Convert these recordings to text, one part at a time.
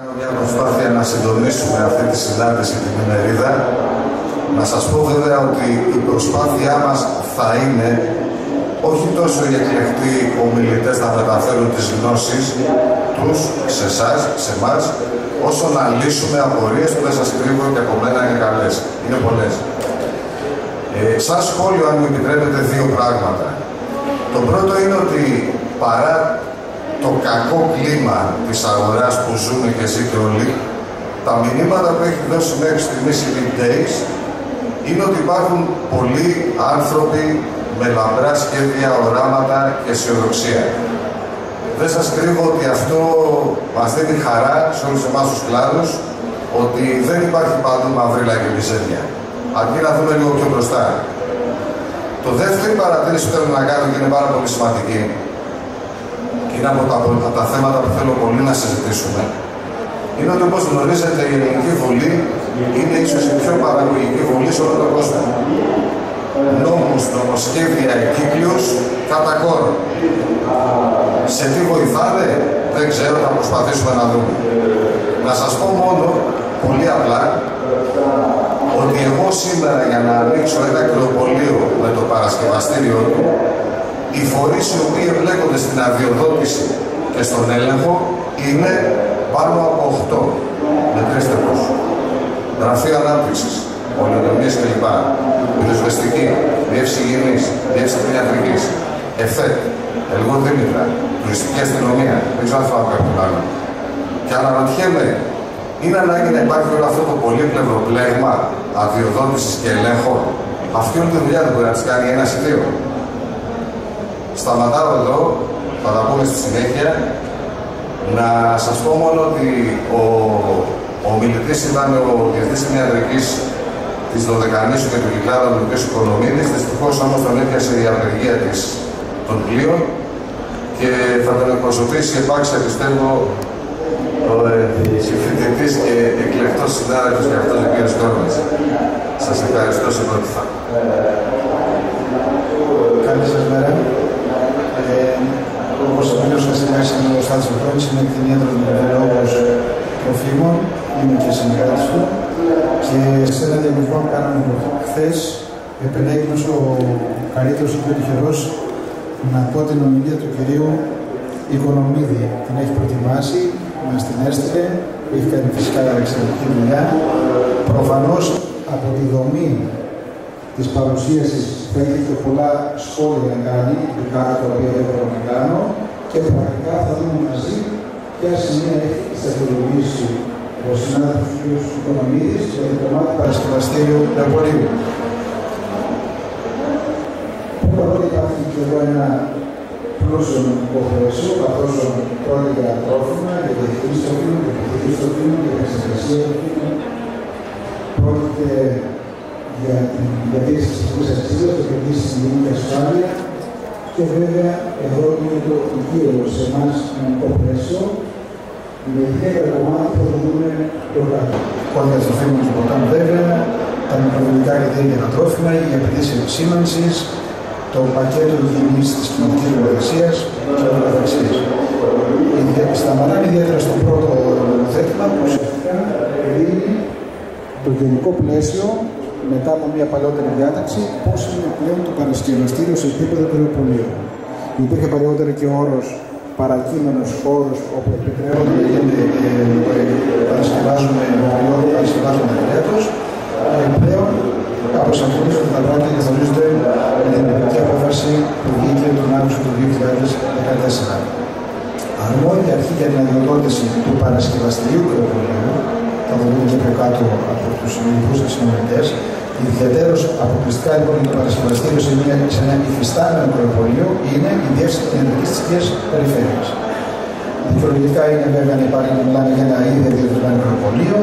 Κάνω μια προσπάθεια να συντονίσουμε αυτή τη συνάντηση την ημερίδα. Να σας πω βέβαια ότι η προσπάθειά μας θα είναι όχι τόσο οι εκλεκτοί ομιλητές να μεταφέρουν τις γνώσεις τους σε εσάς, σε εμάς, όσο να λύσουμε απορίες που δεν σας κρύβω και από μένα είναι καλές. Είναι πολλές. Ε, σαν σχόλιο, αν μου επιτρέπετε, δύο πράγματα. Το πρώτο είναι ότι παρά το κακό κλίμα της αγοράς που ζούμε και ζείτε όλοι, τα μηνύματα που έχει δώσει μέχρι στιγμής η Big Days είναι ότι υπάρχουν πολλοί άνθρωποι με λαμπρά σχέδια, οράματα και αισιοδοξία. Δεν σας κρύβω ότι αυτό μας δίνει χαρά σε όλους εμάς τους κλάδους ότι δεν υπάρχει παντού μαυρίλα και μιζέρια. Αντί να δούμε λίγο πιο μπροστά. Το δεύτερη παρατήρηση που θέλω να κάνω και είναι πάρα πολύ σημαντική είναι από τα, από τα θέματα που θέλω πολύ να συζητήσουμε, είναι ότι όπως γνωρίζετε η Ελληνική Βουλή είναι ίσως η πιο παραγωγική βουλή σε όλο τον κόσμο. Νόμους, νομοσχέδια, εγκύκλιος, κατά κόρο. Σε τι βοηθάνε, δεν ξέρω, θα προσπαθήσουμε να δούμε. Να σας πω μόνο, πολύ απλά, ότι εγώ σήμερα για να ανοίξω ένα κρεοπολείο με το παρασκευαστήριο του, οι φορείς οι οποίοι εμπλέκονται στην αδειοδότηση και στον έλεγχο είναι πάνω από 8. Μετρήστε πώς. Γραφείο Ανάπτυξης, Πολυονομίες κλπ. Πυροσβεστική, Διεύθυνση Υγιεινής, Διεύθυνση Κτηνιατρικής, ΕΦΕΤ, Ελγό Δήμητρα, Τουριστική Αστυνομία, δεν ξέρω αν θα κάποιον άλλο. Και αναρωτιέμαι, είναι ανάγκη να υπάρχει όλο αυτό το πολύπλευρο πλέγμα αδειοδότησης και ελέγχων; Αυτή όλη τη δουλειά δεν μπορεί να τη κάνει ένας ή δύο. Σταματάω εδώ, θα τα πούμε στη συνέχεια. Να σας πω μόνο ότι ο, ο μιλητής ήταν ο Διευθυντής Ιατρικής της Δωδεκανήσου και του Κυκλάδου ο κ. Οικονομίδης. Δυστυχώς όμως τον έπιασε η απεργία της των πλοίων και θα τον εκπροσωπήσει επάξια πιστεύω ο ε, συμφιλητής και εκλεκτός συνάδελφος και αυτός ο κ. Κόρμας. Σας ευχαριστώ σε πρώτη φάση. Καλή σας μέρα. Ε, Όπως τελείωσα σήμερα είναι ο Στάθης Μητρώνης, είμαι κτηνίατρος νευρολόγος τροφίμων, είμαι και συνεργάτης του και σε ένα διαγωνισμό που κάναμε χθες επιλέγει ο καλύτερο και πιο τυχερός να πω την ομιλία του κυρίου Οικονομίδη. Την έχει προετοιμάσει, μας την έστειλε, έχει κάνει φυσικά εξαιρετική δουλειά. Προφανώς από τη δομή της παρουσίασης που έχει και πολλά σχόλια να κάνει, ειδικά τα οποία δεν μπορώ να κάνω, και πραγματικά θα δούμε μαζί ποια σημεία έχει σταθεροποιήσει ο συνάδελφος κ. Οικονομίδης για το κομμάτι Παρασκευαστήριου Νεοπολίου. Πρώτα υπάρχει και εδώ ένα πλούσιο νομικό πλαίσιο, καθώ πρόκειται για τρόφιμα, για τη χρήση τροφίμων, για τη χρήση τροφίμων, για την εξεργασία τροφίμων. Πρόκειται για την διατήρηση της κοινή αξία, το κερδίσει στην κοινωνική ασφάλεια. Και βέβαια εδώ είναι το κύριο σε εμάς νομικό πλαίσιο. Με ιδιαίτερα κομμάτι που θα δούμε το κάτω. Κόντρα τροφίμων του ποτάμου βέβαια, τα μικροβιολογικά κριτήρια για τα τρόφιμα, η απαιτήση επισήμανσης, το πακέτο υγιεινή της κοινωνικής εργασία και όλα τα Σταματάμε ιδιαίτερα στο πρώτο νομοθέτημα που ουσιαστικά δίνει το γενικό πλαίσιο μετά από μια παλαιότερη διάταξη πώς είναι πλέον το παρασκευαστήριο σε επίπεδο περιοπολίου. Υπήρχε παλαιότερα και ο όρος παρακείμενος χώρος όπου επιτρέπονται να γίνεται παρασκευάζουμε προϊόντα, παρασκευάζουμε έτο. Πλέον κάπως αγχωρίζονται τα πράγματα και γνωρίζονται με την επιλογή απόφαση που βγήκε τον Αύγουστο του 2014. Αρμόδια αρχή για την αδειοδότηση του παρασκευαστηρίου κρεοπολίου, θα το δούμε και πιο κάτω από τους ελληνικού συνομιλητές, ιδιαίτερω αποκλειστικά λοιπόν για το παρασκευαστήριο σε, μια, σε ένα υφιστάμενο κρεοπολίο είναι η διεύθυνση των ιατρική της ίδια περιφέρειας. Δικαιολογικά είναι βέβαια να υπάρχει, να μιλάμε για ένα ίδιο διαδεδομένο κρεοπολίο,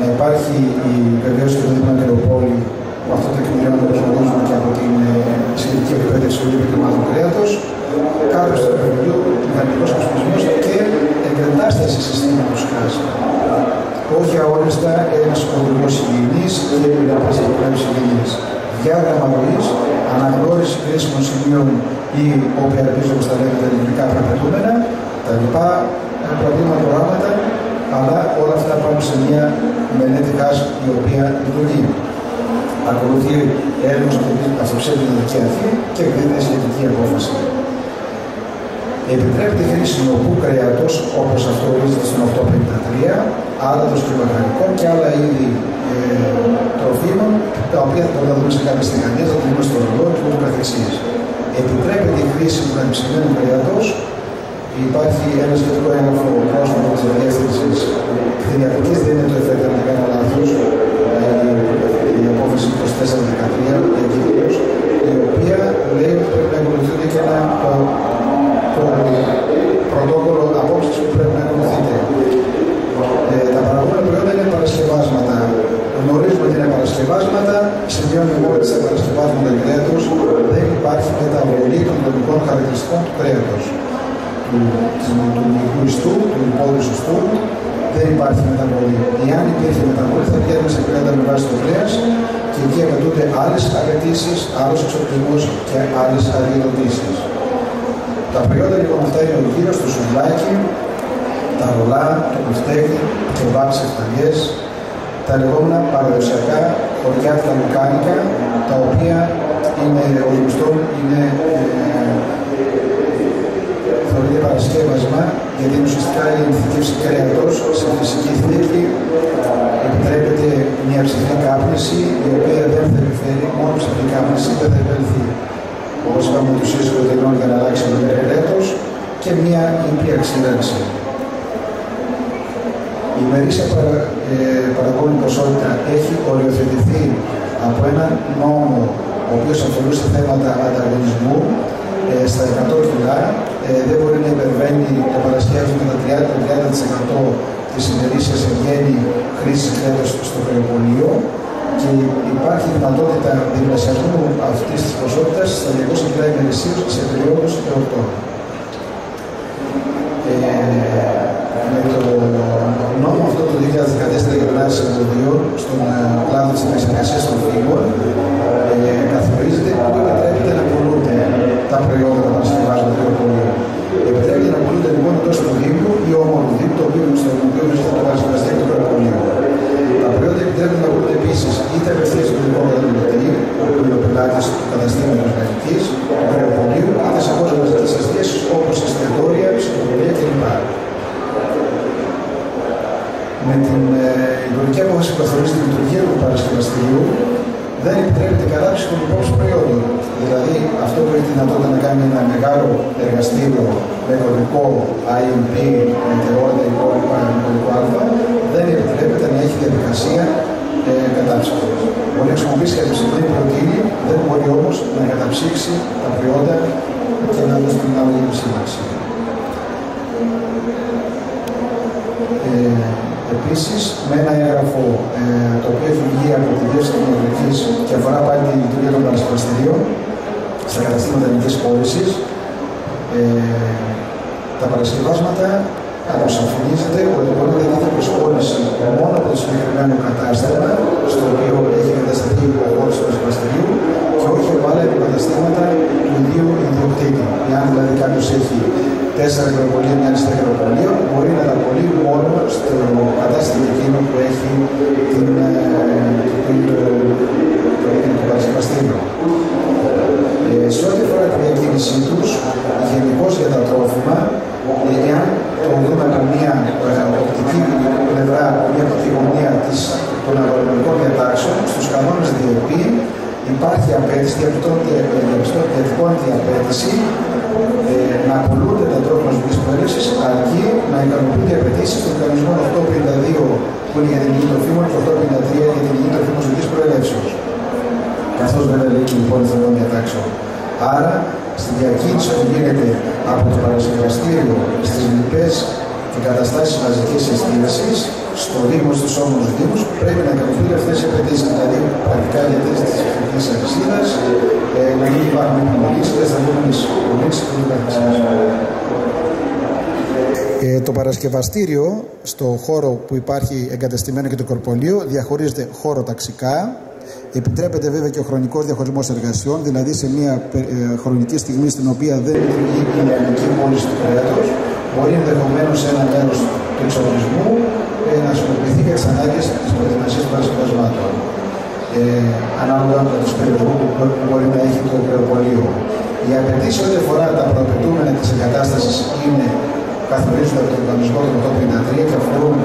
να υπάρχει η βεβαίω και το Δήμο Κρεοπόλη, που αυτό το εκμηριώνει όπως γνωρίζουμε και από την ε, σχετική εκπαίδευση του επιδημάτων κρέατος, κάποιος στο κρεοπολίο, μηχανικός εξοπλισμό και εγκατάσταση συστήματος κράσης όχι αόριστα ένας οδηγός υγιεινής, ή επηρεάζει το κράτος υγιεινής. Διάγραμμα ροής, αναγνώριση κρίσιμων σημείων ή όποια ελπίζω όπως τα λέμε τα ελληνικά προαπαιτούμενα, τα λοιπά προβλήματα προγράμματα, αλλά όλα αυτά πάνω σε μια μελέτη χάς η οποία λειτουργεί. Ακολουθεί έρευνος από την Αθήνα και εκδίδεται σχετική απόφαση. Επιτρέπεται η χρήση νοπού κρέατος όπως αυτό ορίζεται στον 853, άλατο και μαχαρικών και άλλα είδη ε, τροφίμων, τα οποία θα μπορούμε να δούμε σε κάποιες τεχνίε, θα δούμε στο ρολό και ούτω καθεξής. Επιτρέπεται η χρήση του ανεψημένου κρέατος. Υπάρχει ένας σχετικό έγγραφο πρόσωπο της διεύθυνσης κτηνιατρικής, δεν είναι το εφέτο, αν δεν κάνω λάθος, η απόφαση 24-13, η οποία λέει ότι πρέπει να ακολουθείται και ένα πρωτόκολλο απόψη που πρέπει να ακολουθείτε. Ε, τα παραγόμενα προϊόντα είναι παρασκευάσματα. Γνωρίζουμε ότι είναι παρασκευάσματα, σημειώνουμε μόνο ότι στα παρασκευάσματα κρέατο δεν υπάρχει μεταβολή των τοπικών χαρακτηριστικών του κρέατος. Του, του, του ιστού, του υπόδειστου δεν υπάρχει μεταβολή. Εάν υπήρχε μεταβολή, θα πηγαίνουμε σε κρέατα με βάση το κρέας και εκεί απαιτούνται άλλες απαιτήσεις, άλλος εξοπλισμός και άλλες αδειοδοτήσεις. Τα προϊόντα λοιπόν αυτά είναι ο γύρο, το σουβλάκι, τα ρολά, το κουφτέκι, το βάψε φταγέ, τα λεγόμενα παραδοσιακά χωριάτικα λουκάνικα, τα οποία είναι ο γνωστό, είναι ε, θεωρείται παρασκεύασμα, γιατί ουσιαστικά η ενθηκεύση κρέατο σε φυσική θήκη επιτρέπεται μια ψηφιακή κάπνιση, η οποία δεν θα επιφέρει, μόνο ψηφιακή κάπνιση δεν θα επέλθει όπως είπαμε τους σύζυγο τελών για να αλλάξει το έτος και μια ήπια ξύρανση. Η ημερήσια παρα, ε, παραγόμενη ποσότητα έχει οριοθετηθεί από ένα νόμο ο οποίος αφορούσε θέματα ανταγωνισμού ε, στα 100 κιλά. Ε, δεν μπορεί να υπερβαίνει το παρασκεύασμα κατά 30-30% της ημερήσιας εν γέννη χρήσης κρέατος στο κρεοπολείο και υπάρχει δυνατότητα διπλασιασμού αυτής της ποσότητας στα 200 κιλά ημερησίως σε περίοδου εορτών. Ε, με το νόμο αυτό το 2014 για τον άρση εμποδίων στον ε, κλάδο της επεξεργασία των φύγων ε, καθορίζεται που επιτρέπεται να πουλούνται τα προϊόντα τα παρασκευάσματα του εορτολίου. Επιτρέπεται να πουλούνται λοιπόν εντός του Δήμου ή όμορφου Δήμου, το οποίο στο επιτρέπεται η κατάψυση των υπόλοιπων προϊόντων. Δηλαδή, αυτό που έχει δυνατότητα να κάνει ένα μεγάλο εργαστήριο με κωδικό IMP, μετεόρια, υπόλοιπα, κωδικό Α, δεν επιτρέπεται να έχει διαδικασία ε, κατάψυξης. Μπορεί να χρησιμοποιήσει κάποια στιγμή προτείνει, δεν μπορεί όμως να καταψύξει τα προϊόντα και να δώσει την άλλη σύμβαση. Ε, Επίσης, με ένα έγγραφο ε, το οποίο έχει βγει από τη Διεύθυνση Τεχνολογική και αφορά πάλι τη λειτουργία των παρασκευαστηρίων στα καταστήματα ελληνικής πώλησης, ε, τα παρασκευάσματα αποσαφηνίζεται ότι μπορεί να γίνεται προσπόληση μόνο από το συγκεκριμένο κατάστημα στο οποίο έχει κατασταθεί ο χώρο του παρασκευαστηρίου και όχι από άλλα καταστήματα του ιδίου ιδιοκτήτη. Εάν δηλαδή κάποιος έχει τέσσερα υγροπολία, μια αριστερά υγροπολία, μπορεί να τα πωλεί μόνο στο κατάστημα εκείνο που έχει την, το, το παρασκευαστήριο. Ε, σε ό,τι αφορά τη διακίνησή τους, γενικώς για τα τρόφιμα, εάν το δούμε από μια ε, οπτική πλευρά, από μια οπτική γωνία των αγρονομικών διατάξεων, στους κανόνες ΔΕΠ υπάρχει απέτηση, διαπιστώνεται η απέτηση ε, να απολούνται τα τρόφιμα ζωική προέλευσης αρκεί να ικανοποιούνται οι απαιτήσεις των κανονισμών 852 που είναι για την υγιή τροφίμων και 853 για την υγιή τροφίμων ζωική προέλευσης. Καθώς βέβαια λέει και λοιπόν η διατάξεων. Άρα, στη διακίνηση που γίνεται από το παρασκευαστήριο στις λοιπές εγκαταστάσεις μαζικής εστίασης, στο Δήμο, στους όμορφου Δήμους, πρέπει να ικανοποιούνται αυτές οι απαιτήσεις. Δηλαδή, πρακτικά για της εθνικής αλυσίδας, ε, να μην υπάρχουν επιμονήσει, δεν θα βγουν πωλήσει και ε, το παρασκευαστήριο στο χώρο που υπάρχει εγκαταστημένο και το κορπολείο διαχωρίζεται χώρο ταξικά Επιτρέπεται βέβαια και ο χρονικός διαχωρισμός εργασιών, δηλαδή σε μια ε, χρονική στιγμή στην οποία δεν λειτουργεί η κοινωνική πώληση του κρέατος, μπορεί ενδεχομένως σε ένα μέρος του εξοπλισμού ε, να χρησιμοποιηθεί για τι ανάγκε της προετοιμασίας των παρασκευασμάτων. ε, ανάλογα με τους περιορισμούς που μπορεί να έχει το κρεοπολείο. Οι απαιτήσεις ό,τι αφορά τα προαπαιτούμενα της εγκατάστασης είναι καθορίζονται από τον κανονισμό του 1953 και αφορούν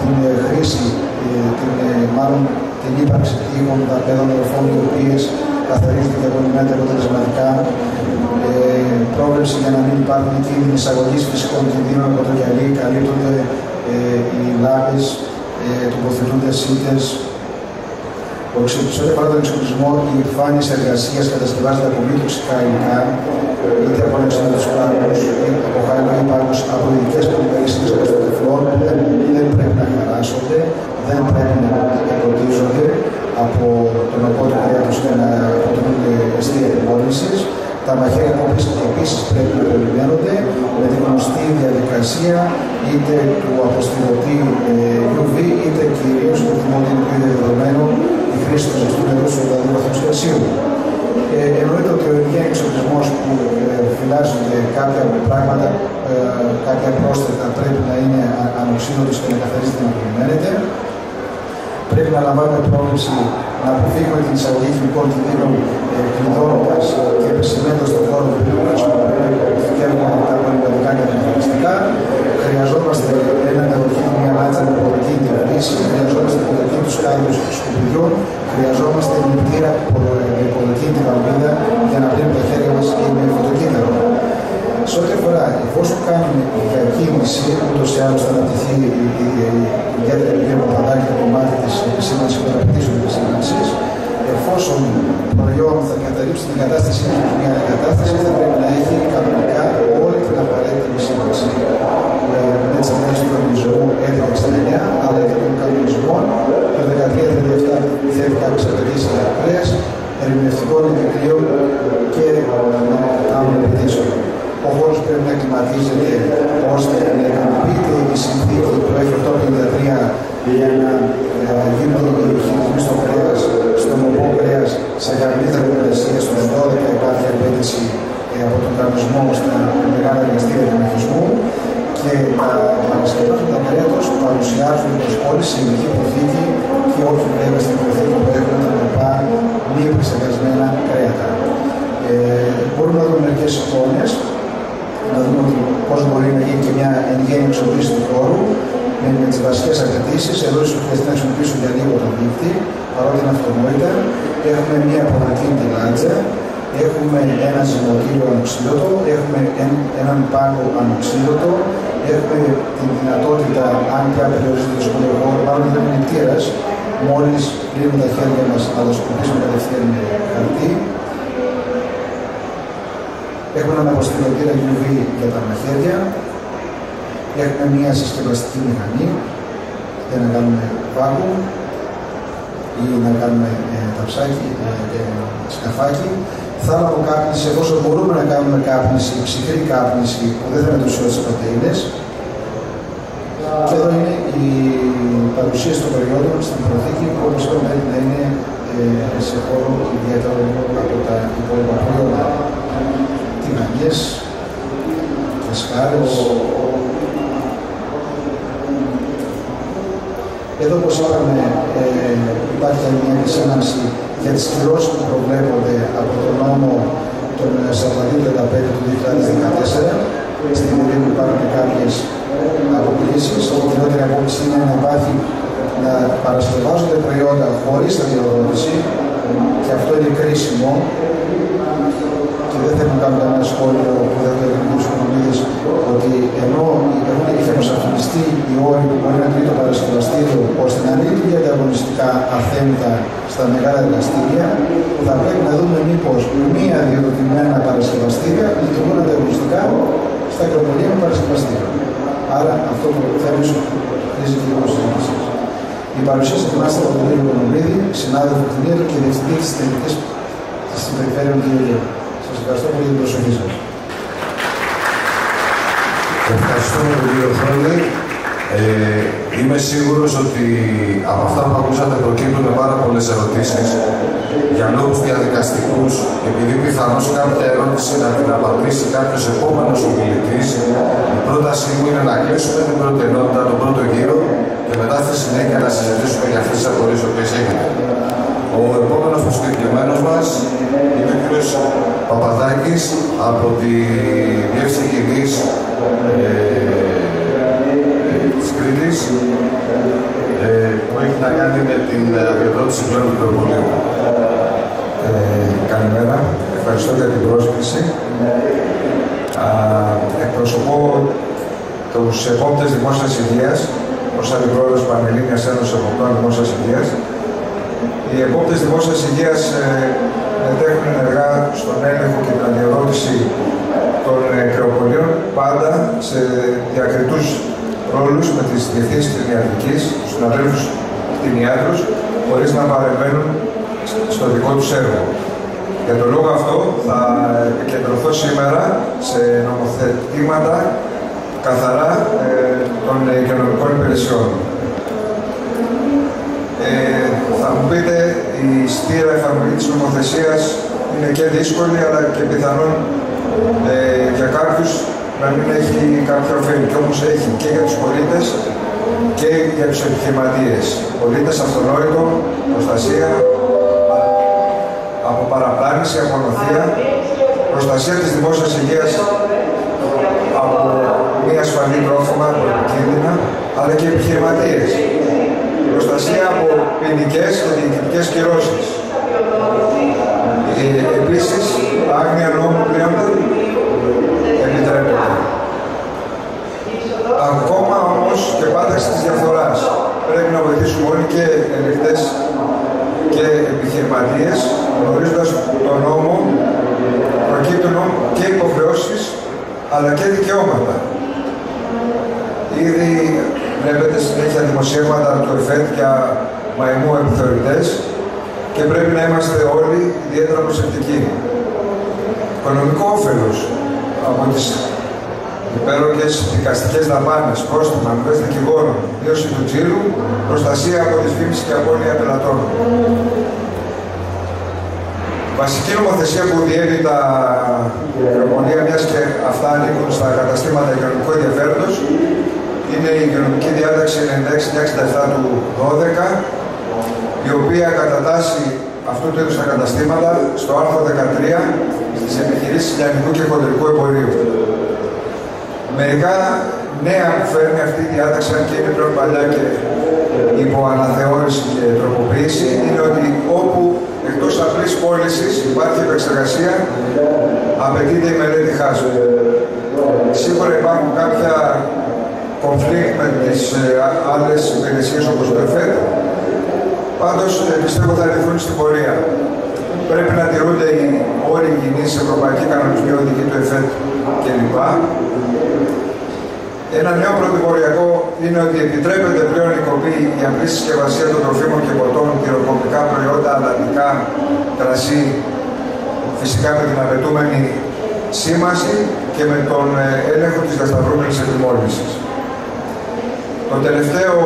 την ε, χρήση, ε, την, ε, μάλλον την ύπαρξη τύπων, τα παιδών ορφών, οι οποίες καθορίζονται και απολυμμένται αποτελεσματικά, ε, πρόβλεψη για να μην υπάρχουν κίνδυνοι εισαγωγής φυσικών κινδύνων από το γυαλί, καλύπτονται ε, οι λάβε, ε, τοποθετούνται σύτε. Σε ό,τι αφορά τον εξοπλισμό, οι επιφάνειε εργασίας κατασκευάζονται από μη τοξικά υλικά, είτε από ανεξάρτητους κλάδου, είτε από χάλιβα ή πάνω από ειδικέ πολυμερίστικε προστατευτών που δεν, δεν πρέπει να χαράσσονται, δεν πρέπει να εμποδίζονται από τον οπότε κρέατος και να αποτελούν αιστεία επιμόλυνση. Τα μαχαίρια επίσης πρέπει να περιμένονται με την γνωστή διαδικασία είτε του αποστηρωτή UV είτε κυρίως το ότι είναι δεδομένο η χρήση του ζεστού νερού στου 82 βαθμού Κελσίου. Ε, εννοείται ότι ο ενιαίος εξοπλισμός που ε, φυλάσσονται κάποια πράγματα, ε, κάποια πρόσθετα πρέπει να είναι ανοξίδωτο και να καθαρίζεται να περιμένετε. Πρέπει να λαμβάνουμε πρόβληση να αποφύγουμε την εισαγωγή χημικών κινδύνων ε, κλειδώνοντα και επισημένοντα τον χώρο του οποίου χρησιμοποιούμε τα πολιτικά και τα Χρειαζόμαστε ένα κατοχή, μια λάτσα με υποδοκίνητη λύση, χρειαζόμαστε υποδοκίνητη τους κάδου σκουπιδιών, χρειαζόμαστε νηπτήρα υποδοκίνητη βαλβίδα για να πλύνουμε τα χέρια μας και με φωτοκίνητο. Σε ό,τι αφορά, εφόσον κάνουμε διακίνηση, ούτω ή άλλω θα αναπτυχθεί ιδιαίτερη εμπειρία που θα το κομμάτι τη επισήμανση που θα απαιτήσουν επισήμανση, εφόσον προϊόν θα καταλήψει την κατάσταση ή μια κατάσταση, θα πρέπει να έχει κανονικά όλη την απαραίτητη επισήμανση. Με τι αρχέ του κανονισμού 1169, αλλά και των κανονισμών το 1337 θέτει κάποιε απαιτήσει για κρέα, ερμηνευτικών εγκριτήριων και άλλων επιδείξεων ο χώρο πρέπει να κλιματίζεται ώστε να ικανοποιείται η συνθήκη που έχει 853 για να ε, γίνονται οι χειρισμοί στο κρέας, στο μοπό κρέας, σε γραμμή θερμοκρασία, στο 12 υπάρχει απέτηση ε, από τον κανονισμό στα μεγάλα εργαστήρια του μεθυσμού και τα παρασκευάσματα κρέατο παρουσιάζουν τι πόλει σε ειδική προθήκη και όχι βέβαια στην προθήκη που έχουν τα λοιπά μη επεξεργασμένα κρέατα. Ε, μπορούμε να δούμε μερικές εικόνες να δούμε πώς μπορεί να γίνει και μια εν γέννη εξοπλίση του χώρου με, με τις βασικές απαιτήσεις. Εδώ ίσω χρειαστεί να χρησιμοποιήσω για λίγο τον δείκτη, παρότι είναι αυτονόητα. Έχουμε μια αποδοτική λάτσα, έχουμε ένα ζυμωτήριο ανοξίδωτο, έχουμε έναν πάγκο ανοξίδωτο, έχουμε τη δυνατότητα, αν πια περιορίζεται στο χώρος, μάλλον δεν είναι πτήρα, μόλις κλείνουμε τα χέρια μας να το σκοπίσουμε κατευθείαν με χαρτί, Έχουμε έναν αποστηλωτήρα UV για τα μαχαίρια. Έχουμε μια συσκευαστική μηχανή για να κάνουμε βάγου ή να κάνουμε ε, ταψάκι ε, και σκαφάκι. Θάλαμο κάπνιση, εφόσον μπορούμε να κάνουμε κάπνιση, ψυχρή κάπνιση που δεν θα μετουσιώσει τι πρωτενε. Και εδώ είναι η παρουσίαση των προϊόντων στην προθήκη που όπως είπαμε πρέπει να είναι ε, σε χώρο ιδιαίτερο από τα υπόλοιπα προϊόντα τηγανιές, φρεσκάρες. Εδώ, όπως είπαμε, ε, υπάρχει άλλη μια επισήμανση για τις κυρώσεις που προβλέπονται από τον νόμο των 42-35 του 2014, στην οποία υπάρχουν κάποιες αποκλήσεις. Η κοινότερη απόκληση είναι να υπάρχει να παρασκευάζονται προϊόντα χωρίς αδειοδότηση και αυτό είναι κρίσιμο και δεν θέλω να κάνω κανένα σχόλιο που δεν θα δημιουργήσουν νομίζε ότι ενώ έχουν εξαφανιστεί οι όροι που μπορεί να κρίνει το παρασκευαστήριο ώστε να μην είναι ανταγωνιστικά αθέμητα στα μεγάλα εργαστήρια, θα πρέπει να δούμε μήπως μία διοδοτημένα παρασκευαστήρια λειτουργούν ανταγωνιστικά στα ακροπολία με παρασκευαστήρια. Άρα αυτό το θέμα ίσω χρήζει και λίγο συζήτηση. Η παρουσίαση ετοιμάζεται από τον κύριο Κονομίδη, συνάδελφο κτηνίατρο και διευθυντή της τεχνικής τη Περιφέρεια του Σα ευχαριστώ πολύ για την προσοχή σας. Ευχαριστούμε τον κύριο Χρόνη. Ε, είμαι σίγουρος ότι από αυτά που ακούσατε προκύπτουν πάρα πολλές ερωτήσεις για λόγους διαδικαστικούς, επειδή πιθανώς κάποια ερώτηση να την απαντήσει κάποιος επόμενος ομιλητής, η πρότασή μου είναι να κλείσουμε την πρώτη ενότητα, τον πρώτο γύρο και μετά στη συνέχεια να συζητήσουμε για αυτές τις απορίες που έχετε. Ο επόμενος προσκεκλημένος μας είναι ο κ. Παπαδάκης από τη Διεύθυνση Υγιεινής ε, της Κρήτης ε, που έχει να κάνει με την αδειοδότηση του έργου του ε, καλημέρα. Ευχαριστώ για την πρόσκληση. εκπροσωπώ τους επόπτες δημόσιας υγείας ως αντιπρόεδρος Πανελλήνιας Ένωσης Εποπτών Δημόσιας Υγείας. Οι επόπτες δημόσιας υγείας ε, μετέχουν ενεργά στον έλεγχο και την αδειοδότηση των ε, κρεοπολίων πάντα σε διακριτούς ρόλους με τις διευθύνσεις της ιατρικής, τους συναδέλφους κτηνιάτρους, χωρίς να παρεμβαίνουν στο δικό τους έργο. Για τον λόγο αυτό θα επικεντρωθώ σήμερα σε νομοθετήματα καθαρά ε, των οικονομικών υπηρεσιών. Ε, θα μου πείτε, η στήρα εφαρμογή της νομοθεσίας είναι και δύσκολη, αλλά και πιθανόν ε, για κάποιους να μην έχει κάποια ωφέλη. Και όμως έχει και για τους πολίτες και για τους επιχειρηματίες. Πολίτες αυτονόητο, προστασία, από παραπλάνηση, από νοθεία, προστασία της δημόσιας υγείας από μια ασφαλή τρόφιμα, από επικίνδυνα, αλλά και επιχειρηματίες. Προστασία από ποινικές και διοικητικές κυρώσεις. Ε, Επίσης, άγνοια νόμου πλέον δεν επιτρέπεται. Ακόμα όμως και πάταξη τη διαφθοράς. Πρέπει να βοηθήσουμε όλοι και ελεκτές και επιχειρηματίες, γνωρίζοντας τον νόμο, προκύπτουν και υποχρεώσεις αλλά και δικαιώματα. Ήδη βλέπετε συνέχεια δημοσίευματα του ΕΦΕΤ για μαϊμού επιθεωρητές και πρέπει να είμαστε όλοι ιδιαίτερα προσεκτικοί. Οικονομικό όφελος από τις υπέροχες δικαστικές δαπάνες, πρόστιμα, αμοιβές δικηγόρων, μείωση του τζίρου, προστασία από τις φήμες και απώλεια πελατών. Βασική νομοθεσία που διέπει τα αεροπορία, μιας και αυτά ανήκουν στα καταστήματα υγειονομικού ενδιαφέροντος, είναι η υγειονομική διάταξη 96-67 του 12, η οποία κατατάσσει αυτού του είδους τα καταστήματα στο άρθρο 13 στις επιχειρήσεις λιανικού και χοντρικού εμπορίου. Μερικά νέα που φέρνει αυτή η διάταξη, αν και είναι πλέον παλιά και υπό αναθεώρηση και τροποποίηση, είναι ότι όπου εκτός απλής πώλησης υπάρχει επεξεργασία, απαιτείται η μελέτη χάσου. Σίγουρα υπάρχουν κάποια κομφλίκτ με τις ε, άλλες υπηρεσίες όπως το ΕΦΕΤ, πάντως ε, πιστεύω θα ρηθούν στην πορεία. Πρέπει να τηρούνται οι όροι υγιεινής, ευρωπαϊκή κανονισμοί, οδηγοί του ΕΦΕΤ κλπ. Ένα νέο πρωτοποριακό είναι ότι επιτρέπεται πλέον η κοπή, η απλή συσκευασία των τροφίμων και ποτών, τυροκομικά προϊόντα, αλλαντικά, κρασί, φυσικά με την απαιτούμενη σήμαση και με τον ε, έλεγχο της διασταυρούμενης επιμόλυνσης. Το τελευταίο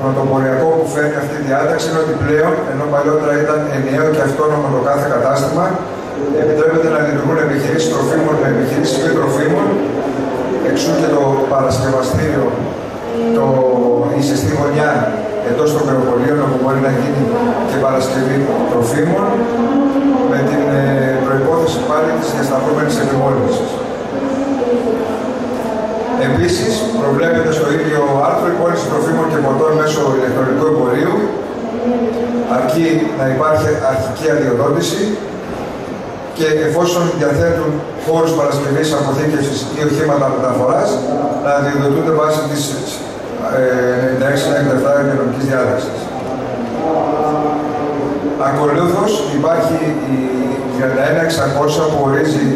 πρωτοποριακό που φέρνει αυτή η διάταξη είναι ότι πλέον, ενώ παλιότερα ήταν ενιαίο και αυτόνομο το κάθε κατάστημα, επιτρέπεται να λειτουργούν επιχειρήσεις τροφίμων με επιχειρήσεις μη τροφίμων εξού και το παρασκευαστήριο, το, η ζεστή γωνιά εντός των κρεοπολίων όπου μπορεί να γίνει και παρασκευή τροφίμων με την ε, προϋπόθεση πάλι της διασταυρώμενης επιμόλυνσης. Επίσης, προβλέπεται στο ίδιο άρθρο η πώληση τροφίμων και ποτών μέσω ηλεκτρονικού εμπορίου αρκεί να υπάρχει αρχική αδειοδότηση και εφόσον διαθέτουν χώρους παρασκευής, αποθήκευσης ή οχήματα μεταφοράς, να διοδοτούνται βάσει της ε, 96-97 κοινωνικής διάταξης. Ακολούθως υπάρχει η 31-600 που ορίζει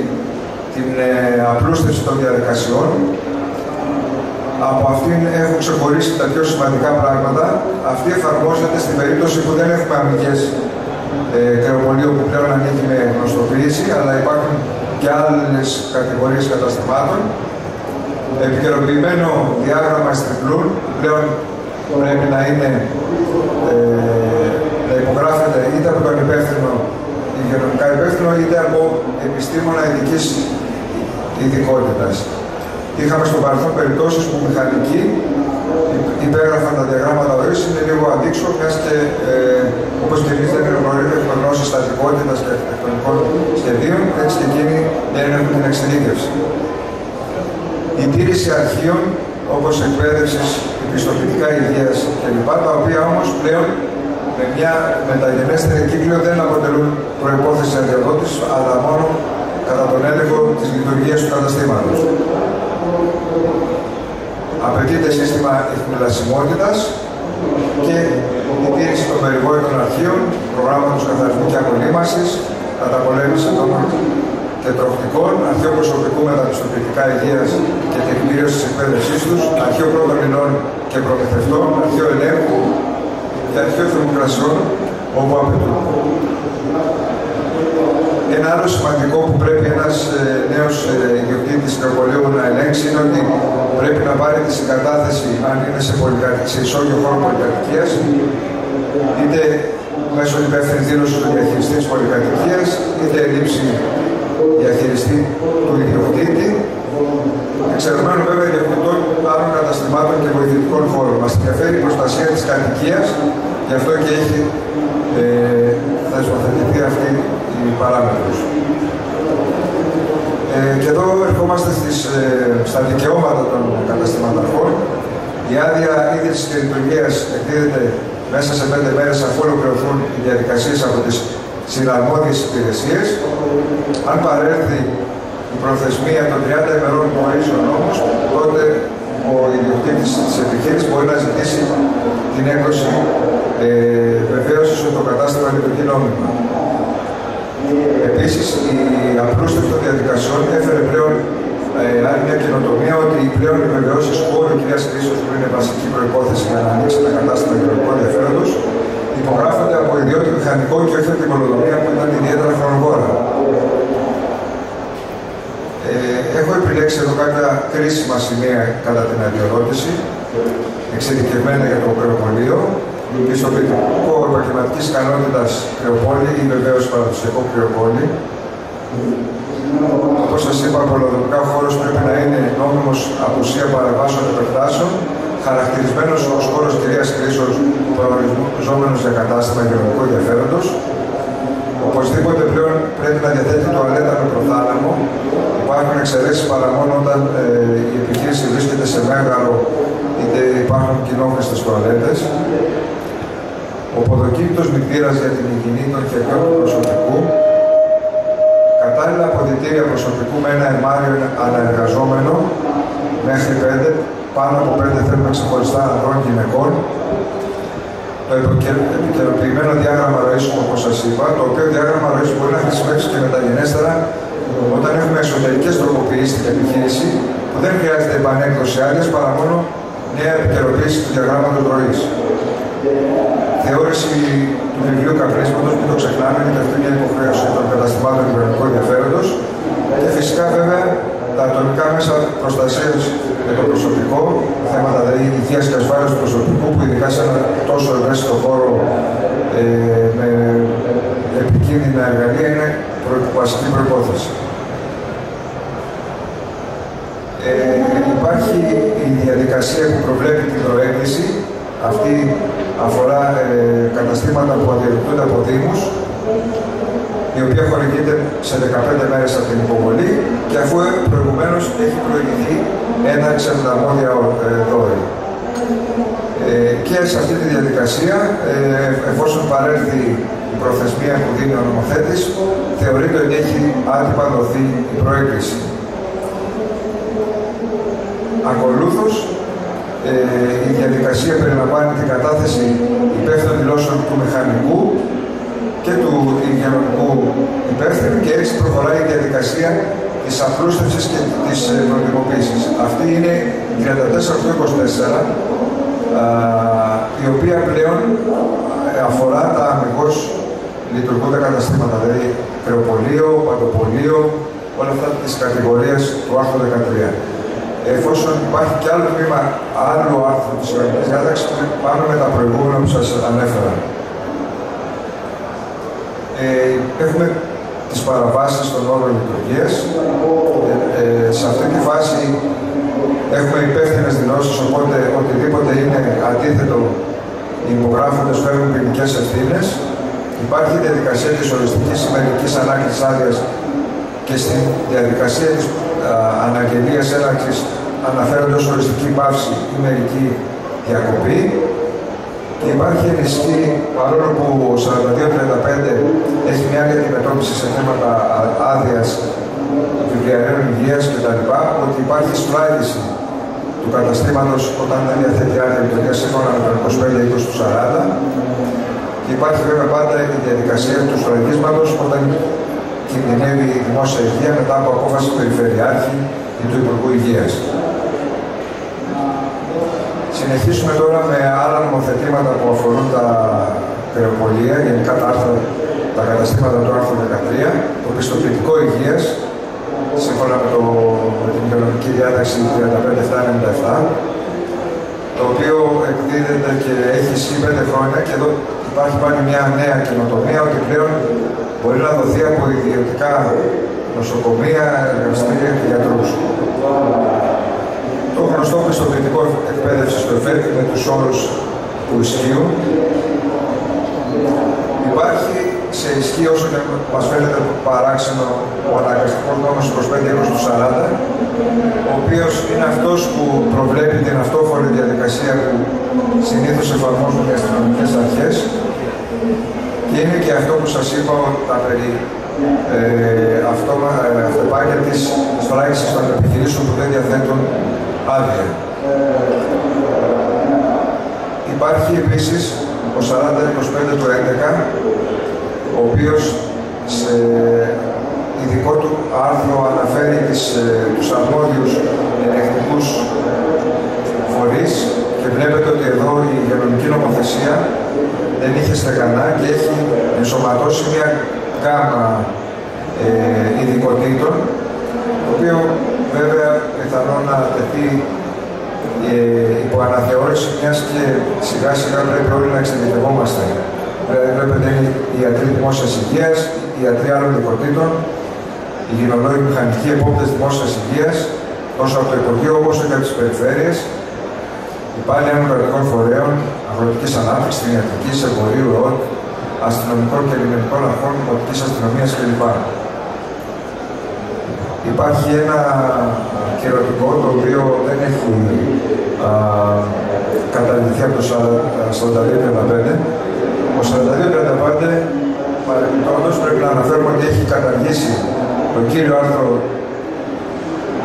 την ε, απλούστευση των διαδικασιών. Από αυτήν έχουν ξεχωρίσει τα πιο σημαντικά πράγματα. Αυτή εφαρμόζεται στην περίπτωση που δεν έχουμε αμυγές ε, που πλέον ανήκει με γνωστοποίηση, αλλά υπάρχουν και άλλες κατηγορίες καταστημάτων. Επικαιροποιημένο διάγραμμα στριπλούν, πλέον πρέπει να είναι ε, να υπογράφεται είτε από τον υπεύθυνο υγειονομικά υπεύθυνο είτε από επιστήμονα ειδικής ειδικότητας. Είχαμε στο παρελθόν περιπτώσεις που μηχανικοί υπέγραφαν τα διαγράμματα ορίσει είναι λίγο αντίξω, μιας και ε, όπως και εμείς δεν έχουμε γνώση στατικότητα και αρχιτεκτονικών σχεδίων, έτσι και εκείνοι δεν έχουν την εξειδίκευση. Η τήρηση αρχείων όπως εκπαίδευσης, επιστοποιητικά υγείας κλπ. τα οποία όμως πλέον με μια μεταγενέστερη κύκλιο δεν αποτελούν προπόθεση αδειοδότηση, αλλά μόνο κατά τον έλεγχο της λειτουργίας του καταστήματος. Απαιτείται σύστημα εχνηλασιμότητας και η τήρηση των περιβόητων αρχείων, προγράμματος καθαρισμού και απολύμασης, καταπολέμηση των και τροφικών, αρχείο προσωπικού με τα πιστοποιητικά υγείας και τεκμήριωση της εκπαίδευσής τους, αρχείο πρώτων υλών και προμηθευτών, αρχείο ελέγχου και αρχείο θερμοκρασιών όπου απαιτούν. Ένα άλλο σημαντικό που πρέπει ένας ε, νέος ε, ιδιοκτήτης νεοπολίου να ελέγξει είναι ότι πρέπει να πάρει τη συγκατάθεση αν είναι σε, σε ισόγειο χώρο πολυκατοικία, είτε μέσω υπεύθυνη δήλωση του διαχειριστή της πολυκατοικία, είτε λήψη διαχειριστή του ιδιοκτήτη, εξαιρεμένου βέβαια ιδιοκτητών άλλων καταστημάτων και βοηθητικών χώρων. Μας ενδιαφέρει η προστασία της κατοικίας, γι' αυτό και έχει ε, θεσμοθετηθεί αυτή η παράμετρος. Ε, και εδώ ερχόμαστε στις, ε, στα δικαιώματα των καταστηματαρχών. Η άδεια ίδρυσης και λειτουργίας εκδίδεται μέσα σε πέντε μέρες αφού ολοκληρωθούν οι διαδικασίες από τις συναρμόδιες υπηρεσίες. Αν παρέλθει η προθεσμία των 30 ημερών που ορίζει ο νόμος, τότε ο ιδιοκτήτης της επιχείρησης μπορεί να ζητήσει την έκδοση ε, βεβαίωσης ότι το κατάστημα λειτουργεί νόμιμα. Επίσης, η απλούστευση των διαδικασιών έφερε πλέον ε, άλλη μια καινοτομία ότι οι πλέον οι βεβαιώσει χώρου κυρίας Κρίσεω, που είναι βασική προπόθεση για να ανοίξει ένα κατάστημα κοινωνικού ενδιαφέροντος, υπογράφονται από ιδιότητα μηχανικό και όχι από την κολοδομία που ήταν ιδιαίτερα χρονοβόρα. Ε, έχω επιλέξει εδώ κάποια κρίσιμα σημεία κατά την αδειοδότηση, εξειδικευμένα για το κρεοπολείο, πιστοποιητικό επαγγελματικής ικανότητας κρεοπόλη ή βεβαίω παραδοσιακό κρεοπόλη. Όπως σας είπα, πολεοδομικά ο χώρο πρέπει να είναι νόμιμος απουσία παρεμβάσεων επεκτάσεων, χαρακτηρισμένος ως χώρος κυρίας κρίσεως προοριζόμενο για κατάστημα υγειονομικού ενδιαφέροντος. Οπωσδήποτε πλέον πρέπει να διαθέτει τουαλέτα με προθάλαμο. Υπάρχουν εξαιρέσεις παρά μόνο όταν ε, η επιχείρηση βρίσκεται σε μέγαρο είτε υπάρχουν κοινόχρηστες τουαλέτες. Ο ποδοκίνητος μητήρας για την υγιεινή των χεριών του προσωπικού, κατάλληλα αποδητήρια προσωπικού με ένα ερμάριο αναεργαζόμενο μέχρι πέντε, πάνω από πέντε θέλουμε ξεχωριστά ανδρών και γυναικών, το επικαιροποιημένο διάγραμμα ροής, όπως σας είπα, το οποίο διάγραμμα ροής μπορεί να χρησιμεύσει και μεταγενέστερα όταν έχουμε εσωτερικές τροποποιήσεις στην επιχείρηση που δεν χρειάζεται επανέκδοση άλλες παρά μόνο νέα επικαιροποίηση του διαγράμματος ροής θεώρηση του βιβλίου καπνίσματο, που το ξεχνάμε, γιατί αυτή είναι μια υποχρέωση των καταστημάτων κοινωνικού ενδιαφέροντος. Και φυσικά βέβαια τα ατομικά μέσα προστασίας με το προσωπικό, θέματα δηλαδή υγεία και ασφάλειας του προσωπικού, που ειδικά σε ένα τόσο ευαίσθητο χώρο ε, με επικίνδυνα εργαλεία είναι βασική προπόθεση. Ε, υπάρχει η διαδικασία που προβλέπει την προέκκληση αυτή αφορά ε, καταστήματα που αντιρρυπτούνται από Δήμους, η οποία χορηγείται σε 15 μέρες από την υποβολή και αφού προηγουμένως έχει προηγηθεί ένα ξεμεταμόδια δόρυ. Ε, και σε αυτή τη διαδικασία, ε, εφόσον παρέλθει η προθεσμία που δίνει ο νομοθέτης, θεωρείται ότι έχει άτυπα δοθεί η προέκκληση. Ακολούθως, ε, η διαδικασία περιλαμβάνει την κατάθεση υπεύθυνων δηλώσεων του μηχανικού και του υγειονομικού υπεύθυνου και έτσι προχωράει η διαδικασία της απλούστευσης και της ε, προτιμοποίησης. Αυτή είναι η 3424, η οποία πλέον ε, αφορά τα αμυγός λειτουργούντα καταστήματα, δηλαδή κρεοπολείο, παντοπολείο, όλα αυτά τις κατηγορίες του άρθρου 13 εφόσον υπάρχει και άλλο τμήμα, άλλο άρθρο της Ιωαννικής Διάταξης πάνω με τα προηγούμενα που σας ανέφερα. Ε, έχουμε τις παραβάσεις των όρων λειτουργίας. Ε, ε, σε αυτή τη φάση Έχουμε υπεύθυνες δηλώσεις, οπότε οτιδήποτε είναι αντίθετο, οι υπογράφοντες φέρουν ποινικές ευθύνες. Υπάρχει η διαδικασία της οριστικής ημερικής ανάγκη άδειας και στη διαδικασία της αναγγελία έναρξη αναφέρονται ως οριστική πάυση ή μερική διακοπή και υπάρχει ενισχύ, παρόλο που ο 4235 έχει μια άλλη αντιμετώπιση σε θέματα άδειας βιβλιαρέων υγείας κτλ., ότι υπάρχει σφράγιση του καταστήματος όταν δεν διαθέτει άδεια λειτουργία σύμφωνα με το 25 20 του 40 και υπάρχει βέβαια πάντα η διαδικασία του σφραγίσματο όταν κινδυνεύει η δημόσια υγεία μετά από απόφαση του Περιφερειάρχη ή του Υπουργού Υγείας. Συνεχίσουμε τώρα με άλλα νομοθετήματα που αφορούν τα κρεοπολία, γενικά τα, άρθρα, τα καταστήματα του άρθρου 13, το πιστοποιητικό υγείας, σύμφωνα με, το, με την οικονομική διάταξη 35797, το οποίο εκδίδεται και έχει ισχύ 5 χρόνια και εδώ υπάρχει πάλι μια νέα καινοτομία ότι πλέον μπορεί να δοθεί από ιδιωτικά νοσοκομεία, εργαστήρια και γιατρούς το γνωστό πιστοποιητικό εκπαίδευση στο ΕΦΕΚ με τους όρους που ισχύουν. Υπάρχει σε ισχύ όσο και μας φαίνεται παράξενο ο αναγκαστικός νόμος 25 του 40, ο οποίος είναι αυτός που προβλέπει την αυτόφορη διαδικασία που συνήθως εφαρμόζουν οι αστυνομικές αρχές και είναι και αυτό που σας είπα τα περί ε, αυτεπάγγελ της σφράγηση των επιχειρήσεων που δεν διαθέτουν άδεια. Υπάρχει επίσης ο 4025 του 11, ο οποίος σε ειδικό του άρθρο αναφέρει τις, ε, τους αρμόδιους ελεκτικούς φορείς και βλέπετε ότι εδώ η υγειονομική νομοθεσία δεν είχε στεγανά και έχει ενσωματώσει μια γάμα ε, ειδικοτήτων, το οποίο βέβαια πιθανό να τεθεί ε, υπό αναθεώρηση, μιας και σιγά σιγά πρέπει όλοι να εξειδικευόμαστε. Δηλαδή, βλέπετε είναι οι ιατροί δημόσιας υγείας, οι ιατροί άλλων δικοτήτων, οι γυναολόγοι μηχανικοί επόπτες δημόσιας υγείας, τόσο από το Υπουργείο όσο και από τις περιφέρειες, υπάλληλοι κρατικών φορέων, αγροτικής ανάπτυξης, ιατρική, εμπορίου, ΡΟΤ, αστυνομικών και λιμενικών αρχών, τοπική αστυνομίας κλπ. Υπάρχει ένα κυρωτικό το οποίο δεν έχει καταληφθεί από το 42-35. Ο 42-35 παρεμπιπτόντως πρέπει να αναφέρουμε ότι έχει καταργήσει το κύριο άρθρο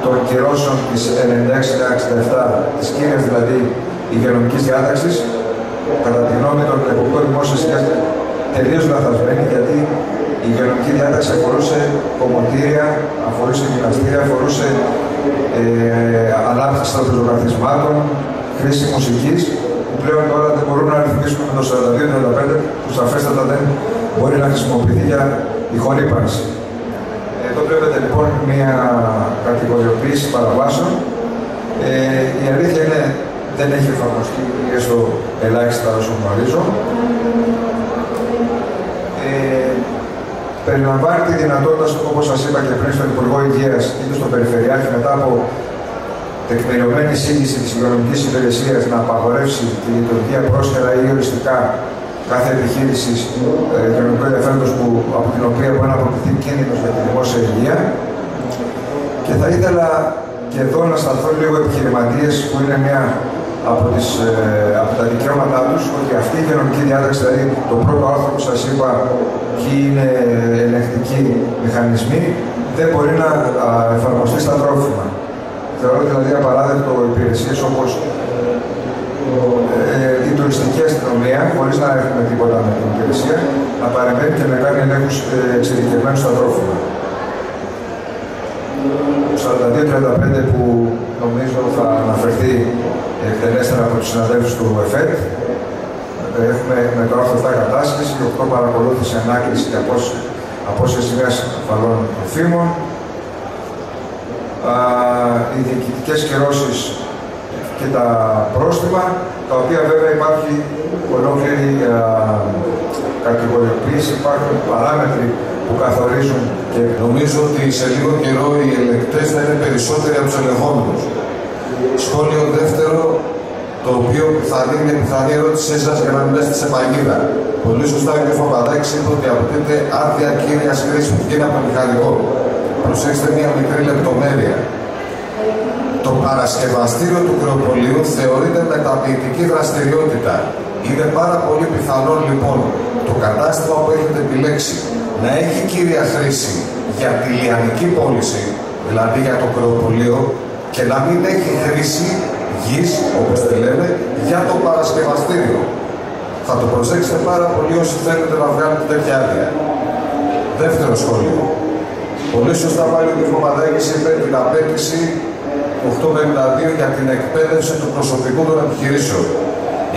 των κυρώσεων της 96-67, της κύριας δηλαδή υγειονομικής διάταξης, κατά τη γνώμη των εποπτών δημόσιας υγείας τελείως λαθασμένη, γιατί η υγειονομική διάταξη αφορούσε κομμωτήρια, αφορούσε γυμναστήρια, αφορούσε ε, ανάπτυξη των ζωγραφισμάτων, χρήση μουσικής, που πλέον τώρα δεν μπορούν να ρυθμίσουμε με το 42-35, που σαφέστατα δεν μπορεί να χρησιμοποιηθεί για ηχορύπανση. Εδώ βλέπετε λοιπόν μια κατηγοριοποίηση παραβάσεων. Ε, η αλήθεια είναι δεν έχει εφαρμοστεί έστω ελάχιστα όσο γνωρίζω. Ε, περιλαμβάνει τη δυνατότητα, όπως σας είπα και πριν, στον Υπουργό Υγείας ή στον Περιφερειάρχη μετά από τεκμηριωμένη σύγχυση της υγειονομικής υπηρεσίας να απαγορεύσει τη λειτουργία πρόσχερα ή οριστικά κάθε επιχείρηση ε, υγειονομικού ενδιαφέροντος από την οποία μπορεί να αποκτηθεί κίνδυνος για τη δημόσια υγεία. Και θα ήθελα και εδώ να σταθώ λίγο επιχειρηματίες που είναι μια από, τις, ε, από τα δικαιώματά τους ότι αυτή η υγειονομική διάταξη, δηλαδή το πρώτο άρθρο που σας είπα, ποιοι είναι ελεγκτικοί μηχανισμοί, δεν μπορεί να εφαρμοστεί στα τρόφιμα. Θεωρώ δηλαδή απαράδεκτο υπηρεσίες όπως ε, η τουριστική αστυνομία, χωρίς να έχουμε τίποτα με την υπηρεσία, να παρεμβαίνει και να κάνει ελέγχους ε, εξειδικευμένους στα τρόφιμα. Το 42-35 που νομίζω θα αναφερθεί εκτενέστερα από τους συναδέλφους του ΕΦΕΤ. Έχουμε με το άρθρο 7 κατάσχεση, 8 παρακολούθηση, ανάκληση και απόσυρση μιας ασφαλών τροφίμων. Οι διοικητικές κυρώσεις και τα πρόστιμα, τα οποία βέβαια υπάρχει ολόκληρη κατηγοριοποίηση, υπάρχουν παράμετροι που καθορίζουν και νομίζω ότι σε λίγο καιρό οι ελεκτές θα είναι περισσότεροι από τους ελεγχόμενους. Σχόλιο δεύτερο, το οποίο θα είναι μια πιθανή ερώτησή σα για να μην πέσετε σε παγίδα. Πολύ σωστά ο κ. Παπαδάκης είπε ότι απαιτείται άδεια κύρια χρήση που βγαίνει από το μηχανικό. Προσέξτε μια μικρή λεπτομέρεια. Το παρασκευαστήριο του κρεοπολίου θεωρείται μεταποιητική δραστηριότητα. Είναι πάρα πολύ πιθανό λοιπόν το κατάστημα που έχετε επιλέξει να έχει κύρια χρήση για τη λιανική πώληση, δηλαδή για το κρεοπολείο, και να μην έχει χρήση γης, όπως τη λέμε, για το παρασκευαστήριο. Θα το προσέξετε πάρα πολύ όσοι θέλετε να βγάλετε τέτοια άδεια. Δεύτερο σχόλιο. Πολύ σωστά πάλι ο κ. Παπαδάκης είπε την απέτηση 852 για την εκπαίδευση του προσωπικού των επιχειρήσεων.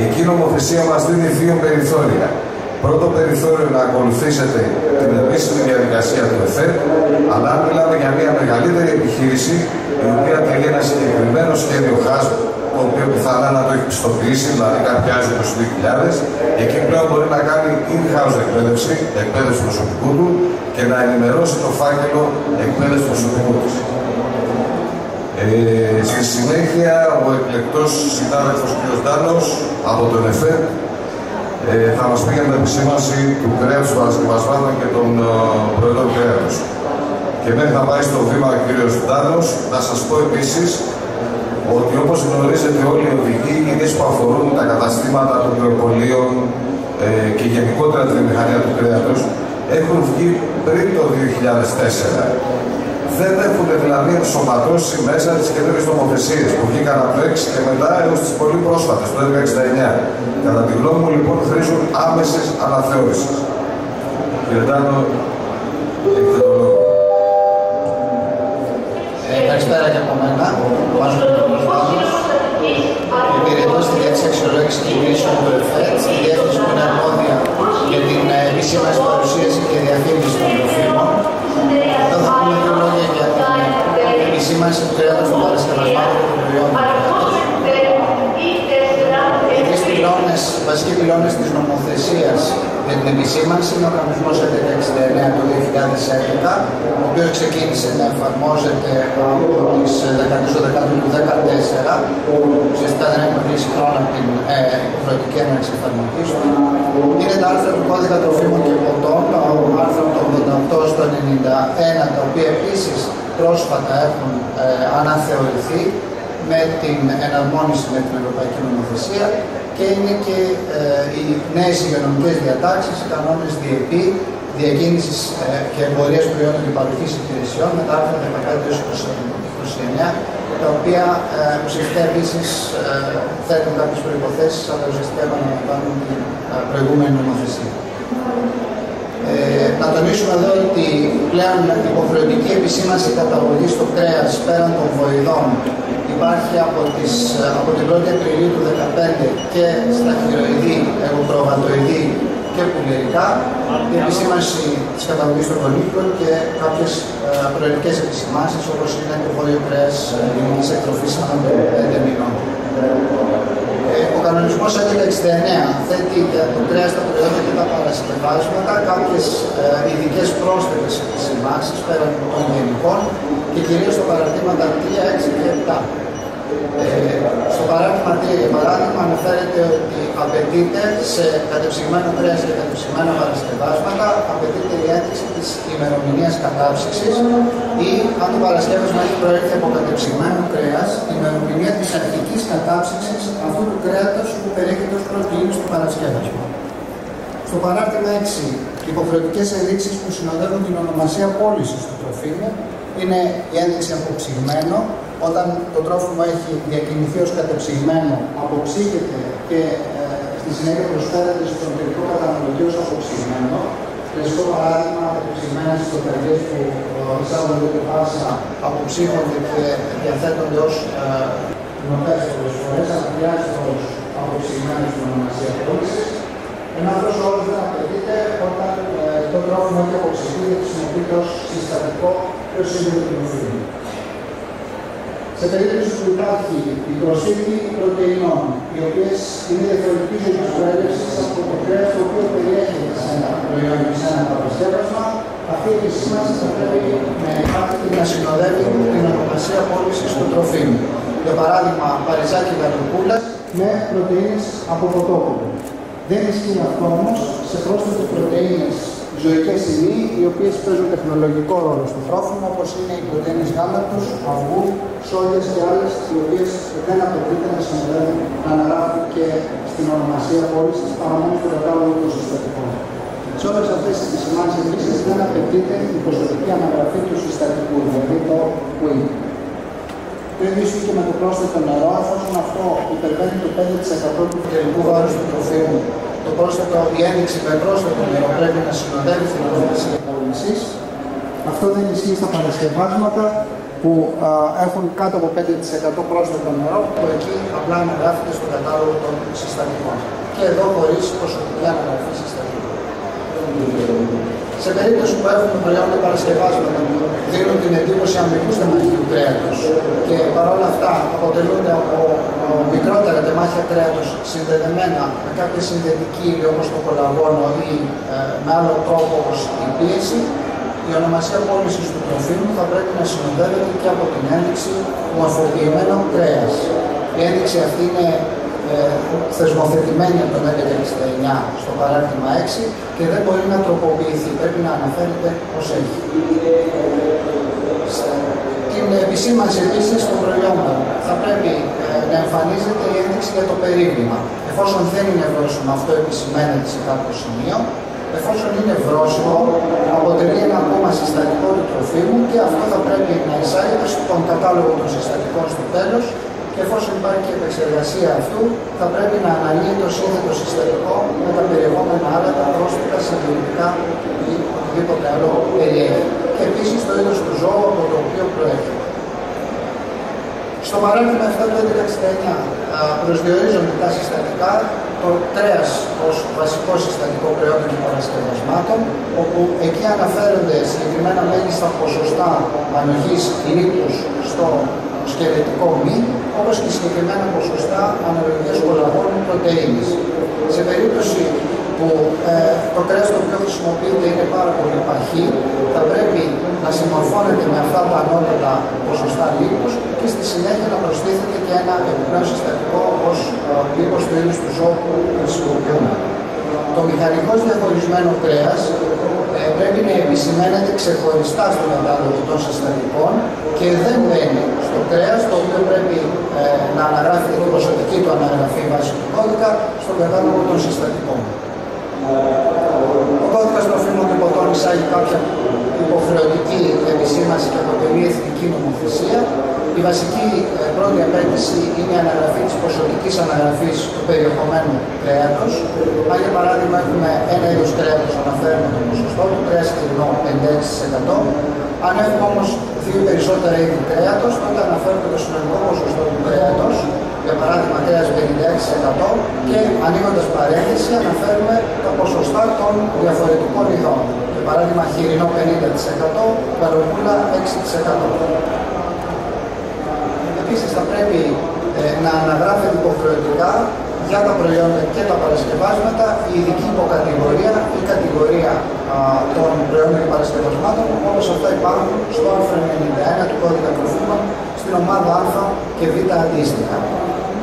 Εκεί η νομοθεσία μας δίνει δύο περιθώρια. Πρώτο περιθώριο να ακολουθήσετε την επίσημη διαδικασία του ΕΦΕΤ, αλλά αν μιλάμε για μια μεγαλύτερη επιχείρηση, η οποία τηρεί ένα συγκεκριμένο σχέδιο χάσμα, το οποίο πιθανά να το έχει πιστοποιήσει, δηλαδή κάποια άζει 22.000, εκεί πλέον μπορεί να κάνει in-house εκπαίδευση, εκπαίδευση προσωπικού του και να ενημερώσει το φάκελο εκπαίδευση προσωπικού του. Ε, στη συνέχεια, ο εκλεκτός συνάδελφος κ. Ντάνος από τον ΕΦΕΤ ε, θα μας πει για την επισήμανση του κρέατος των παρασκευασμάτων και των ε, προϊόντων κρέατος. Και μέχρι να πάει στο βήμα ο κ. Ντάνος, να σας πω επίσης ότι όπως γνωρίζετε όλοι οι οδηγοί, οι που αφορούν τα καταστήματα των κρεοπολίων ε, και γενικότερα τη μηχανία του κρέατος, έχουν βγει πριν το 2004 δεν έχουν δηλαδή ενσωματώσει μέσα τις καινούριε νομοθεσίε που βγήκαν από το 6 και μετά έως τις πολύ πρόσφατες, το 1969. Κατά τη γνώμη μου λοιπόν χρήζουν άμεσης αναθεώρησης. Κύριε Τάνο, έχετε το λόγο. Ε, καλησπέρα και από μένα. Βάζω τον Παπαδάκη. Υπηρετώ στη διεύθυνση αξιολόγησης κινήσεων του ΕΦΕΤ, στη διεύθυνση που είναι αρμόδια για την ε, επίσημη παρουσίαση και διαφήμιση των τροφίμων. Εδώ θα πούμε δύο λόγια για την επισήμανση του κρέατος των παρασκευασμάτων των προϊόντων. Οι τρεις πυλώνες, βασικοί πυλώνες της νομοθεσίας για την επισήμανση είναι ο κανονισμός 1169 του 2011, ο οποίος ξεκίνησε να εφαρμόζεται από τις 10 του 2014, ουσιαστικά δεν έχουμε κλείσει χρόνο από την ε, υποχρεωτική έναρξη εφαρμογής του. Είναι τα άρθρα του κώδικα τροφίμων και ποτών, το άρθρος το 88 στο 91, τα οποία επίσης πρόσφατα έχουν ε, αναθεωρηθεί με την εναρμόνιση με την Ευρωπαϊκή Νομοθεσία και είναι και ε, οι νέες υγειονομικές διατάξεις, οι κανόνες διεπή, διακίνησης ε, και εμπορίας προϊόντων και παροχής υπηρεσιών με τα άρθρα 15-29, τα οποία ε, ουσιαστικά επίσης ε, θέτουν κάποιες προϋποθέσεις, αλλά ουσιαστικά επαναλαμβάνουν την ε, προηγούμενη νομοθεσία. Ε, να τονίσουμε εδώ ότι πλέον υποχρεωτική επισήμανση καταγωγής στο κρέας πέραν των βοηδών υπάρχει από, τις, από την 1η Απριλίου του 2015 και στα χειροειδή, εγωπροβατοειδή και πουλερικά, η επισήμανση της καταγωγής των κολύκων και κάποιες προαιρετικές επισημάνσεις όπως είναι το βόλιο κρέας ελληνική εκτροφής ανά των 5 μηνών. Ε, ο κανονισμός 1169 θέτει για το κρέας, τα προϊόντα και τα παρασκευάσματα κάποιες ειδικές πρόσθετες επισημάνσει πέραν των γενικών και κυρίως στο παραδείγματα 3, 6 και 7. Ε, στο παράδειγμα 3, για παράδειγμα, αναφέρεται ότι απαιτείται σε κατεψυγμένο κρέα και κατεψυγμένα παρασκευάσματα απαιτείται η ένδειξη της ημερομηνίας κατάψυξης ή αν το παρασκεύασμα έχει προέρχεται από κατεψυγμένο κρέας, η ημερομηνία τη αρχική κατάψυξης αυτού του κρέατος που περιέχεται ως πρωτεΐνης στο παρασκεύασμα. Στο παράδειγμα 6, υποχρεωτικές ενδείξεις που συνοδεύουν την ονομασία πώλησης του τροφίμου είναι η ένδειξη αποψυγμένο, όταν το τρόφιμο έχει διακινηθεί ως κατεψυγμένο, αποψύγεται και ε, στη συνέχεια προσφέρεται στον τελικό καταναλωτή ως αποψυγμένο. Κλασικό παράδειγμα, κατεψυγμένα συστοπεργές που εισάγονται και πάσα αποψύχονται και διαθέτονται ως γνωτές πολλές φορές, αλλά χρειάζεται ως αποψυγμένο στην ονομασία πώλησης. Ένα αυτός ο όρος δεν απαιτείται όταν ε, το τρόφιμο έχει αποψυχθεί και χρησιμοποιείται ως συστατικό και ως σύμβολο του σε περίπτωση που υπάρχει η προσθήκη πρωτεϊνών, οι οποίες είναι διαφορετική ζωή προέλευση από το κρέας το οποίο περιέχεται σε ένα προϊόν ή σε ένα παρασκεύασμα, αυτή η επισήμανση θα πρέπει να υπάρχει και να συνοδεύει την ονομασία πώλησης του τροφίμου. Για παράδειγμα, παριζάκι γαλοπούλα με πρωτεΐνες από κοτόπουλο. Δεν ισχύει αυτό όμως σε πρόσθετες πρωτεΐνες ζωικές υλοί, οι οποίες παίζουν τεχνολογικό ρόλο στο τρόφιμο, όπως είναι οι πρωτεΐνες γάλακτος, αυγού, σόγιας και άλλες, οι οποίες δεν απαιτείται να συνοδεύουν να αναγράφουν και στην ονομασία πώληση παρά μόνο στο κατάλογο των συστατικών. Σε όλες αυτές τις επισημάνσει επίσης δεν απαιτείται η ποσοτική αναγραφή του συστατικού, δηλαδή το WIN. Το ίδιο ισχύει και με το πρόσθετο νερό, εφόσον αυτό υπερβαίνει το 5% του τελικού βάρους του τροφίμου. Το πρόσθετο, η ένδειξη με πρόσθετο νερό πρέπει να συνοδεύει την ονομασία πώληση. Αυτό δεν ισχύει στα παρασκευάσματα που α, έχουν κάτω από 5% πρόσθετο νερό, που εκεί απλά αναγράφεται στο κατάλογο των συστατικών. Και εδώ χωρίς ποσοτική αναγραφή συστατικών. Σε περίπτωση που έχουμε προϊόντα παρασκευάσματα που δίνουν την εντύπωση αμυγού τεμαχίου κρέατος και παρόλα αυτά αποτελούνται από μικρότερα τεμάχια κρέατος συνδεδεμένα με κάποια συνδετική ύλη όπως το κολαγόνο ή ε, με άλλο τρόπο όπως η πίεση, η ονομασία πώλησης του τροφίμου θα πρέπει να συνοδεύεται και από την ένδειξη μορφοποιημένο κρέας. Η ένδειξη αυτή είναι ε, θεσμοθετημένη από το 1969 στο παράδειγμα 6 και δεν μπορεί να τροποποιηθεί, πρέπει να αναφέρεται ως έχει. Την επισήμανση επίσης των προϊόντων θα πρέπει ε, να εμφανίζεται η ένδειξη για το περίβλημα. Εφόσον δεν είναι βρόσιμο, αυτό επισημαίνεται σε κάποιο σημείο. Εφόσον είναι βρόσιμο, αποτελεί ένα ακόμα συστατικό του τροφίμου και αυτό θα πρέπει να εισάγεται στον κατάλογο των συστατικών στο τέλος και εφόσον υπάρχει και επεξεργασία αυτού, θα πρέπει να αναλύει το σύνθετο συστατικό με τα περιεχόμενα άλλα, τα πρόσφυγα, συντηρητικά ή οτιδήποτε άλλο περιέχει. Και επίσης το είδος του ζώου από το οποίο προέρχεται. Στο παράδειγμα 7 του 2019 προσδιορίζονται τα συστατικά, το κρέα ως βασικό συστατικό προϊόντων και παρασκευασμάτων, όπου εκεί αναφέρονται συγκεκριμένα μέγιστα ποσοστά ανοχής λίπου στο σκελετικό μη, όπως και συγκεκριμένα ποσοστά αναλογίας κολαγόνου πρωτεΐνης. Σε περίπτωση που ε, το κρέας το οποίο χρησιμοποιείται είναι πάρα πολύ παχύ, θα πρέπει να συμμορφώνεται με αυτά τα ανώτατα ποσοστά λίπους και στη συνέχεια να προσθέτεται και ένα επιπλέον συστατικό ως ε, λίπος του είδους του ζώου που χρησιμοποιούμε. Το μηχανικό διαχωρισμένο κρέας ε, πρέπει να επισημαίνεται ξεχωριστά στον κατάλογο των συστατικών και δεν μπαίνει στο κρέα, το οποίο πρέπει ε, να αναγράφει την ποσοτική του αναγραφή βάσει του κώδικα στον κατάλογο των συστατικών. Ο κώδικας τροφίμων και ποτών εισάγει κάποια υποχρεωτική επισήμανση και αποτελεί εθνική νομοθεσία. Η βασική ε, πρώτη απέτηση είναι η αναγραφή της ποσοτική αναγραφής του περιεχομένου κρέατος. Αν για παράδειγμα έχουμε ένα είδος κρέατος, αναφέρουμε το ποσοστό του, κρέα χοιρινό 56%. Αν έχουμε όμως δύο περισσότερα είδη κρέατος, τότε αναφέρουμε το συνολικό ποσοστό του κρέατος, για παράδειγμα κρέας 56% και ανοίγοντας παρένθεση αναφέρουμε τα ποσοστά των διαφορετικών ειδών. Για παράδειγμα χοιρινό 50%, παροπούλα 6%. Επίσης θα πρέπει ε, να αναγράφεται υποχρεωτικά για τα προϊόντα και τα παρασκευάσματα η ειδική υποκατηγορία ή κατηγορία α, των προϊόντων και παρασκευασμάτων όπως αυτά υπάρχουν στο άρθρο 91 του κώδικα τροφίμων στην ομάδα Α και Β αντίστοιχα.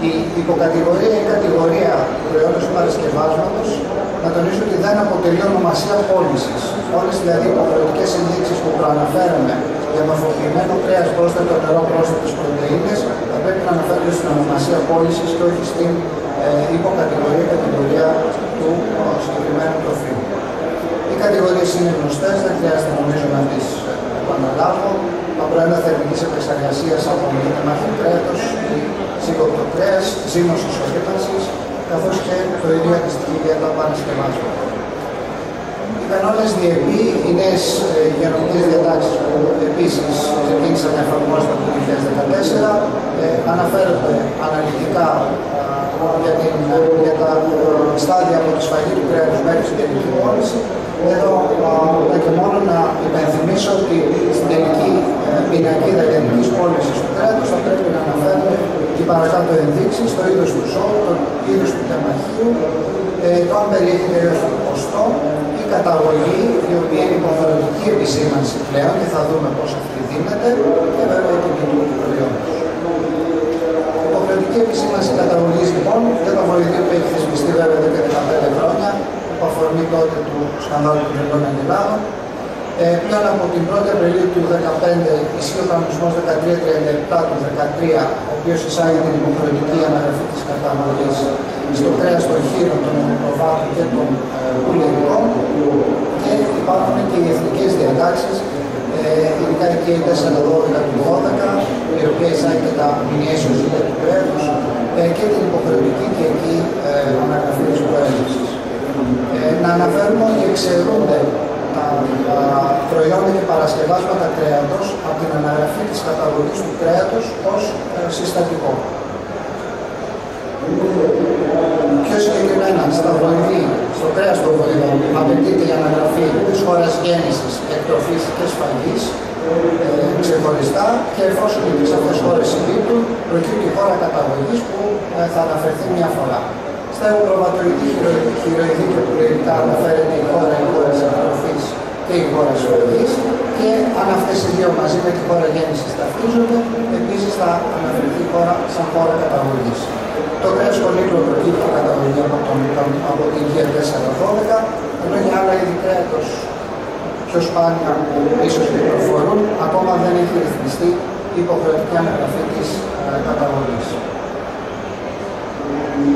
Η υποκατηγορία ή κατηγορία προϊόντος ή παρασκευάσματος να τονίσω ότι δεν αποτελεί ονομασία πώλησης. Όλε δηλαδή οι υποχρεωτικές ενδείξεις που προαναφέραμε για μορφοποιημένο κρέας, πρόσθετο νερό, πρόσθετες πρωτενε θα πρέπει να αναφέρονται στην ονομασία πώλησης και όχι στην ε, υποκατηγορία κατηγορία του ε, συγκεκριμένου τροφίμου. Οι κατηγορίες είναι γνωστές, δεν χρειάζεται νομίζω να τις ε, επαναλάβω. Τα προϊόντα θερμικής επεξεργασίας από μάχη κρέατο, σίγουρο κρέα, ζύμωση οχέταση, καθώς και το ίδιο αντιστοιχεί για τα παρασκευάσματα. Οι κανόνε διεπί, οι νέε υγειονομικές διατάξεις που επίσης ξεκίνησαν να εφαρμόζονται το 2014, αναφέρονται αναλυτικά για, την, για τα στάδια από τη σφαγή του κρέατος μέχρι την τελική πώληση. Εδώ ε, και μόνο να υπενθυμίσω ότι στην τελική ε, πινακή δαγενική πώληση του κράτου θα πρέπει να αναφέρουμε και παρακάτω ενδείξει, το είδος του ζώου, το είδος του διαμαχίου, ε, το αν περιέχει στο ποστό, η καταγωγή, η οποία είναι υποχρεωτική επισήμανση πλέον και θα δούμε πώς αυτή δίνεται, και βέβαια το κοινό του προϊόντο. Υποχρεωτική επισήμανση καταγωγής λοιπόν για το βοηθό που έχει θεσπιστεί βέβαια εδώ και 15 χρόνια προϊόντος. του σκανδάλου των Ελληνών Αγγελάδων. Ε, πλέον από την 1η Απριλίου του 2015 ισχύει ο κανονισμός 1337 του 2013, ο οποίος εισάγει την υποχρεωτική αναγραφή της καταβολή στο κρέας των χείρων, των ομοπροβάτων και των πουλερικών. Και υπάρχουν και οι εθνικές διατάξεις, ε, ειδικά εκεί η 412 του 12, η οποία εισάγει και τα μηνιαία ισοζύγια του κρέατος ε, και την υποχρεωτική και εκεί ε, αναγραφή της προέλευση. Ε, να αναφέρουμε ότι εξαιρούνται τα προϊόντα και παρασκευάσματα κρέατος από την αναγραφή της καταγωγής του κρέατος ως ε, συστατικό. Πιο συγκεκριμένα, στα βοηδή, στο κρέας των βοηδών, απαιτείται η αναγραφή της χώρας γέννησης, εκτροφής και σφαγής, ε, ξεχωριστά και εφόσον οι τρεις αυτές χώρες συμπίπτουν, προκύπτει η χώρα καταγωγής που ε, θα αναφερθεί μια φορά. Στα εγωπροβατοειδή, χειροειδή και πουλερικά αναφέρεται η χώρα, η χώρα της εκτροφής και η χώρα εισαγωγής και αν αυτές οι δύο μαζί με τη χώρα γέννησης ταυτίζονται, επίσης θα αναφερθεί η χώρα σαν χώρα καταγωγής. Το κρέας κολύκλο προκύπτει καταγωγή από, τον, από την υγεία 412, ενώ για άλλα είδη κρέατος πιο σπάνια ίσως κυκλοφορούν, ακόμα δεν έχει ρυθμιστεί η υποχρεωτική αναγραφή της ε, καταγωγής.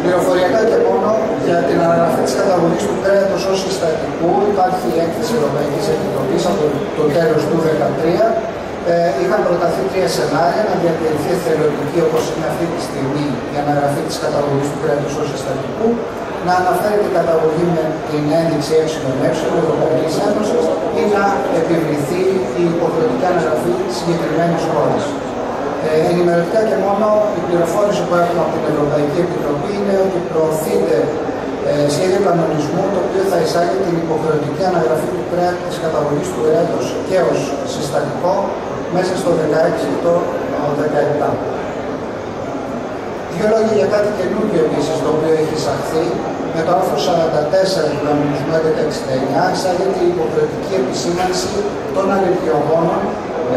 Πληροφοριακά και μόνο για την αναγραφή της καταγωγής του κρέατος ως συστατικού υπάρχει η έκθεση Ευρωπαϊκής Επιτροπής από το τέλος του 2013. Ε, είχαν προταθεί τρία σενάρια να διατηρηθεί εθελοντική όπως είναι αυτή τη στιγμή η αναγραφή της καταγωγής του κρέατος ως συστατικού, να αναφέρει την καταγωγή με την ένδειξη ΕΕ Ευρωπαϊκής Ένωσης ή να επιβληθεί η υποχρεωτική αναγραφή συγκεκριμένης χώρας. Ε, ενημερωτικά και μόνο η πληροφόρηση που έχουμε από την Ευρωπαϊκή Επιτροπή είναι ότι προωθείται ε, σχέδιο κανονισμού το οποίο θα εισάγει την υποχρεωτική αναγραφή του κρέα, της καταγωγής του κρέατος και ως συστατικό μέσα στο 16 το 17. Δύο λόγια για κάτι καινούργιο επίσης το οποίο έχει εισαχθεί με το άρθρο 44 του κανονισμού 1169 εισάγεται η υποχρεωτική επισήμανση των αλληλεγγυογόνων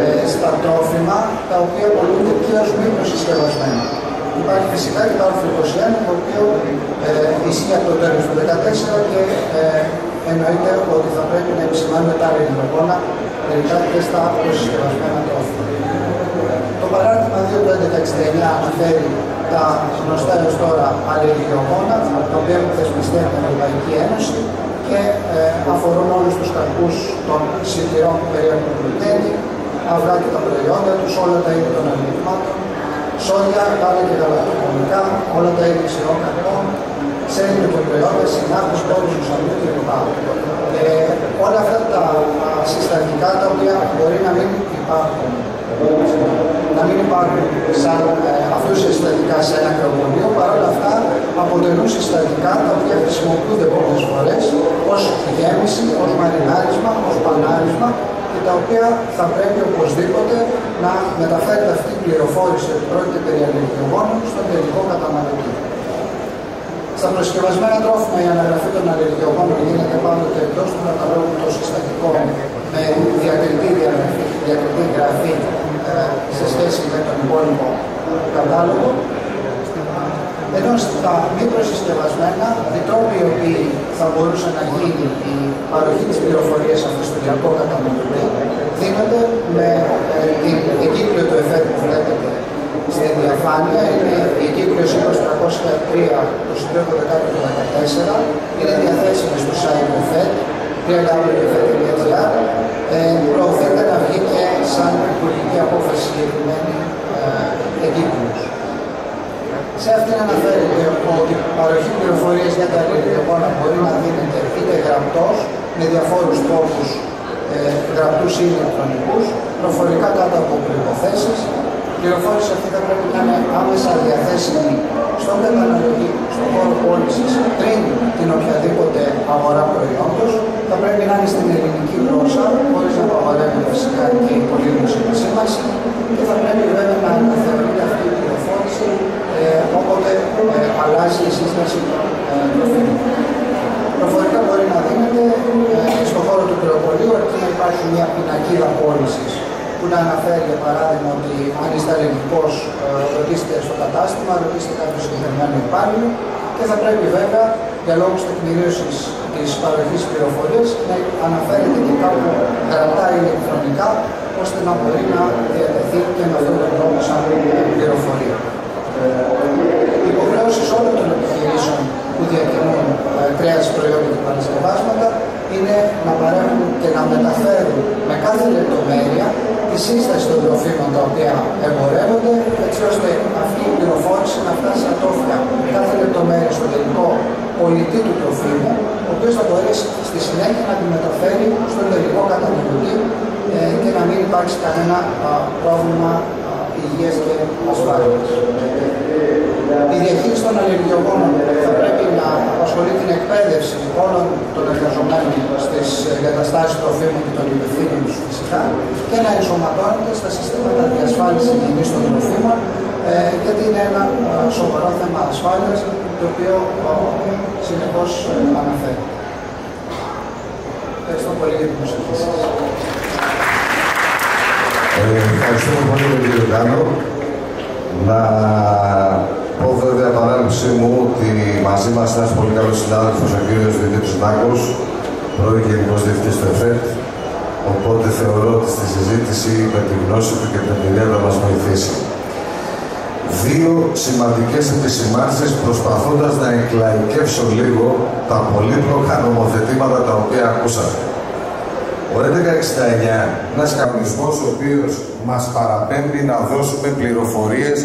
ε, στα τρόφιμα τα οποία πολλούνται και ως μη προσυσκευασμένα. Υπάρχει φυσικά και το άρθρο 21 το οποίο ε, ισχύει από το τέλος του 2014 και ε, εννοείται ότι θα πρέπει να επισημάνουμε τα αλληλεγγύωνα τελικά και στα προσυσκευασμένα τρόφιμα. Το παράδειγμα 2.569 αναφέρει τα γνωστά έως τώρα αλληλεγγυογόνα, τα οποία έχουν θεσπιστεί από την Ευρωπαϊκή Ένωση και ε, αφορούν όλους τους καρπούς των σιτηρών που περιέχουν γλουτένη, αυγά και τα προϊόντα τους, όλα τα είδη των αλληλεγμάτων, σόγια, γάλα και γαλακτοκομικά, όλα τα είδη ξηρών καρπών, σέλιδο των προϊόντων, συνάπτες, πόρους, μουσαλμού κλπ. Ε, όλα αυτά τα συστατικά τα οποία μπορεί να μην υπάρχουν να μην υπάρχουν σαν ε, συστατικά σε ένα κρεοπολείο, παρόλα αυτά αποτελούν συστατικά τα οποία χρησιμοποιούνται πολλές φορές ως γέμιση, ως μαρινάρισμα, ως πανάρισμα και τα οποία θα πρέπει οπωσδήποτε να μεταφέρει αυτή η πληροφόρηση ότι πρόκειται περί αλληλεγγυογόνων στον τελικό καταναλωτή. Στα προσκευασμένα τρόφιμα η αναγραφή των αλληλεγγυογόνων γίνεται πάντοτε εκτό του καταλόγου των συστατικών με διακριτή, διακριτή γραφή ε, σε σχέση με τον υπόλοιπο κατάλογο. Ενώ στα μη προσυσκευασμένα, οι τρόποι οι οποίοι θα μπορούσε να γίνει η παροχή της πληροφορίας αυτής στο τελικό καταναλωτή δίνονται με ε, την εγκύκλιο του εφέτου που βλέπετε στη διαφάνεια. Είναι η εγκύκλιος 2303 του Συντρέχου 14 είναι διαθέσιμη στο site του ΕΦΕΤ www.fed.gr ε, προωθείται να βγει και σαν υπουργική απόφαση συγκεκριμένη ε, εγκύκλιος. Σε αυτήν αναφέρεται ότι η παροχή πληροφορίας για τα αλληλεγγύωνα μπορεί να δίνεται είτε γραπτός με διαφόρους τρόπους ε, γραπτούς ή ηλεκτρονικούς, προφορικά κάτω από προποθέσει. Η πληροφόρηση αυτή θα πρέπει να είναι άμεσα διαθέσιμη στον καταναλωτή, στον χώρο πώλησης πριν την οποιαδήποτε αγορά προϊόντος. Θα πρέπει να είναι στην ελληνική γλώσσα, χωρίς να απαγορεύεται φυσικά και η πολύγλωση επισήμανση και θα πρέπει βέβαια να αναθεωρείται αυτή η πληροφόρηση ε, όποτε ε, αλλάζει η σύσταση των ε, προφίλων. Προφορικά μπορεί να δίνεται ε, στον χώρο του πληροφορίου, αρκεί να υπάρχει μια πινακίδα πώλησης που να αναφέρει για παράδειγμα ότι αν είστε αλληλικό, ε, ρωτήστε στο κατάστημα, ρωτήστε κάποιο συγκεκριμένο υπάλληλο και θα πρέπει βέβαια για λόγους τεκμηρίωσης της παροχής πληροφορίας να αναφέρεται και κάπου γραπτά ή ηλεκτρονικά ώστε να μπορεί να διατεθεί και με αυτόν τον τρόπο σαν πληροφορία. Οι υποχρεώσεις όλων των επιχειρήσεων που διακινούν ε, κρέας προϊόντα και παρασκευάσματα είναι να παρέχουν και να μεταφέρουν με κάθε λεπτομέρεια τη σύσταση των τροφίμων τα οποία εμπορεύονται, έτσι ώστε αυτή η πληροφόρηση να φτάσει στα τρόφιμα με κάθε λεπτομέρεια στο τελικό πολιτή του τροφίμου, ο οποίος θα μπορέσει στη συνέχεια να τη μεταφέρει στον τελικό καταναλωτή ε, και να μην υπάρξει κανένα πρόβλημα υγείας και ασφάλειας. Η διαχείριση των αλλεργιογόνων θα πρέπει να απασχολεί την εκπαίδευση όλων των εργαζομένων στις εγκαταστάσεις τροφίμων και των υπευθύνων τους φυσικά και να ενσωματώνεται στα συστήματα διασφάλισης υγιεινής των τροφίμων ε, γιατί είναι ένα σοβαρό θέμα ασφάλειας το οποίο συνεχώς ε, αναφέρει. Ευχαριστώ πολύ για την προσοχή σας. Ε, ευχαριστούμε πολύ τον κύριο Κάνο. Να πω βέβαια παράληψή μου ότι μαζί μας είναι ένας πολύ καλός συνάδελφος ο κύριος Δημήτρης Νάκος, πρώην Γενικός Διευθυντής του ΕΦΕΤ, οπότε θεωρώ ότι στη συζήτηση με τη γνώση του και την εμπειρία θα μας βοηθήσει. Δύο σημαντικές επισημάνσεις προσπαθώντας να εκλαϊκεύσω λίγο τα πολύπλοκα νομοθετήματα τα οποία ακούσατε. Ο 1169, ένας κανονισμός ο οποίος μας παραπέμπει να δώσουμε πληροφορίες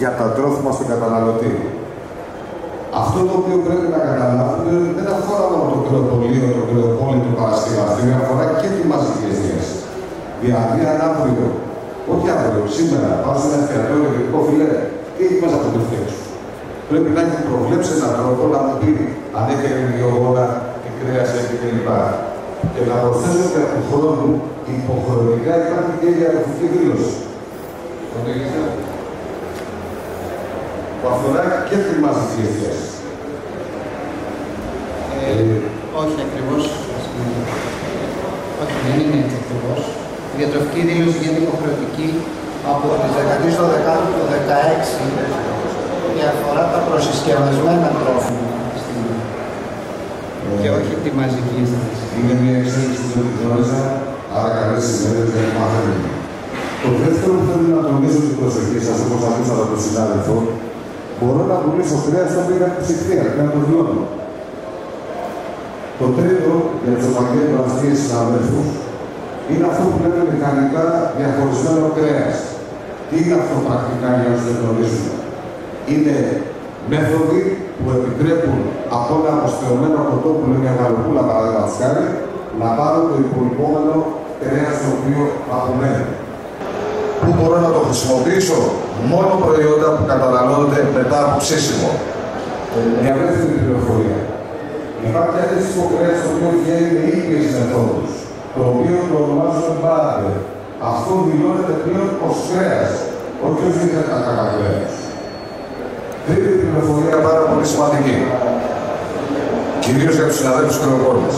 για τα τρόφιμα στον καταναλωτή. Αυτό το οποίο πρέπει να καταλάβουμε δεν αφορά μόνο το κρεοπολείο, το κρεοπόλιο του παρασκευαστήριου, αφορά και τη μαζική εστίαση. Δηλαδή, αν αύριο, όχι αύριο, σήμερα, πάω σε ένα εστιατόριο και πω φιλέ, τι έχεις μέσα από το φτιάξω. Πρέπει να έχει προβλέψει έναν τρόπο να μου πει αν έχει ελληνιογόνα, τι κρέας έχει κλπ. Και να προσθέσω και από του χρόνου υποχρεωτικά υπάρχει και η διαδοχική δήλωση. Που αφορά και τη μαζική εστίαση. Ε, όχι ακριβώς. Όχι, δεν είναι έτσι ακριβώς. Η διατροφική δήλωση γίνεται υποχρεωτική από τις 13 του 10 του 16 και αφορά τα προσυσκευασμένα τρόφιμα και όχι τη μαζική εστίαση. Είναι μια εξέλιξη που δεν γνώριζα, άρα καλέ σημαίνει δεν μάθαμε. Το δεύτερο που θέλω να τονίσω την προσοχή σας, όπως ακούσατε από τον συνάδελφο, μπορώ να πουλήσω κρέα στο πήγα τη ψυχτία και να το βιώνω. Το τρίτο για τους επαγγελματίε συναδέλφους είναι αυτό που λέμε μηχανικά διαχωρισμένο κρέας. Τι είναι αυτό πρακτικά για όσους δεν γνωρίζουν. Είναι μέθοδοι που επιτρέπουν από ένα αποστεωμένο ποτό που είναι γαλοπούλα παραδείγματο χάρη να πάρω το υπολοιπόμενο κρέα το οποίο απομένει. Πού μπορώ να το χρησιμοποιήσω, μόνο προϊόντα που καταναλώνονται μετά από ψήσιμο. Μια δεύτερη πληροφορία. Υπάρχει αντίστοιχο κρέα το οποίο βγαίνει με ίδιες μεθόδους, το οποίο το ονομάζουμε μπάρτε. Αυτό δηλώνεται πλέον ως κρέας, όχι ως ιδιαίτερα κρέα. Τρίτη πληροφορία πάρα πολύ σημαντική. Κυρίως για τους συναδέλφους κρεοκόρτε.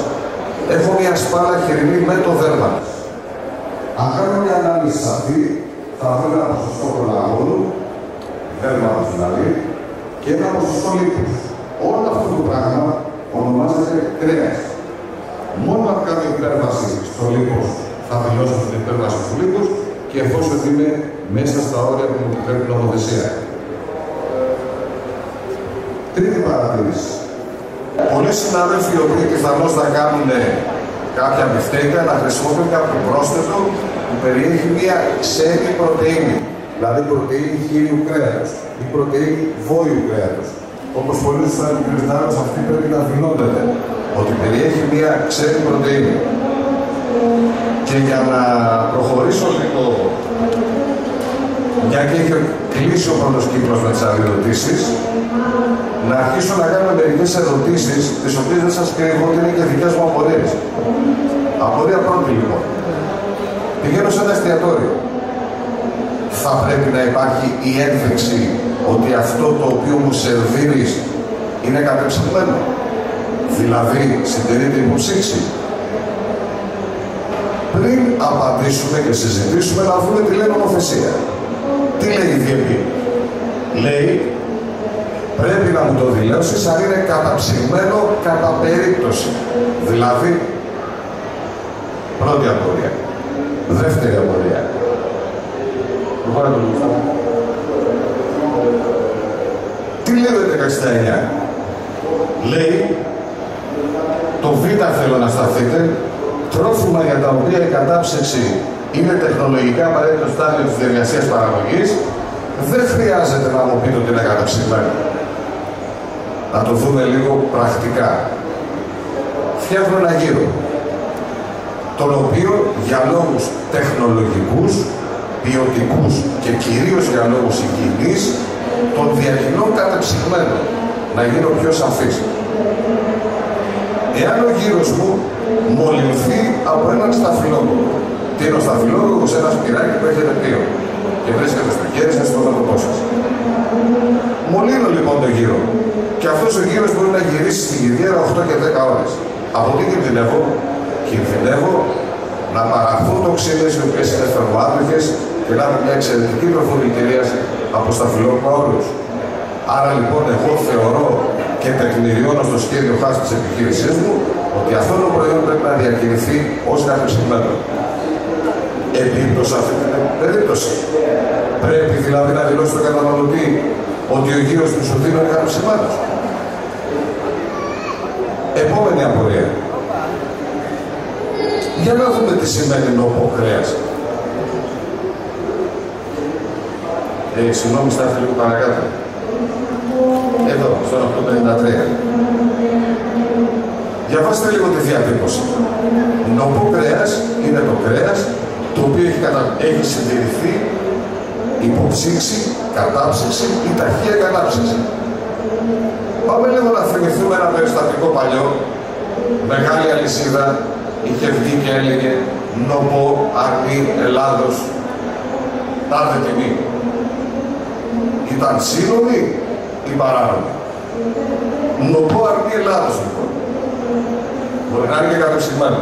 Έχω μια σπάλα χοιρινή με το δέρμα. Αν κάνω μια ανάλυση αυτή, θα βρω ένα ποσοστό προλαγόνου, δέρμα δηλαδή, και ένα ποσοστό λίπου. Όλο αυτό το πράγμα ονομάζεται κρέας. Μόνο αν κάνω υπέρβαση στο λίπος θα δηλώσω την υπέρβαση του λίπους και εφόσον είμαι μέσα στα όρια που μου επιτρέπει η νομοθεσία. Τρίτη παρατήρηση. Πολλοί συνάδελφοι οι οποίοι πιθανώ θα κάνουν κάποια μπιφτέκα να χρησιμοποιούν κάποιο πρόσθετο που περιέχει μια ξένη πρωτενη. Δηλαδή πρωτενη χείριου κρέατος ή πρωτενη βόηου κρέατος. Όπως πολλοί σωστά είπε ο αυτή πρέπει να δηλώνεται ότι περιέχει μια ξένη πρωτενη. Και για να προχωρήσω λίγο, μια και έχει κλείσει ο πρώτο κύκλο με τις αδειοδοτήσεις, να αρχίσω να κάνω μερικές ερωτήσεις, τις οποίες δεν σας κρύβω ότι είναι και δικές μου απορίες. Απορία πρώτη λοιπόν. Πηγαίνω σε ένα εστιατόριο. Θα πρέπει να υπάρχει η ένδειξη ότι αυτό το οποίο μου σερβίρεις είναι κατεψυγμένο. Δηλαδή, συντηρείται υποψήξη. Πριν απαντήσουμε και συζητήσουμε, να δούμε τι λέει νομοθεσία. Τι λέει η Διεπή; Λέει πρέπει να μου το δηλώσεις αν είναι καταψυγμένο κατά περίπτωση. Δηλαδή, πρώτη απορία. Δεύτερη απορία. Τι λέει το 1969. Λέει, το Β θέλω να σταθείτε, τρόφιμα για τα οποία η κατάψυξη είναι τεχνολογικά απαραίτητο στάδιο της διαδικασίας παραγωγής, δεν χρειάζεται να μου πείτε ότι είναι καταψυγμένο. Να το δούμε λίγο πρακτικά. Φτιάχνω ένα γύρο, τον οποίο για λόγους τεχνολογικούς, ποιοτικούς και κυρίως για λόγους υγιεινής, τον διακινώ κατεψυγμένο, να γίνω πιο σαφής. Εάν ο γύρος μου μολυνθεί από έναν σταφυλόγο, τι είναι ο σταφυλόγος, ένας σπυράκι που έχετε δύο και βρίσκεται στο χέρι σας, στο δόντο σας. Μολύνω λοιπόν το γύρο. Και αυτός ο γύρος μπορεί να γυρίσει στην κηδεία 8 και 10 ώρες. Από τι κινδυνεύω, κινδυνεύω να παραχθούν τοξίνες οι οποίες είναι θερμοάδοχες και να έχουν μια εξαιρετική προφορική από σταφυλόγου όρους. Άρα λοιπόν εγώ θεωρώ και τεκμηριώνω στο σχέδιο χάση της επιχείρησής μου ότι αυτό το προϊόν πρέπει να διακινηθεί ως καθεξηγμένο. Επίπτωση αυτή την περίπτωση. Πρέπει δηλαδή να δηλώσει τον καταναλωτή ότι ο γύρος του ισοδύνου είναι καθεξηγμένος. Επόμενη απορία. Για να δούμε τι σημαίνει νόπο κρέας. Ε, συγγνώμη, στάθηκε λίγο παρακάτω. Εδώ, στον 853. Διαβάστε λίγο τη διατύπωση. Νοπό κρέας είναι το κρέας το οποίο έχει, κατα... έχει συντηρηθεί υποψήξη, κατάψυξη ή ταχεία κατάψυξη. Πάμε λίγο να θυμηθούμε ένα περιστατικό παλιό. Μεγάλη αλυσίδα είχε βγει και έλεγε νοπό, αρνή, Ελλάδος, τάδε τιμή. Ήταν σύνομοι ή παράνομοι. Νοπό αρνή Ελλάδος λοιπόν. Μπορεί να είναι και κατεψυγμένο.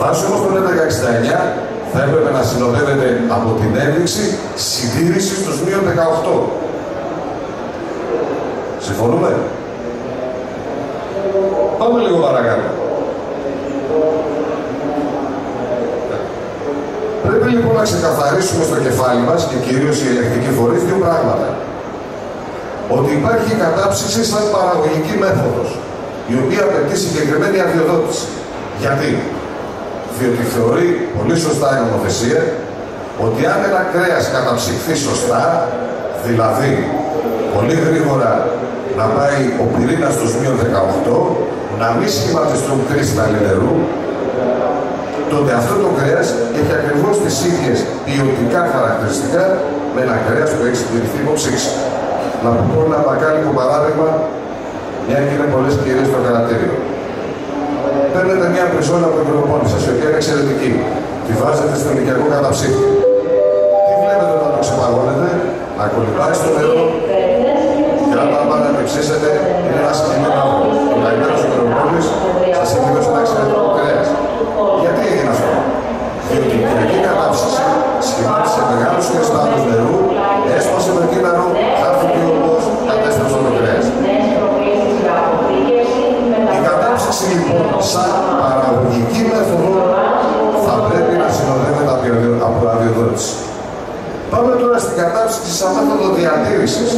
Βάσει όμως το 1169 θα έπρεπε να συνοδεύεται από την ένδειξη συντήρησης στους μείον 18. Συμφωνούμε; Πάμε λίγο παρακάτω. Πρέπει λοιπόν να ξεκαθαρίσουμε στο κεφάλι μας και κυρίως οι ελεκτικοί φορείς δύο πράγματα. Ότι υπάρχει κατάψυξη σαν παραγωγική μέθοδος, η οποία απαιτεί συγκεκριμένη αδειοδότηση. Γιατί; Διότι θεωρεί πολύ σωστά η νομοθεσία ότι αν ένα κρέας καταψυχθεί σωστά, δηλαδή πολύ γρήγορα να πάει ο πυρήνας στους μείον 18, να μην σχηματιστούν κρίσταλοι νερού, τότε αυτό το κρέας έχει ακριβώς τις ίδιες ποιοτικά χαρακτηριστικά με ένα κρέας που έχει συντηρηθεί υποψήξη. Να πω ένα μπακάλικο παράδειγμα, μια και είναι πολλές κυρίες στο καρατήριο. Παίρνετε μια πριζόλα από την προπόνη σας, η οποία είναι εξαιρετική. Τη βάζετε στο νοικιακό καταψύχτη. Τι βλέπετε όταν το ξεπαγώνετε, να κολυμπάει στο νερό και αν πάμε να ψήσετε, είναι ένα σκηνή μαύρο. Ο καημένος ο Κροπόλης σας έχει δώσει ένα εξαιρετικό κρέας. Γιατί έγινε αυτό; Διότι η κυρική κατάψυξη σχημάτισε μεγάλους κρυστάλλους νερού, σαν παραγωγική μέθοδο θα πρέπει να συνοδεύεται από αδειοδότηση. Πάμε τώρα στην κατάψυξη σαν μέθοδο διατήρησης.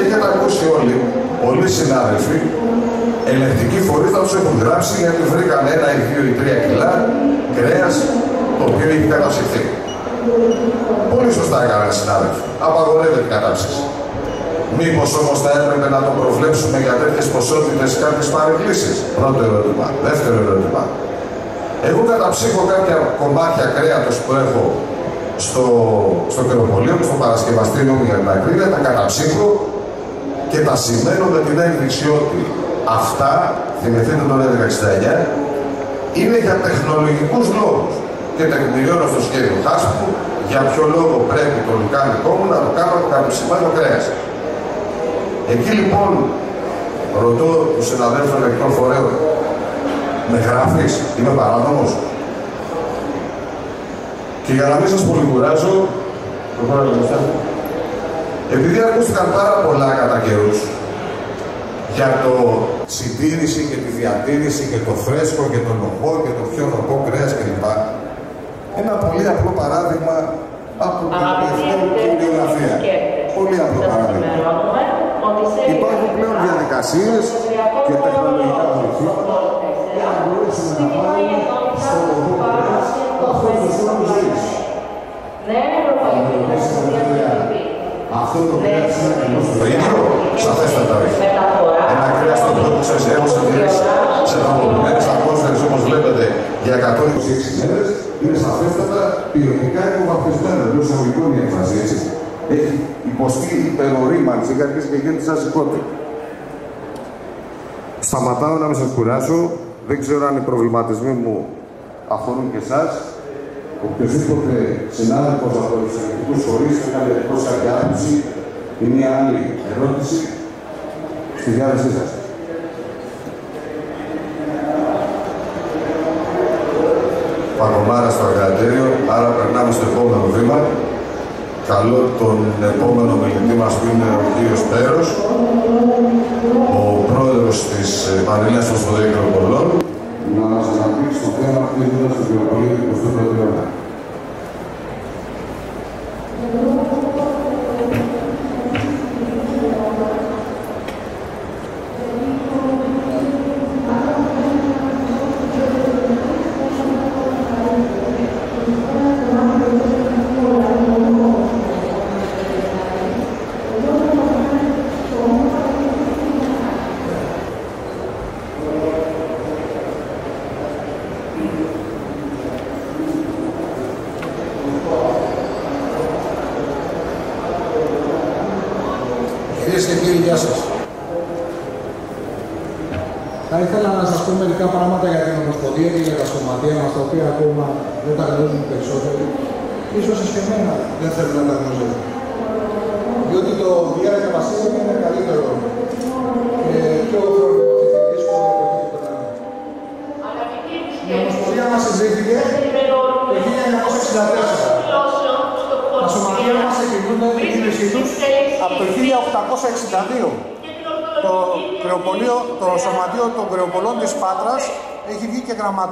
Έχετε ακούσει όλοι, πολλοί συνάδελφοι, ελεκτικοί φορείς θα τους έχουν γράψει γιατί βρήκαν ένα ή δύο ή τρία κιλά κρέας το οποίο έχει καταψυχθεί. Πολύ σωστά έκαναν συνάδελφοι. Απαγορεύεται η κατάψυξη. Μήπως όμως θα έπρεπε να το προβλέψουμε για τέτοιες ποσότητες κάποιες παρεκκλήσεις; Πρώτο ερώτημα. Δεύτερο ερώτημα. Εγώ καταψύχω κάποια κομμάτια κρέατος που έχω στο, στο κρεοπολείο μου, στο παρασκευαστήριο μου για την ακρίβεια, τα καταψύχω και τα σημαίνω με την ένδειξη ότι αυτά, θυμηθείτε τον 1169, είναι για τεχνολογικούς λόγους και τεκμηριώνω στο σχέδιο χάσκου για ποιο λόγο πρέπει το λουκάνικό μου να το κάνω από κατεψημένο κρέας. Εκεί λοιπόν ρωτώ τους συναδέλφους ελεκτρών φορέων, με γράφεις, είμαι παράνομος; Και για να μην σας πολυκουράζω, επειδή ακούστηκαν πάρα πολλά κατά καιρούς για το συντήρηση και τη διατήρηση και το φρέσκο και το νοπό και το πιο νοπό κρέας κλπ. Ένα πολύ απλό παράδειγμα από την εθνική βιογραφία. Πολύ απλό παράδειγμα. Υπάρχουν πλέον διαδικασίες και τεχνολογικά βοηθήματα για να μπορέσουμε να πάρουμε στο νοπό κρέας αυτό το χρόνο ζωής. Αυτό το κρέας είναι ακριβώς το ίδιο, σαφέστατα όχι. Ένα κρέας το οποίο ξέρεις έχω συντηρήσει σε τροποποιημένες ατμόσφαιρες όπως βλέπετε για 126 μέρες είναι σαφέστατα ποιοτικά υποβαθμισμένο εντός εισαγωγικών η έκφραση έτσι. Έχει υποστεί υπερορίμανση, έχει αρχίσει και γίνεται σαν σηκώτη. Σταματάω να μην σας κουράσω. Δεν ξέρω αν οι προβληματισμοί μου αφορούν και εσάς. Οποιοδήποτε συνάδελφος από τους ελληνικούς φορείς έκανε εκτός κάποια άποψη ή μια άλλη ερώτηση στη διάθεσή σας. Πανομάρας στο εργατήριο, άρα περνάμε στο επόμενο βήμα. Καλώ τον επόμενο μιλητή μας που είναι ο κύριος Πέρος, ο πρόεδρος της Πανελλήνιας Φωσφοδέκρων Πολλών, να μας αναπτύξει το θέμα αυτή δίνοντας στην πληροφορία του 21ου αιώνα.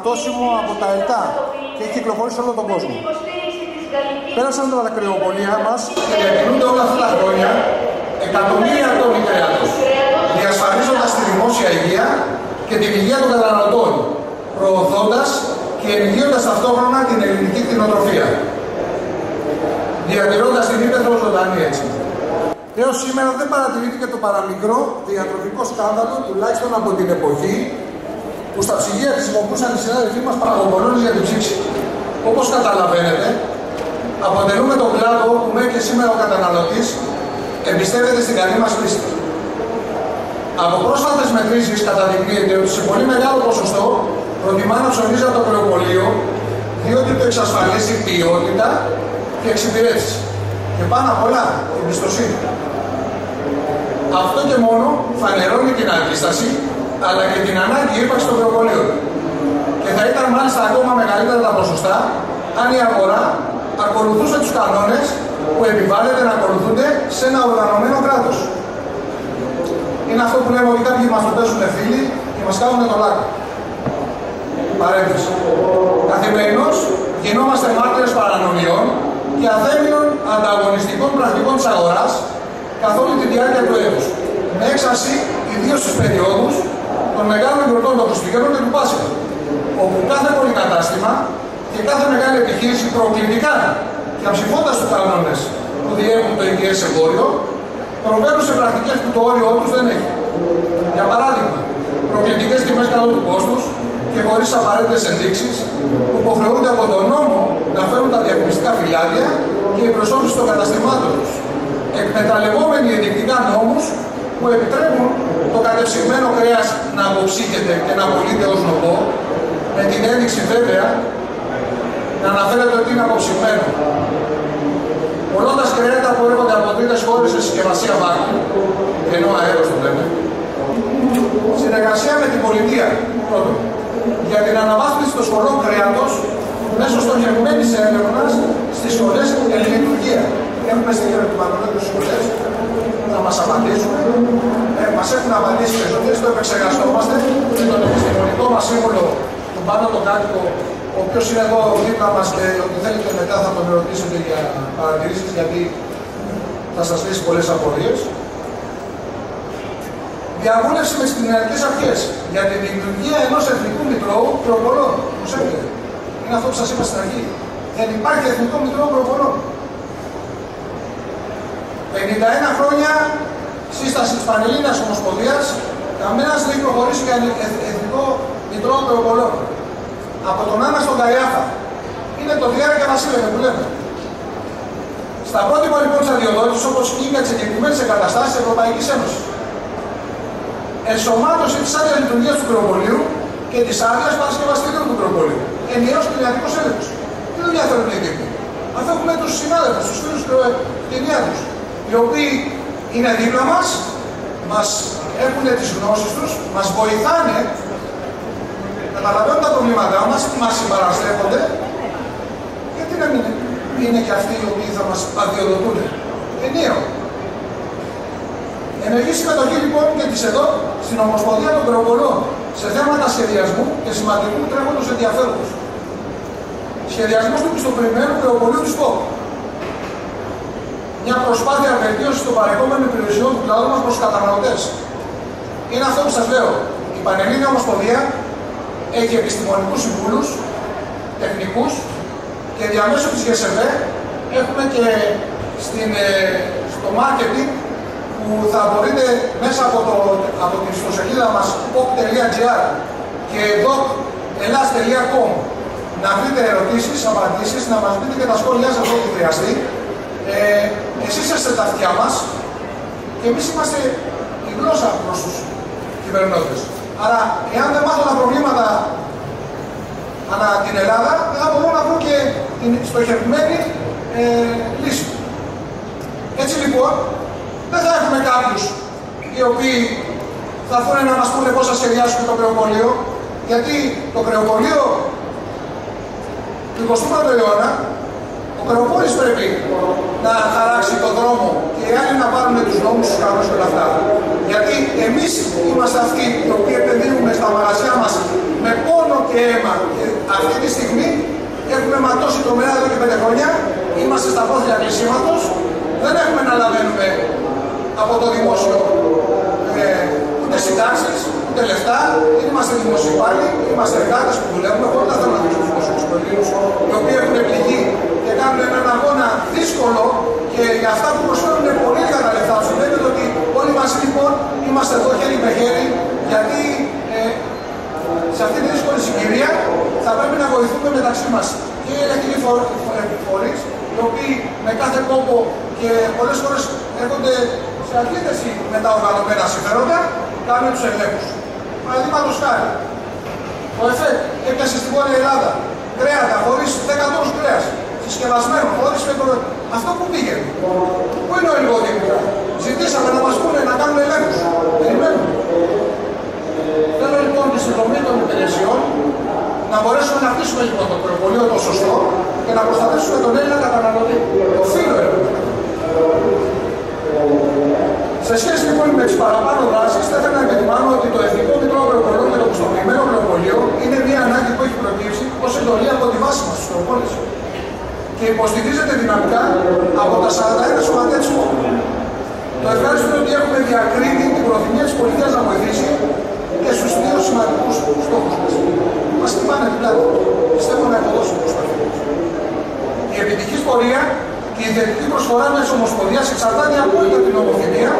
Και γραμματόσημο από τα ΕΛΤΑ και έχει κυκλοφορήσει σε όλο τον κόσμο. Πέρασαν τώρα τα κρεοπολία μας Και διατηρούνται όλα αυτά τα χρόνια εκατομμύρια τόνοι κρέατος, διασφαλίζοντας τη δημόσια υγεία και την υγεία των καταναλωτών, προωθώντας και ενισχύοντας ταυτόχρονα την ελληνική κτηνοτροφία. Διατηρώντας την ύπεθρο ζωντανή έτσι. Έως σήμερα δεν παρατηρήθηκε το παραμικρό διατροφικό σκάνδαλο, τουλάχιστον από την εποχή που στα ψυγεία χρησιμοποιούσαν οι συνάδελφοί μας Παγωγονώνεις για την ψήξη. Όπως καταλαβαίνετε, αποτελούμε τον κλάδο που μέχρι και σήμερα ο καταναλωτής εμπιστεύεται στην καλή μας πίστη. Από πρόσφατες μετρήσεις καταδεικνύεται ότι σε πολύ μεγάλο ποσοστό προτιμά να ψωνίζει από το κρεοπολείο διότι το εξασφαλίζει ποιότητα και εξυπηρέτηση. Και πάνω απ' όλα, εμπιστοσύνη. Αυτό και μόνο φανερώνει την αντίσταση αλλά και την ανάγκη ύπαρξη των κρεοπολίων. Και θα ήταν μάλιστα ακόμα μεγαλύτερα τα ποσοστά αν η αγορά ακολουθούσε τους κανόνες που επιβάλλεται να ακολουθούνται σε ένα οργανωμένο κράτος. Είναι αυτό που λέμε ότι κάποιοι μας το παίζουν φίλοι και μας κάνουν το λάκκο. Παρένθεση. Καθημερινώς γινόμαστε μάρτυρες παρανομιών και αθέμηνων ανταγωνιστικών πρακτικών της αγοράς καθ' όλη τη διάρκεια του έτους. Με έξαρση ιδίως στις περιόδους των μεγάλων γιορτών των Χριστουγέννων και του Πάσχα, όπου κάθε πολυκατάστημα και κάθε μεγάλη επιχείρηση προκλητικά και αμψηφώντας τους κανόνες που διέχουν το υγιές εμπόριο, προβαίνουν σε πρακτικές που το όριό τους δεν έχει. Για παράδειγμα, προκλητικές τιμές καλού του κόστους και χωρίς απαραίτητες ενδείξεις που υποχρεούνται από τον νόμο να φέρουν τα διαφημιστικά φυλάδια και η προσώπηση των καταστημάτων τους, εκμεταλλευόμενοι ενδεικτικά νόμους που επιτρέπουν το κατεψυγμένο κρέας να αποψύχεται και να πωλείται ως νοπό, με την ένδειξη βέβαια να αναφέρεται ότι είναι αποψυγμένο. Πολλώντας κρέατα που έρχονται από τρίτες χώρες σε συσκευασία βάρκου, ενώ αέρος το λέμε, συνεργασία με την πολιτεία, πρώτον, για την αναβάθμιση των σχολών κρέατος μέσω στοχευμένης έρευνας στις σχολές εν λειτουργία. Έχουμε στοιχεία με την Παναγιώτη σχολές, θα μας απαντήσουν. Ε, μας έχουν έχουν απαντήσει και εμεί το επεξεργαστόμαστε με τον επιστημονικό μας σύμβουλο, τον Πάνο τον Κάτοικο, ο οποίος είναι εδώ δίπλα μας και ότι θέλετε μετά θα τον ερωτήσετε για παρατηρήσεις, γιατί θα σας λύσει πολλές απορίες. Διαβούλευση με τι κοινωνικέ αρχές για τη λειτουργία ενός εθνικού μητρώου προπολών. Προσέξτε. Είναι αυτό που σας είπα στην αρχή. Δεν υπάρχει εθνικό μητρό προπολών. 51 χρόνια σύσταση της Πανελλήνα Ομοσπονδίας, κανένα δεν έχει προχωρήσει για εθνικό μητρό προπολών. Από τον Άννα στον Καϊάφα. Είναι το Διάρα και Βασίλευε που λέμε. Στα πρότυπα λοιπόν της αδειοδότησης, όπως και για τι εγκεκριμένε εγκαταστάσει τη Ευρωπαϊκής Ένωσης. Ενσωμάτωση της άδειας λειτουργίας του κρεοπολίου και της άδειας παρασκευαστηρίου του κρεοπολίου. Ενιαίος κοινωνικό έλεγχος. Τι δουλειά θέλουν οι δίκαιοι. Αφού έχουμε τους συνάδελφους, τους φίλους τους κτηνίατρου, οι οποίοι είναι δίπλα μας, μας έχουν τις γνώσεις τους, μας βοηθάνε, καταλαβαίνουν τα προβλήματά μας, μας συμπαραστρέφονται, γιατί να μην είναι και αυτοί οι οποίοι θα μας αδειοδοτούν. Ενιαίο. Ενεργή συμμετοχή λοιπόν και της εδώ στην Ομοσπονδία των Κρεοπολών σε θέματα σχεδιασμού και σημαντικού τρέχοντος ενδιαφέροντος. Σχεδιασμός του πιστοποιημένου κρεοπολίου του ΣΠΟΚ. Μια προσπάθεια βελτίωσης των παρεχόμενων υπηρεσιών του κλάδου μας προς τους καταναλωτές. Είναι αυτό που σας λέω. Η Πανελλήνια Ομοσπονδία έχει επιστημονικούς συμβούλους, τεχνικούς και διαμέσου της ΓΕΣΕΒΕ έχουμε και στην, ε, στο marketing που θα μπορείτε μέσα από, το, από την ιστοσελίδα μας pop.gr και doc.elas.com να βρείτε ερωτήσεις, απαντήσεις, να μας πείτε και τα σχόλιά σας ό,τι χρειαστεί. Ε, εσείς είστε τα αυτιά μας και εμείς είμαστε η γλώσσα προς τους κυβερνώντες. Άρα, εάν δεν μάθω τα προβλήματα ανά την Ελλάδα, δεν θα μπορώ να βρω και την στοχευμένη ε, λύση. Έτσι λοιπόν, δεν θα έχουμε κάποιους οι οποίοι θα έρθουν να μας πούνε πώς θα σχεδιάσουμε το κρεοπολείο, γιατί το κρεοπολείο του 21ου αιώνα, ο κρεοπόλης πρέπει να χαράξει τον δρόμο και οι άλλοι να πάρουν τους νόμους, τους κανόνες και όλα αυτά. Γιατί εμείς είμαστε αυτοί οι οποίοι επενδύουμε στα μαγαζιά μας με πόνο και αίμα. Και αυτή τη στιγμή έχουμε ματώσει το μέρα εδώ και πέντε χρόνια, είμαστε στα πόδια κλεισίματος, δεν έχουμε να λαβαίνουμε από το δημόσιο ε, ούτε συντάξεις, ούτε λεφτά, είμαστε δημοσιοπάλοι, είμαστε εργάτες που δουλεύουμε. Εγώ δεν θέλω να δείξω του δημοσίου οι οποίοι έχουν πληγεί και κάνουν έναν αγώνα δύσκολο και για αυτά που προσφέρουν είναι πολύ λίγα τα λεφτά του. Βλέπετε ότι όλοι μαζί λοιπόν είμαστε εδώ χέρι με χέρι, γιατί ε, σε αυτή τη δύσκολη συγκυρία θα πρέπει να βοηθούμε μεταξύ μας και οι ελεκτικοί φορεί, οι οποίοι με κάθε κόπο και πολλές φορές έρχονται σε αντίθεση με τα οργανωμένα συμφέροντα, κάνουν τους ελέγχους. Παραδείγματος χάρη, ο ΕΦΕΚ έπιασε στην Βόρεια Ελλάδα κρέατα χωρίς 10 τόνους κρέας, συσκευασμένο, χωρίς πετρο... Αυτό που πήγαινε. Πού είναι ο λιγότερο Ζητήσαμε να μας πούνε να κάνουν ελέγχους. Περιμένουμε. Θέλω λοιπόν τη συνδρομή των υπηρεσιών να μπορέσουμε να χτίσουμε λοιπόν το προπολείο το σωστό και να προστατεύσουμε τον Έλληνα καταναλωτή. Οφείλω λοιπόν. Σε σχέση λοιπόν με τις παραπάνω δράσεις, θα ήθελα να επισημάνω ότι το Εθνικό Μητρό Αγροπολίων και το Πιστοποιημένο Αγροπολείο είναι μια ανάγκη που έχει προκύψει ως εντολή από τη βάση μας στου και υποστηρίζεται δυναμικά από τα 41 σωματεία της χώρας. Το ευχάριστο είναι ότι έχουμε διακρίνει την προθυμία της πολιτείας να βοηθήσει και στους δύο σημαντικούς στόχους μας. Μας χτυπάνε την πλάτη. Πιστεύω να υποδώσουμε προσπαθίε. Η επιτυχής πορεία και η ιδιωτική προσφορά μιας ομοσπονδίας εξαρτάται απόλυτα την ομοθυμία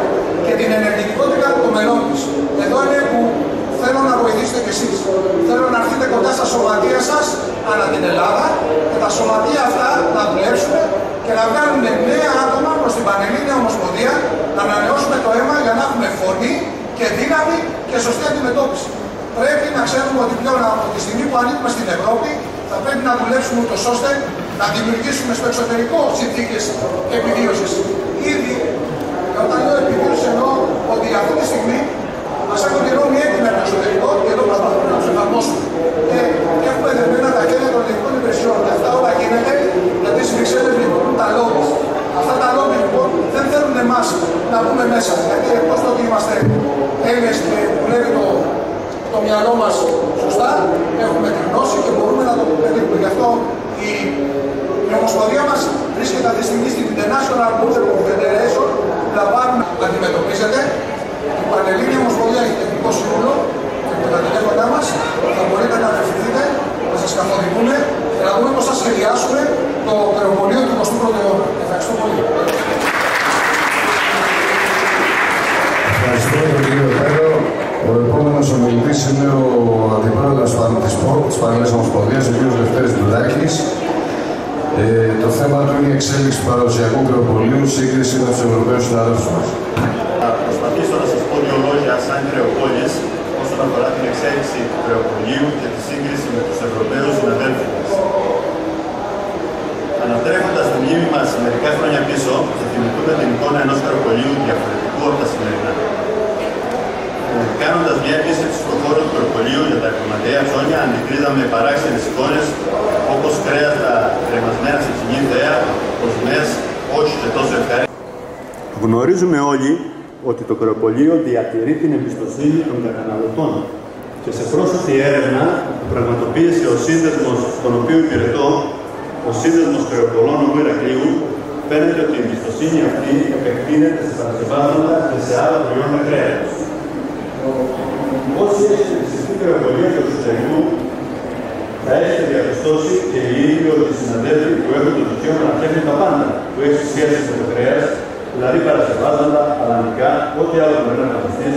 και την ενεργητικότητα των μελών τη. Εδώ είναι που θέλω να βοηθήσετε κι εσείς. Θέλω να έρθετε κοντά στα σωματεία σας ανά την Ελλάδα και τα σωματεία αυτά να δουλέψουν και να βγάλουν νέα άτομα προς την Πανελλήνια Ομοσπονδία να ανανεώσουμε το αίμα για να έχουμε φωνή και δύναμη και σωστή αντιμετώπιση. Πρέπει να ξέρουμε ότι πλέον από τη στιγμή που ανήκουμε στην Ευρώπη θα πρέπει να δουλέψουμε ούτως ώστε να δημιουργήσουμε στο εξωτερικό συνθήκες επιβίωσης. Ήδη, και όταν λέω επιβίωσης εννοώ ότι αυτή τη στιγμή μα έχουν τη Ρώμη έτοιμη από το εξωτερικό και εδώ προσπαθούμε να του εφαρμόσουμε. Και έχουμε δεμένα τα χέρια των ελληνικών υπηρεσιών. Και αυτά όλα γίνεται γιατί στις Βρυξέλλες λειτουργούν τα λόγια. Αυτά τα λόγια λοιπόν δεν θέλουν εμάς να μπούμε μέσα. Γιατί εκτός το ότι είμαστε Έλληνες μυαλό μας σωστά, έχουμε τη γνώση και μπορούμε να το πετύχουμε. Γι' αυτό η, η Ομοσπονδία μας βρίσκεται αυτή τη στιγμή στην International Border Confederation που λαμβάνουμε αντιμετωπίζεται. Η Πανελλήνια Ομοσπονδία έχει τεχνικό σύμβουλο και με τα τηλέφωνά μας θα μπορείτε να απευθυνθείτε, να σας καθοδηγούμε και να δούμε πώς θα σχεδιάσουμε το περιοπολείο του 21ου αιώνα. Ευχαριστώ πολύ. Ευχαριστώ τον κύριο Πέρο. Ο επόμενος ομιλητής είναι ο αντιπρόεδρος της ΠΟΚ, της Πανελλήνια Ομοσπονδίας, ο κ. Δευτέρη Δουδάκη. Ε, το θέμα του είναι η εξέλιξη του παραδοσιακού κρεοπολίου σύγκριση με τους Ευρωπαίους συναδέλφους μας. Θα προσπαθήσω να σας πω δύο λόγια σαν κρεοπόλη όσον αφορά την εξέλιξη του κρεοπολίου και τη σύγκριση με τους Ευρωπαίους συναδέλφους μας. Ανατρέχοντας τη μνήμη μας μερικά χρόνια πίσω, θα θυμηθούμε την εικόνα ενός κρεοπολίου διαφορετικού από τα σημερινά. Ε, Κάνοντας μια επίσκεψη στον χώρο του κρεοπολίου για τα εκκληματικά ψώνια, αντικρίζαμε παράξενες εικόνες όπως κρέατα κρεμασμένα σε κοινή θέα, κοσμές, όχι και τόσο ευχάριστο. Γνωρίζουμε όλοι ότι το κρεοπολείο διατηρεί την εμπιστοσύνη των καταναλωτών και σε πρόσφατη έρευνα που πραγματοποίησε ο σύνδεσμος τον οποίο υπηρετώ, ο σύνδεσμος κρεοπολών του Ηρακλείου, φαίνεται ότι η εμπιστοσύνη αυτή επεκτείνεται σε παρασκευάσματα και σε άλλα προϊόντα κρέατος. Όσοι έχετε πιστεί κρεοπολία του εξωτερικού, θα έχετε διαπιστώσει και οι ίδιοι ότι οι συναδέλφοι που έχουν το δικαίωμα να φτιάχνουν τα πάντα που έχει σχέση με το κρέας, δηλαδή παρασκευάσματα, αλανικά, ό,τι άλλο μπορεί να φανταστεί,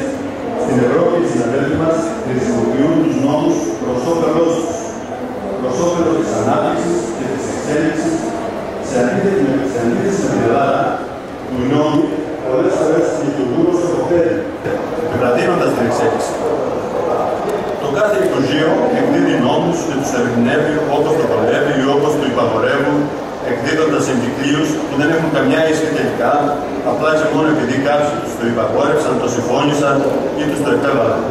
στην Ευρώπη οι συναδέλφοι μας χρησιμοποιούν τους νόμους προς όφελό τους, προς όφελος της ανάπτυξης και της εξέλιξης, σε αντίθεση με, σε αντίθεση με την Ελλάδα, που οι νόμοι πολλές φορές λειτουργούν ως τροχοπέδι, επιβραδύνοντα την εξέλιξη. Το κάθε Υπουργείο εκδίδει νόμους και τους ερμηνεύει όπως το βολεύει ή όπως το υπαγορεύουν, εκδίδοντας εγκυκλίους που δεν έχουν καμιά ίσχυ τελικά, απλά και μόνο επειδή κάποιοι τους το υπαγόρευσαν, το συμφώνησαν ή τους το επέβαλαν.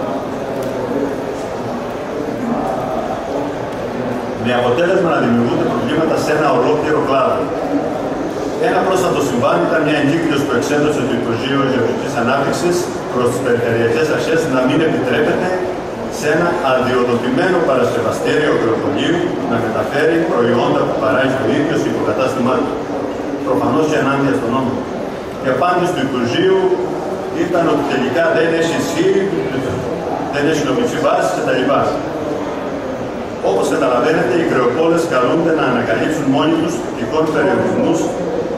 Με αποτέλεσμα να δημιουργούνται προβλήματα σε ένα ολόκληρο κλάδο. Ένα πρόσφατο συμβάν ήταν μια εγκύκλιος που εξέδωσε το Υπουργείο Γεωργικής Ανάπτυξης προς τις περιφερειακές αρχές να μην επιτρέπεται σε ένα αδειοδοτημένο παρασκευαστήριο αγροπολίου να μεταφέρει προϊόντα που παράγει το ίδιος στο υποκατάστημά του. Προφανώς και ενάντια στον νόμο. Η απάντηση του Υπουργείου ήταν ότι τελικά δεν έχει ισχύ, δεν έχει νομική βάση κτλ. Όπως καταλαβαίνετε, οι κρεοπόλες καλούνται να ανακαλύψουν μόνοι τους τυχόν περιορισμούς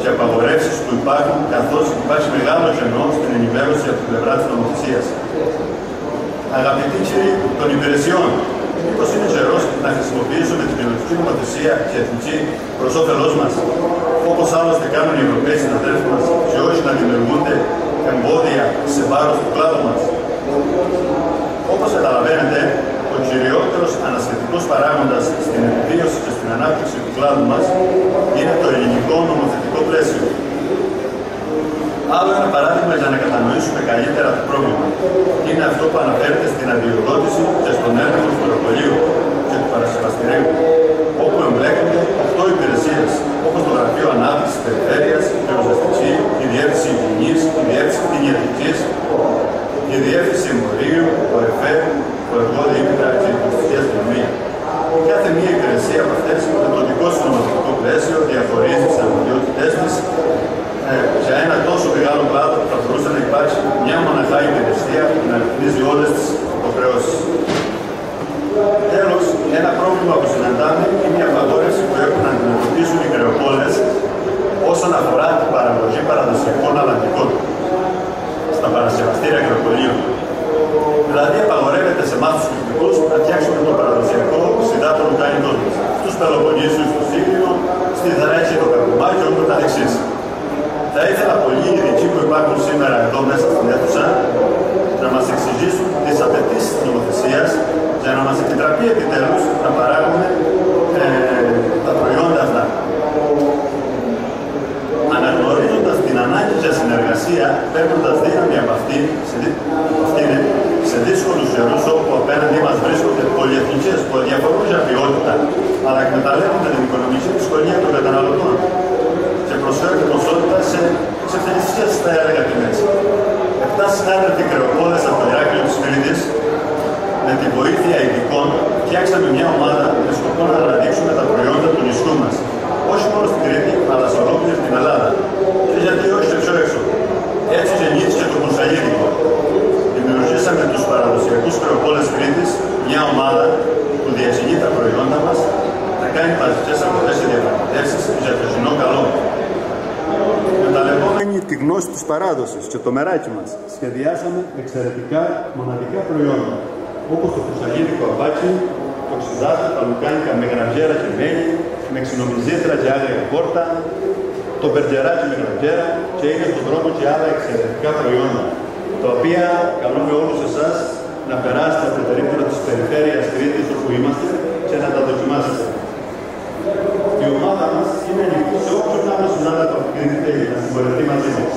και απαγορεύσεις που υπάρχουν, καθώς υπάρχει μεγάλο κενό στην ενημέρωση από την πλευρά της νομοθεσίας. Αγαπητοί κύριοι των υπηρεσιών, μήπως είναι καιρό να χρησιμοποιήσουμε την κοινωνική νομοθεσία και εθνική προς όφελός μας, όπως άλλωστε κάνουν οι Ευρωπαίοι συναδέλφοι μας, και όχι να δημιουργούνται εμπόδια σε βάρος του κλάδου μας. Όπως καταλαβαίνετε, ο κυριότερος ανασχετικός παράγοντας στην επιβίωση και στην ανάπτυξη του κλάδου μας είναι το ελληνικό νομοθετικό πλαίσιο. Άλλο ένα παράδειγμα για να κατανοήσουμε καλύτερα το πρόβλημα είναι αυτό που αναφέρεται στην αδειοδότηση και στον έλεγχο του προπολίου και του παρασκευαστηρίου, όπου εμπλέκονται 8 υπηρεσίες, όπως το Γραφείο Ανάπτυξης Περιφέρειας, η Πυροσβεστική, η Διεύθυνση Υγιεινής, η Διεύθυνση Κτηνιατρική, η Διεύθυνση Εμπορίου, ο ΕΦΕ, ο Εργόδη Ήπειρα και η Πολιτική Αστυνομία. Κάθε μία υπηρεσία από αυτές με το δικό τη νομοθετικό πλαίσιο διαχωρίζει τις αρμοδιότητές της σε ένα τόσο μεγάλο κλάδο που θα μπορούσε να υπάρξει μια μοναχά υπηρεσία που να ρυθμίζει όλες τις υποχρεώσεις. Τέλος, ένα πρόβλημα που συναντάμε είναι η απαγόρευση που έχουν να αντιμετωπίσουν οι κρεοπόλες όσον αφορά την παραγωγή παραδοσιακών αλλαντικών στα παρασκευαστήρια κρεοπολίων. Δηλαδή, απαγορεύεται σε εμάς τους κριτικού να φτιάξουμε το παραδοσιακό συντάτο λουκάνικο μα. Στου Πελοποννήσου, στο Σύγχρονο, στη Δράχη, το Κακουμάκι και όλο το εξή. Θα ήθελα πολλοί ειδικοί που υπάρχουν σήμερα εδώ μέσα στην αίθουσα να μας εξηγήσουν τις απαιτήσεις της νομοθεσίας για να μας επιτραπεί επιτέλους να παράγουμε ε, τα προϊόντα αυτά. Αναγνωρίζοντας την ανάγκη για συνεργασία, παίρνοντας δύναμη από αυτήν, σε, αυτήν, σε δύσκολους καιρούς όπου απέναντί μας βρίσκονται πολυεθνικές που διαφορούν για ποιότητα, αλλά εκμεταλλεύονται την οικονομική δυσκολία των καταναλωτών και προσφέρουν ποσότητα σε εξευτελιστικέ, θα έλεγα, τιμέ. Εφτά συνάδελφοι κρεοπόδε από το Ηράκλειο της Κρήτης, με τη βοήθεια φτιάξαμε μια ομάδα με σκοπό να αναδείξουμε τα προϊόντα του νησιού μας, όχι μόνο στην Κρήτη, αλλά σε ολόκληρη την Ελλάδα. Και γιατί όχι εξώ έξω. Έτσι γεννήθηκε το Μοσαγίδικο. Δημιουργήσαμε τους παραδοσιακούς κρεοπόλε Κρήτης, μια ομάδα που διασυνεί τα προϊόντα μας, να κάνει μαζικέ αγορέ και διαπραγματεύσει για το κοινό καλό. Μεταλλευόμενοι τη γνώση της παράδοσης και το μεράκι μας, σχεδιάσαμε εξαιρετικά μοναδικά προϊόντα, όπως το φουσταγίδικο αμπάκι, το ξυδάτο, τα λουκάνικα με γραμμιέρα και μέλι, με ξινομιζίτρα και άγρια πόρτα, το μπερτζεράκι με γραμμιέρα και είναι στον δρόμο και άλλα εξαιρετικά προϊόντα, τα οποία καλούμε όλους εσάς να περάσετε από το περίπτωρο της περιφέρειας Κρήτης όπου είμαστε και να τα δοκιμάσετε. Η ομάδα μας είναι ανοιχτή σε όποιον άλλο συνάδελφο που κρίνεται να συμπορευτεί μαζί μας.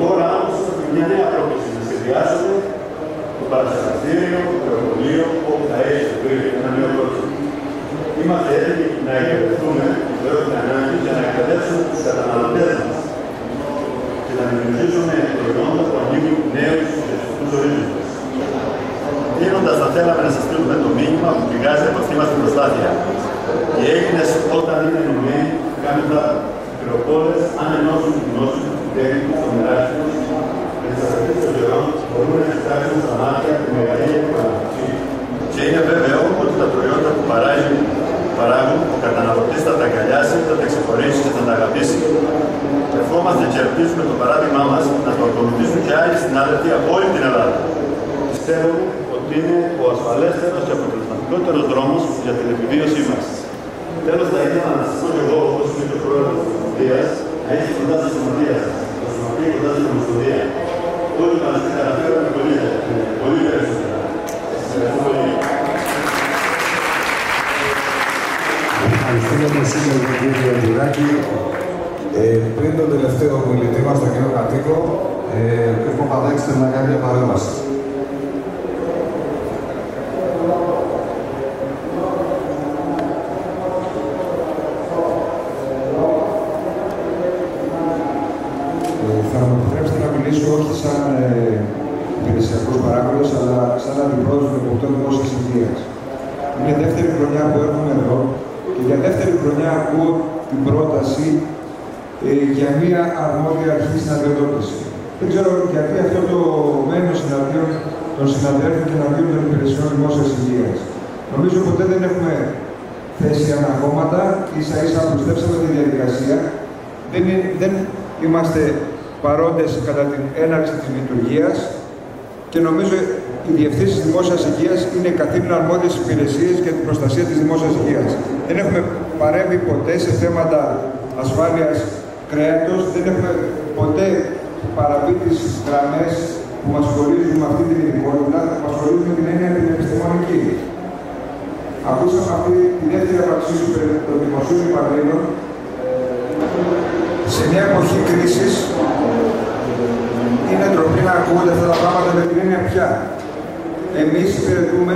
Τώρα όμως μια νέα πρόκληση να σχεδιάσουμε το παρασκευαστήριο, το προπολείο, όπου θα έχει το κρύο ένα νέο πρόβλημα. Είμαστε έτοιμοι να εκπαιδευτούμε το έχουμε ανάγκη για να εκπαιδεύσουμε τους καταναλωτές μας και να δημιουργήσουμε προϊόντα που ανοίγουν νέου και ορίζοντε. Κλείνοντα, θα θέλαμε να σα στείλουμε το μήνυμα που πηγάζει από αυτή μα την προσπάθεια. Οι Έλληνες, όταν είναι ενωμένοι, κάνουν τα πυροπόλε, αν ενώσουν την γνώση τους, την τέχνη τους, το μεράκι τους, και τις αρχέ των καιρών, μπορούν να κοιτάξουν στα μάτια τη μεγαλύτερη παραγωγή. Και είναι βέβαιο ότι τα προϊόντα που παράγουν, παράγουν ο καταναλωτής θα τα αγκαλιάσει, θα τα ξεχωρίσει και θα τα αγαπήσει. Ευχόμαστε και ελπίζουμε το παράδειγμά μας να το ακολουθήσουν και άλλοι συνάδελφοι από όλη την Ελλάδα. Πιστεύουμε ότι είναι ο ασφαλέστερος και αποτελεσματικότερος δρόμος για την επιβίωσή μας. Τέλος, θα ήθελα να σας πω και εγώ, όπως είναι και ο πρόεδρος της Ομοσπονδίας, να έχει κοντά στη Ομοσπονδία σας, το Σωματείο κοντά στην Ομοσπονδία. Όλοι μας τα καταφέραμε πολύ, πολύ περισσότερα. Σας ευχαριστώ πολύ. Ευχαριστούμε τον σύλλογο του κ. Διαντουράκη. Ε, πριν τον τελευταίο μιλητή μας, τον κ. Κατοίκο, ε, ο κ. Παπαδάκης θέλει να κάνει μια παρέμβαση. Ε, θα μου επιτρέψετε να μιλήσω όχι σαν ε, υπηρεσιακό παράγοντα, αλλά σαν αντιπρόεδρο του Εποπτών Δημόσια Υγεία. Είναι δεύτερη χρονιά που έρχομαι εδώ και για δεύτερη χρονιά ακούω την πρόταση ε, για μία αρμόδια αρχή συναντιοδότηση. Δεν ξέρω γιατί αυτό το μένο συναντίων των συναδέλφων και εναντίον των υπηρεσιών δημόσιας υγείας. Νομίζω ποτέ δεν έχουμε θέσει αναγώματα, ίσα ίσα απλουστεύσαμε τη διαδικασία. Δεν, είναι- δεν είμαστε παρόντες κατά την έναρξη της λειτουργίας και νομίζω οι διευθύνσεις δημόσιας υγείας είναι καθήλυνα αρμόδιες υπηρεσίες για την προστασία της δημόσιας υγείας. Δεν έχουμε παρέμβει ποτέ σε θέματα ασφάλειας κρέατος, δεν έχουμε ποτέ παραβεί τις γραμμές που μας χωρίζουν με αυτή την ειδικότητα, που μας χωρίζουν με την έννοια την επιστημονική. Ακούσαμε αυτή τη δεύτερη απαξίωση των δημοσίων υπαλλήλων σε μια εποχή κρίσης είναι ντροπή να ακούγονται αυτά τα πράγματα με την έννοια πια. Εμείς υπηρετούμε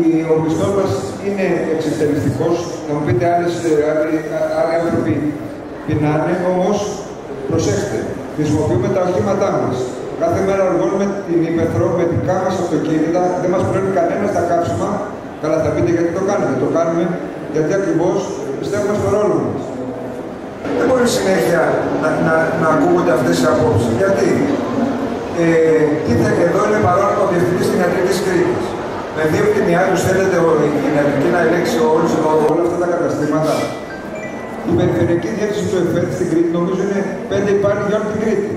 η- ο μισθός μας είναι εξευτελιστικός, θα μου πείτε άλλες, ε, άλλοι, άλλοι άνθρωποι πεινάνε, όμως προσέξτε, χρησιμοποιούμε τα οχήματά μας. Κάθε μέρα οργώνουμε την Ήπεθρο με δικά μας αυτοκίνητα, δεν μας πρέπει κανένας στα κάψιμα, καλά θα πείτε γιατί το κάνετε, το κάνουμε γιατί ακριβώς πιστεύουμε στο ρόλο μας. Δεν μπορεί συνέχεια να, να, να ακούγονται αυτές οι απόψεις. Γιατί; Ε, τίθεται εδώ είναι παρόν ο διευθυντής της ιατρικής Κρήτης. Με δύο κτηνιάτους θέλετε ο- η ιατρική να ελέγξει όλους εδώ όλα αυτά τα καταστήματα; Η περιφερειακή διεύθυνση του ΕΦΕΤ στην Κρήτη νομίζω είναι πέντε υπάλληλοι για όλη την Κρήτη.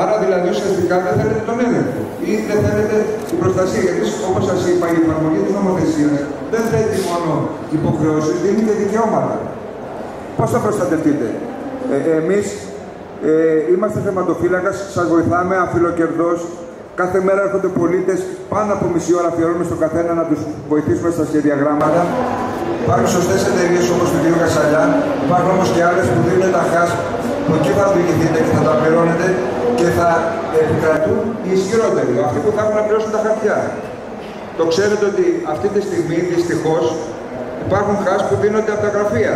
Άρα δηλαδή ουσιαστικά δεν θέλετε τον έλεγχο ή δεν θέλετε την προστασία. Γιατί όπως σας είπα, η εφαρμογή της νομοθεσίας δεν θέτει μόνο υποχρεώσεις, δίνει και δικαιώματα. Πώς θα προστατευτείτε, ε, Εμείς ε, είμαστε θεματοφύλακας, σας βοηθάμε αφιλοκερδός. Κάθε μέρα έρχονται πολίτες, πάνω από μισή ώρα αφιερώνουμε στον καθένα να τους βοηθήσουμε στα σχεδιαγράμματα. Υπάρχουν σωστές εταιρείες όπως του κ. Κασαλιά, υπάρχουν όμως και άλλες που δίνουν τα χάς που εκεί θα οδηγηθείτε και θα τα πληρώνετε και θα επικρατούν οι ισχυρότεροι, αυτοί που θα έχουν να πληρώσουν τα χαρτιά. Το ξέρετε ότι αυτή τη στιγμή δυστυχώς υπάρχουν χάς που δίνονται από τα γραφεία.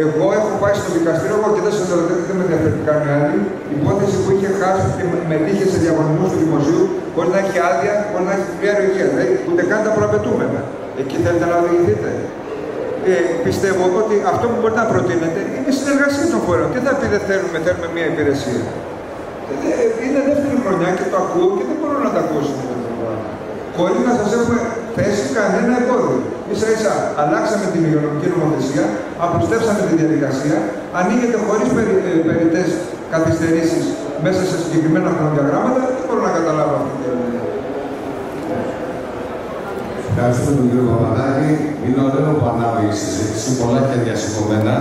Εγώ έχω πάει στο δικαστήριο, εγώ και δεν σα λέω, δεν με ενδιαφέρει κάνει άλλη. Υπόθεση που είχε χάσει και μετήχε σε διαγωνισμούς του δημοσίου, μπορεί να έχει άδεια, μπορεί να έχει πλήρη υγεία. Δηλαδή, ούτε καν τα προαπαιτούμενα. Εκεί θέλετε να οδηγηθείτε. Ε, πιστεύω ότι αυτό που μπορεί να προτείνετε είναι συνεργασία των φορέων. Τι θα πει δεν θέλουμε, θέλουμε μια υπηρεσία. Ε, είναι δεύτερη χρονιά και το ακούω και δεν μπορώ να τα ακούω Χωρίς να σας έχουμε θέσει κανένα εμπόδιο. σα ίσα αλλάξαμε την υγειονομική νομοθεσία, απλουστεύσαμε τη διαδικασία, ανοίγεται χωρίς περι, ε, περιττές καθυστερήσεις μέσα σε συγκεκριμένα χρονοδιαγράμματα. Δεν μπορώ να καταλάβω αυτή την Ευχαριστούμε τον κύριο Παπαδάκη. Είναι ωραίο που ανάβει η συζήτηση, πολλά και διασυγκομένα.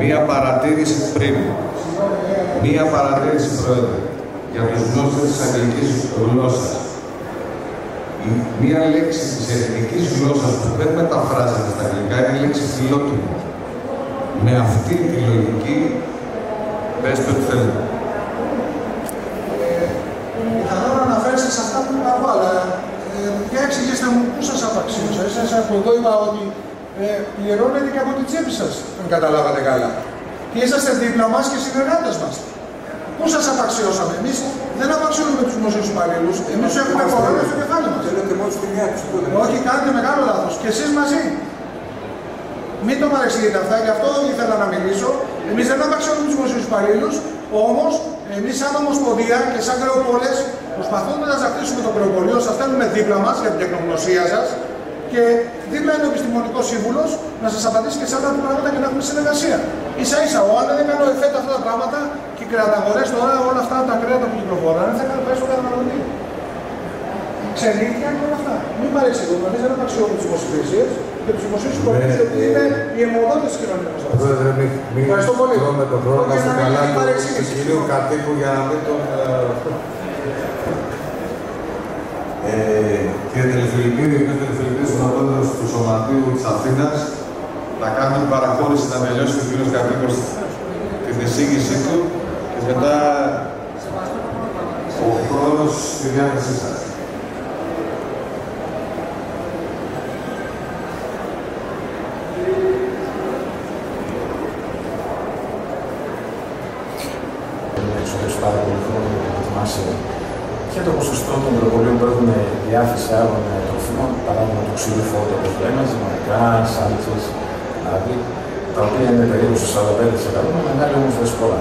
Μία παρατήρηση πριν. Μία παρατήρηση, Πρόεδρε, για τους γνώστες της αγγλικής γλώσσας. Μία λέξη της ελληνικής γλώσσας που δεν μεταφράζεται στα αγγλικά είναι η λέξη φιλότιμο. Με αυτή τη λογική, πες το τι θέλετε. Θα θέλω να αναφέρεσαι σε αυτά που είπα εγώ, αλλά για εξηγήστε μου πού σας απαξίωσα. Εσάς που εγώ είπα ότι ε, πληρώνετε και από την τσέπη σας, αν καταλάβατε καλά. Και είσαστε δίπλα μας και συνεργάτες μας. Πού σας απαξιώσαμε. Εμείς; Δεν απαξιώνουμε τους δημοσίους υπαλλήλους. Εμείς έχουμε κορώνα στο κεφάλι μας. Όχι, κάνετε μεγάλο λάθος. Και εσείς μαζί. Μην το παρεξηγείτε αυτά, γι' αυτό ήθελα να μιλήσω. Εμείς δεν απαξιώνουμε τους δημοσίους υπαλλήλους, όμως εμείς σαν Ομοσπονδία και σαν Κρεοπόλες προσπαθούμε να ζαχτίσουμε το Κρεοπολείο, σας θέλουμε δίπλα μας για την τεχνογνωσία σας και δίπλα είναι ο επιστημονικός σύμβουλος να σας απαντήσει και σε άλλα πράγματα και να έχουμε συνεργασία. σα ίσα, ο αν δεν κάνω εφέτα αυτά τα πράγματα και οι κρεαταγορέ τώρα, όλα αυτά τα κρέατα που κυκλοφοράνε, θα κάνω πάει στον καταναλωτή. Ξενύχια και όλα αυτά. Μην παρεξηγούμε, εμείς δεν απαξιώνουμε τις δημοσιοπηρεσίε και του δημοσίου υπουργού, γιατί είναι οι αιμοδότες της κοινωνίας μας. Πρόεδρε, μην με τον χρόνο μας καλά του κυρίου κατοίκου για να μην τον. Ε, κύριε Τελεφιλιππίδη, κύριε Τελεφιλιππίδη, στον πρόεδρο του Σωματείου της Αθήνας, να κάνουμε την παραχώρηση να τελειώσει ο κύριος Κατοίκος την εισήγησή του και μετά ο χρόνος στη διάθεσή σας. πάρα πολύ χρόνο για να ετοιμάσει και το ποσοστό των τροπολίων που έχουν διάθεση άλλων τροφίμων, παράδειγμα το ξύλο φώτο, όπω λέμε, ζυμαρικά, σάλτσες, δηλαδή, τα οποία είναι περίπου στο 45% με μεγάλη όμως δεσπορά.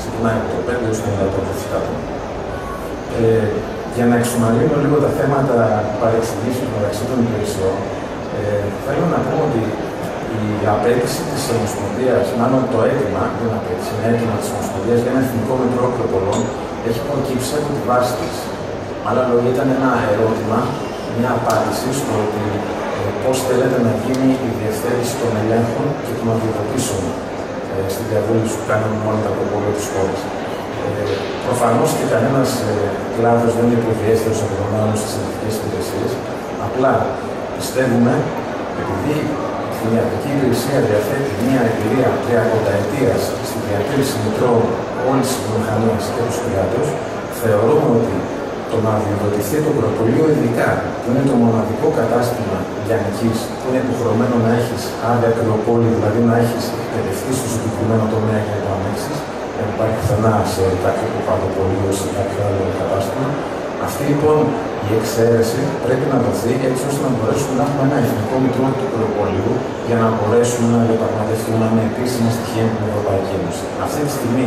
Ξεκινάει από το 5 έως το 90% ε, για να εξομαλύνω λίγο τα θέματα παρεξηγήσεων μεταξύ των υπηρεσιών, ε, θέλω να πω ότι η απέτηση της Ομοσπονδίας, μάλλον το αίτημα, δεν απέτηση, είναι αίτημα της Ομοσπονδίας για ένα εθνικό μετρό προπολών, έχει προκύψει από τη βάση της. Άλλα λόγια ήταν ένα ερώτημα, μια απάντηση στο ότι ε, πώς θέλετε να γίνει η διευθέτηση των ελέγχων και των αδειοδοτήσεων ε, στην διαβούλευση που κάνουμε με όλα τα προπόλια της χώρας. Ε, Προφανώς και κανένας ε, κλάδος δεν είναι υποδιέστερο από στις ειδικέ υπηρεσίες. Απλά πιστεύουμε, επειδή η ιατρική υπηρεσία διαθέτει μια εμπειρία 30 ετίας στη διατήρηση μητρώων όλης της βιομηχανίας και τους κράτου, θεωρούμε ότι το να αδειοδοτηθεί το προπολείο, ειδικά που είναι το μοναδικό κατάστημα λιανική που είναι υποχρεωμένο να έχεις άδεια κρεοπόλη, δηλαδή να έχεις εκπαιδευτεί στο συγκεκριμένο τομέα για να το ανοίξει, δεν υπάρχει πουθενά σε κάποιο πρωτοπολείο ή σε κάποιο άλλο κατάστημα. Αυτή λοιπόν η εξαίρεση πρέπει να δοθεί έτσι ώστε να μπορέσουμε να έχουμε ένα εθνικό μητρό του κρεοπολίου για να μπορέσουμε να διαπραγματευτούμε με επίσημα στοιχεία με την Ευρωπαϊκή Ένωση. Αυτή τη στιγμή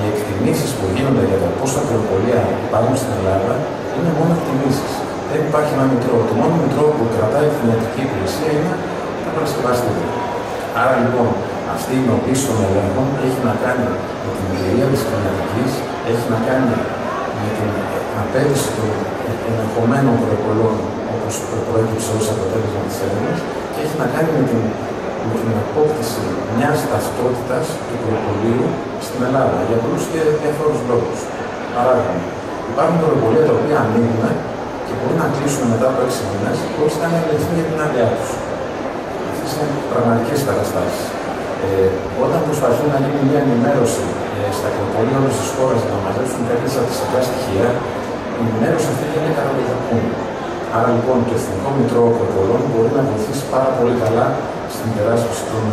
οι εκτιμήσεις που γίνονται για το πόσα κρεοπολία υπάρχουν στην Ελλάδα είναι μόνο εκτιμήσεις. Δεν υπάρχει ένα μητρό. Το μόνο μητρό που κρατάει την ιατρική υπηρεσία είναι τα παρασκευαστήρια. Άρα λοιπόν αυτή η υλοποίηση των ελέγχων έχει να κάνει με την εμπειρία της κοινωνική, έχει να κάνει με την απέτηση των ενδεχομένων προπολών όπως προέκυψε ως αποτέλεσμα της έρευνας και έχει να κάνει με την με την απόκτηση μιας ταυτότητας του προπολίου στην Ελλάδα για πολλούς και διάφορους λόγους. Παράδειγμα, υπάρχουν προπολία τα οποία ανοίγουν και μπορεί να κλείσουν μετά από 6 μήνες χωρίς να είναι ελευθεροί για την άδειά τους. Αυτές είναι πραγματικές καταστάσεις. Ε, όταν προσπαθεί να γίνει μια ενημέρωση ε, στα προπολία όλης της χώρας για να μαζέψουν κάποια στατιστικά στοιχεία, η ενημέρωση αυτή γίνεται κατά Άρα λοιπόν το Εθνικό Μητρό Προπολών μπορεί να βοηθήσει πάρα πολύ καλά στην περάσπιση των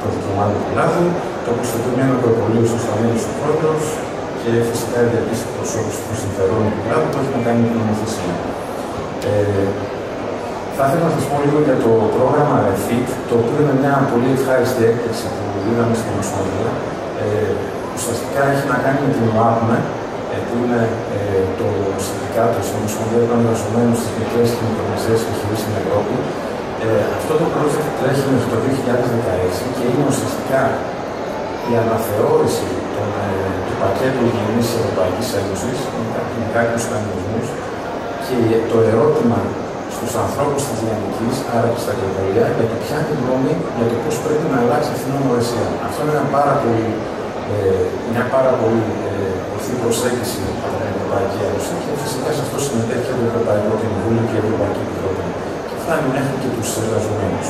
των δικαιωμάτων του κλάδου, το προστατευμένο προπολείο στο Σταμέλο του Πρώτο και φυσικά η διατήρηση προσώπου των συμφερόντων του κλάδου που έχει να κάνει με την νομοθεσία. Ε, θα ήθελα να σας πω λίγο για το πρόγραμμα REFIT, το οποίο είναι μια πολύ ευχάριστη έκθεση που είδαμε στην Ομοσπονδία. Ε, ουσιαστικά έχει να κάνει με την ΟΑΠΜΕ, ε, που είναι ε, το συνδικάτο στην Ομοσπονδία των Εργαζομένων στις Μικρέ και Μικρομεσαίε Επιχειρήσει στην Ευρώπη. Ε, αυτό το project τρέχει μέχρι το 2016 και είναι ουσιαστικά η αναθεώρηση των, ε, του πακέτου υγιεινή τη Ευρωπαϊκής Ένωσης με κάποιου κανονισμούς και το ερώτημα στους ανθρώπους της Λιανική, άρα και στα κριτήρια, για το ποια είναι η γνώμη για το πώς πρέπει να αλλάξει αυτή η νομοθεσία. Αυτό είναι μια πάρα πολύ, ε, μια πάρα πολύ ε, ορθή προσέγγιση από την Ευρωπαϊκή Ένωση και φυσικά σε αυτό συμμετέχει το Ευρωπαϊκό Κοινοβούλιο και η Ευρωπαϊκή Επιτροπή. Και φτάνει μέχρι και τους εργαζομένους.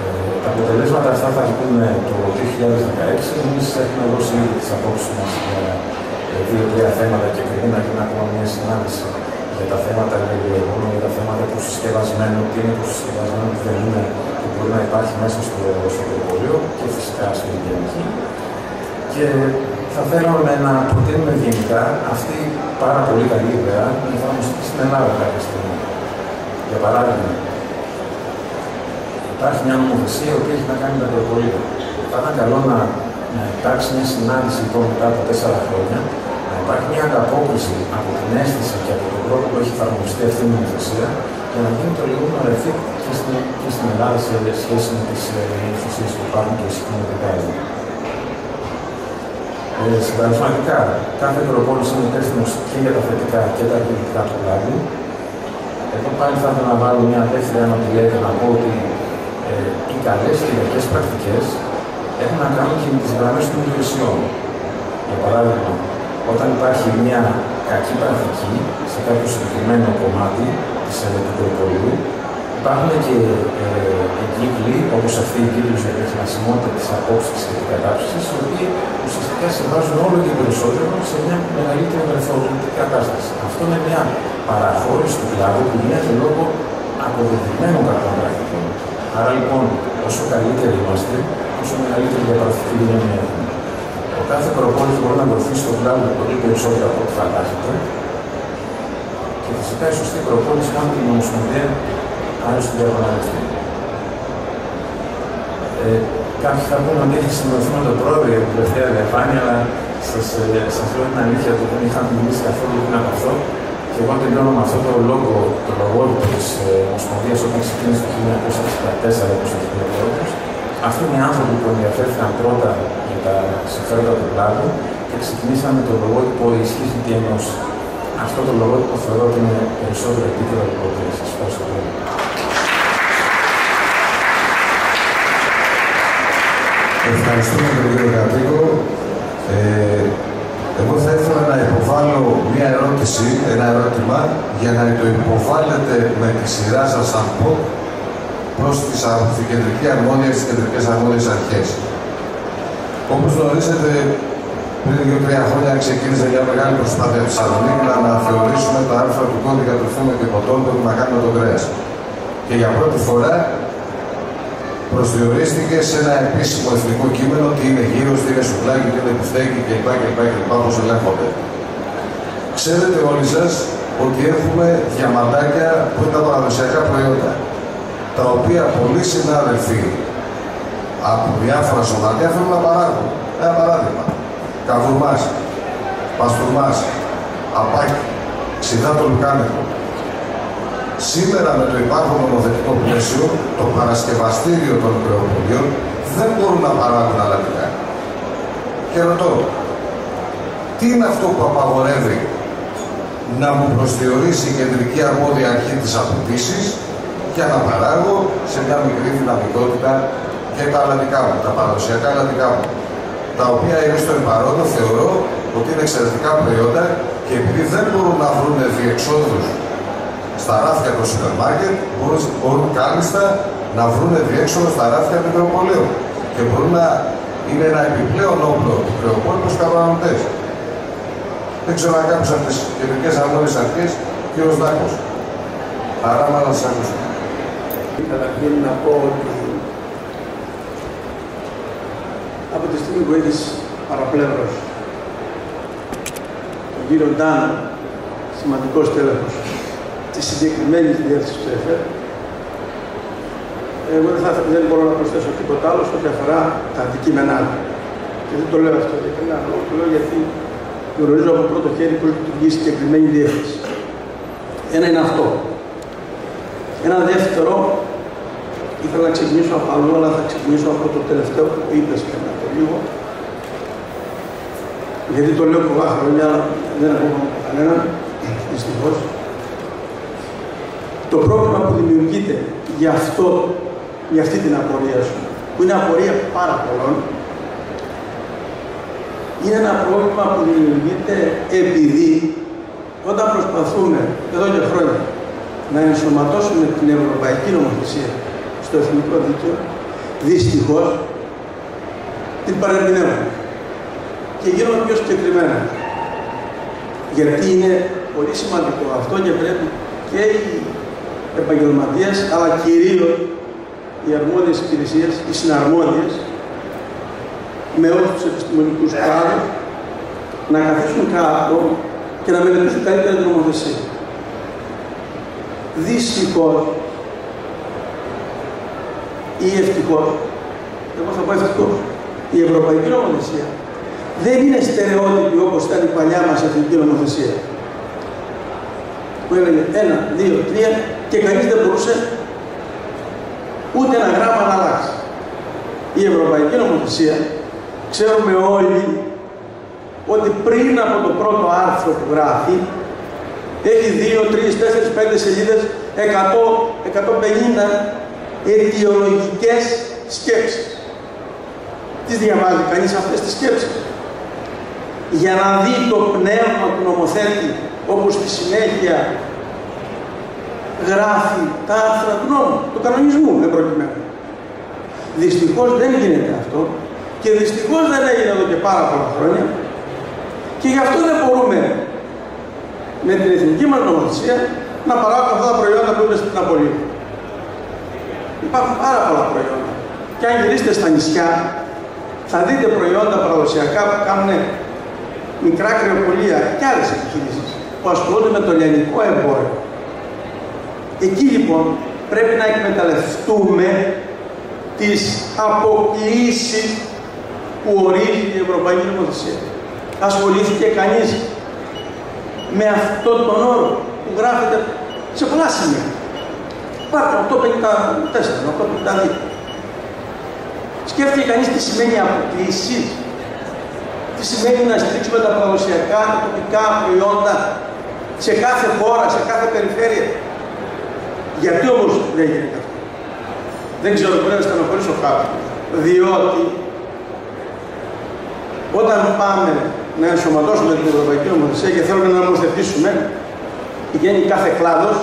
Ε, τα αποτελέσματα αυτά θα βγουν το 2016. Εμείς έχουμε δώσει ήδη τις απόψεις μας για ε, δύο-τρία θέματα και πρέπει να γίνει ακόμα μια συνάντηση για τα θέματα λεγόμενα, για τα θέματα υποσυσκευασμένου, τι είναι υποσυσκευασμένο, τι δεν είναι, που μπορεί να υπάρχει μέσα στο, στο και φυσικά στην γενική. Και θα θέλαμε να προτείνουμε γενικά αυτή πάρα πολύ καλή ιδέα να εφαρμοστεί στην Ελλάδα κάποια στιγμή. Για παράδειγμα, υπάρχει μια νομοθεσία που έχει να κάνει με τα πρωτοβολία. Θα ήταν καλό να, να υπάρξει μια συνάντηση λοιπόν μετά από τέσσερα χρόνια υπάρχει μια ανταπόκριση από την αίσθηση και από τον τρόπο που έχει εφαρμοστεί αυτή η νομοθεσία για να γίνει το λεγόμενο ρεφή και στην, και στην Ελλάδα σε σχέση με τις ε, νομοθεσίες που υπάρχουν και ισχύουν εδώ. Ε, συμπερασματικά, κάθε Ευρωπόλης είναι υπεύθυνος και για τα θετικά και τα αρνητικά του κλάδου. Εδώ πάλι θα ήθελα να βάλω μια δεύτερη αναπηρία και να πω ότι ε, οι καλές και πρακτικές έχουν να κάνουν και με τις γραμμέ των υπηρεσιών. Για παράδειγμα, όταν υπάρχει μια κακή πρακτική σε κάποιο συγκεκριμένο κομμάτι της ελευθεροπολίου, υπάρχουν και ε, κύκλοι, όπως αυτή η κύκλοι για τη χρησιμότητα της απόψης και την κατάψυση, οι οποίοι ουσιαστικά συμβάζουν όλο και περισσότερο σε μια μεγαλύτερη μεθοδολογική κατάσταση. Αυτό είναι μια παραχώρηση του κλάδου που γίνεται λόγω αποδεδειγμένων κακών πρακτικών. Άρα λοιπόν, όσο καλύτεροι είμαστε, όσο μεγαλύτερη διαπρακτική δύναμη έχουμε. Ο κάθε προπόνηση μπορεί να βοηθήσει τον κλάδο πολύ περισσότερο από ό,τι φαντάζεται. Και φυσικά η σωστή προπόνηση κάνει την Ομοσπονδία άρεσε στην διαπραγματευτή. Ε, κάποιοι θα πούνε ότι έχει συνδεθεί με τον πρόεδρο για την τελευταία διαφάνεια, αλλά σας ε, λέω την αλήθεια ότι δεν είχαμε μιλήσει καθόλου πριν από αυτό. Και εγώ τελειώνω με αυτό το λόγο, το λογότυπο της ε, Ομοσπονδίας όταν ξεκίνησε το 1964 όπως έχει πει αυτοί είναι οι άνθρωποι που ενδιαφέρθηκαν πρώτα για τα συμφέροντα του κλάδου και ξεκινήσαμε το λογότυπο ισχύ τη ενώση. Αυτό το λογότυπο θεωρώ ότι είναι περισσότερο επίκαιρο από ποτέ. Σας ευχαριστώ πολύ. Ευχαριστούμε τον κύριο Κατρίκο. Ε, εγώ θα ήθελα να υποβάλω μια ερώτηση, ένα ερώτημα, για να το υποβάλλετε με τη σειρά σας αν πω προς τις κεντρική αρμόδια, τις κεντρικές αρμόδιες αρχές. Όπως γνωρίζετε, πριν δύο-τρία χρόνια ξεκίνησε μια μεγάλη προσπάθεια της Θεσσαλονίκη να αναθεωρήσουμε τα άρθρα του κώδικα τροφίμων και ποτών που έχουν να κάνουν με τον κρέας. Και για πρώτη φορά προσδιορίστηκε σε ένα επίσημο εθνικό κείμενο τι είναι γύρω, τι είναι σουβλάκι, τι είναι πιφτέκι κλπ. κλπ, κλπ όπως ελέγχονται. Ξέρετε όλοι σας ότι έχουμε διαμαντάκια που είναι τα παραδοσιακά προϊόντα τα οποία πολλοί συνάδελφοι από διάφορα σωματεία θέλουν να παράγουν. Ένα παράδειγμα. Καβουρμάς, παστούρμάς, απάκι, ξηδά το λουκάνικο. Σήμερα με το υπάρχον νομοθετικό πλαίσιο, το παρασκευαστήριο των κρεοπολίων δεν μπορούν να παράγουν αλλακτικά. Και ρωτώ, τι είναι αυτό που απαγορεύει να μου προσδιορίσει η κεντρική αρμόδια αρχή της απαιτήσεις για να παράγω σε μια μικρή δυναμικότητα και τα αλλαντικά μου, τα παραδοσιακά αλλαντικά μου. Τα οποία είναι στο εμπαρόντο θεωρώ ότι είναι εξαιρετικά προϊόντα και επειδή δεν μπορούν να βρουν διεξόδους στα ράφια των σούπερ μάρκετ, μπορούν, μπορούν κάλλιστα να βρουν διέξοδο στα ράφια των κρεοπολίων. Και μπορούν να είναι ένα επιπλέον όπλο του κρεοπόλου στους καταναλωτές. Δεν ξέρω αν κάποιος από τις κεντρικές αρμόδιες αρχές, κύριος Δάκος. Άρα μάλλον σας ακούσω. Καταρχήν να πω ότι από τη στιγμή που έχεις παραπλεύρος τον κύριο Ντάνο, σημαντικός τέλεχος της συγκεκριμένης διεύθυνσης του ΕΦΕ, εγώ δεν, θα, δεν μπορώ να προσθέσω τίποτα άλλο σε ό,τι αφορά τα αντικείμενά του. Και δεν το λέω αυτό για κανένα λόγο, το λέω γιατί γνωρίζω από πρώτο χέρι πώς λειτουργεί η συγκεκριμένη διεύθυνση. Ένα είναι αυτό. Ένα δεύτερο, ήθελα να ξεκινήσω από αλλού, αλλά θα ξεκινήσω από το τελευταίο που είπες πριν από λίγο. Γιατί το λέω πολλά χρόνια, δεν έχω κανένα, δυστυχώς. Το πρόβλημα που δημιουργείται για αυτό, για αυτή την απορία σου, που είναι απορία πάρα πολλών, είναι ένα πρόβλημα που δημιουργείται επειδή όταν προσπαθούμε εδώ και χρόνια να ενσωματώσουμε την ευρωπαϊκή νομοθεσία στο εθνικό δίκαιο, δυστυχώς την παρεμβηνεύουμε. Και γίνομαι πιο συγκεκριμένα. Γιατί είναι πολύ σημαντικό αυτό και πρέπει και οι επαγγελματίες, αλλά κυρίως οι αρμόδιες υπηρεσίες, οι συναρμόδιες, με όλους τους επιστημονικούς κλάδους, να καθίσουν κάτω και να μελετήσουν καλύτερα την νομοθεσία. Δυστυχώς ή ευτυχώς, εγώ θα πω ευτυχώς, η ευρωπαϊκή νομοθεσία δεν είναι στερεότυπη όπως ήταν η παλιά μας εθνική νομοθεσία. Που έλεγε ένα, δύο, τρία και κανείς δεν μπορούσε ούτε ένα γράμμα να αλλάξει. Η ευρωπαϊκή νομοθεσία ξέρουμε όλοι ότι πριν από το πρώτο άρθρο που γράφει έχει 2, 3, 4, 5 σελίδες, 100, 150 αιτιολογικές σκέψεις. Τις διαβάζει κανείς αυτές τις σκέψεις. Για να δει το πνεύμα του νομοθέτη όπως στη συνέχεια γράφει τα άρθρα του νόμου, του κανονισμού, δεν προκειμένου. Δυστυχώς δεν γίνεται αυτό και δυστυχώς δεν έγινε εδώ και πάρα πολλά χρόνια και γι' αυτό δεν μπορούμε με την εθνική μας νομοθεσία να παράγουμε αυτά τα προϊόντα που είναι στην Απολή. Υπάρχουν πάρα πολλά προϊόντα. Και αν γυρίσετε στα νησιά, θα δείτε προϊόντα παραδοσιακά που κάνουν μικρά κρεοπολία και άλλες επιχειρήσεις που ασχολούνται με το λιανικό εμπόριο. Εκεί λοιπόν πρέπει να εκμεταλλευτούμε τις αποκλήσεις που ορίζει η Ευρωπαϊκή Νομοθεσία. Ασχολήθηκε κανείς με αυτόν τον όρο που γράφεται σε πολλά σημεία. Πάρτε 854, 852. Σκέφτηκε κανείς τι σημαίνει αποκλήση, τι σημαίνει να στηρίξουμε τα παραδοσιακά, τα τοπικά προϊόντα σε κάθε χώρα, σε κάθε περιφέρεια. Γιατί όμως δεν γίνεται αυτό. Δεν ξέρω, μπορεί να στενοχωρήσω κάποιον. Διότι όταν πάμε να ενσωματώσουμε την Ευρωπαϊκή Νομοθεσία και θέλουμε να νομοθετήσουμε, πηγαίνει κάθε κλάδος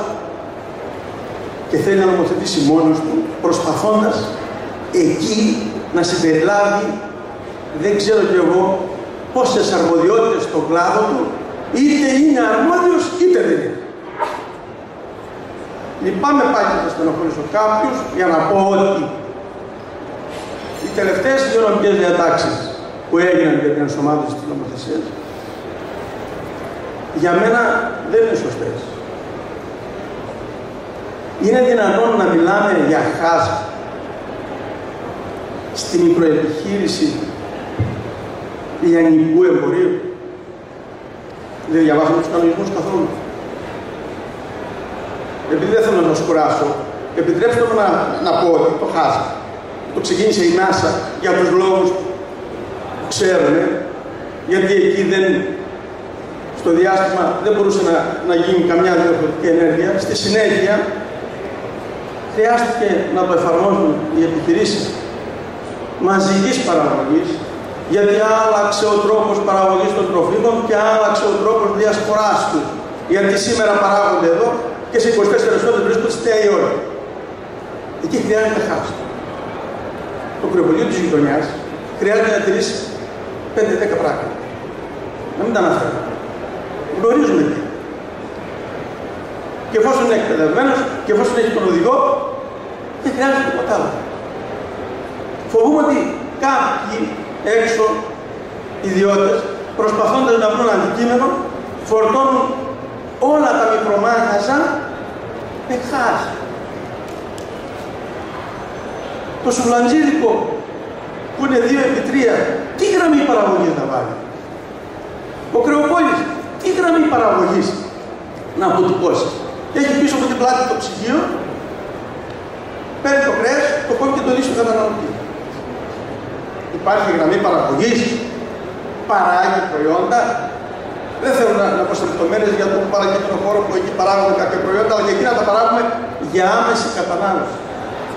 και θέλει να νομοθετήσει μόνος του, προσπαθώντας εκεί να συμπεριλάβει, δεν ξέρω κι εγώ, πόσες αρμοδιότητες στον κλάδο του, είτε είναι αρμόδιος είτε δεν είναι. Λυπάμαι πάλι να στενοχωρήσω κάποιους για να πω ότι οι τελευταίες υγειονομικές διατάξεις που έγιναν για την ενσωμάτωση της νομοθεσίας για μένα δεν είναι σωστές. Είναι δυνατόν να μιλάμε για χάσμα στη μικροεπιχείρηση λιανικού εμπορίου. Δεν διαβάζουμε τους κανονισμούς καθόλου. Επειδή δεν θέλω να σας κουράσω, επιτρέψτε μου να, να πω ότι το χάσμα το ξεκίνησε η NASA για τους λόγους που ξέρουμε, γιατί εκεί δεν, στο διάστημα δεν μπορούσε να, να γίνει καμιά διαφορετική ενέργεια. Στη συνέχεια χρειάστηκε να το εφαρμόσουν οι επιχειρήσεις μαζικής παραγωγής, γιατί άλλαξε ο τρόπος παραγωγής των τροφίμων και άλλαξε ο τρόπος διασποράς τους. Γιατί σήμερα παράγονται εδώ και σε 24 ώρες βρίσκονται στη Νέα Υόρκη. Εκεί χρειάζεται χάσει. Το κρεβολίο της γειτονιάς χρειάζεται να τηρήσει 5-10 πράγματα. Να μην τα αναφέρω. Γνωρίζουμε τι. Και εφόσον είναι εκπαιδευμένος και εφόσον έχει τον οδηγό, δεν χρειάζεται τίποτα άλλο. Φοβούμαι ότι κάποιοι έξω ιδιώτες προσπαθώντας να βρουν αντικείμενο φορτώνουν όλα τα μικρομάχαζα με χάζι. Το σουβλαντζίδικο που είναι 2 επί 3, τι γραμμή παραγωγής να βάλει; Ο Κρεοπόλης, τι γραμμή παραγωγής; Να αποτυπώσει. Έχει πίσω από την πλάτη το ψυγείο, παίρνει το κρέας, το κόβει και το δει στο καταναλωτή. Υπάρχει γραμμή παραγωγής, παράγει προϊόντα. Δεν θέλω να, να πω σε λεπτομέρειε για το παραγγελμένο χώρο που εκεί παράγουμε κάποια προϊόντα, αλλά και εκεί να τα παράγουμε για άμεση κατανάλωση.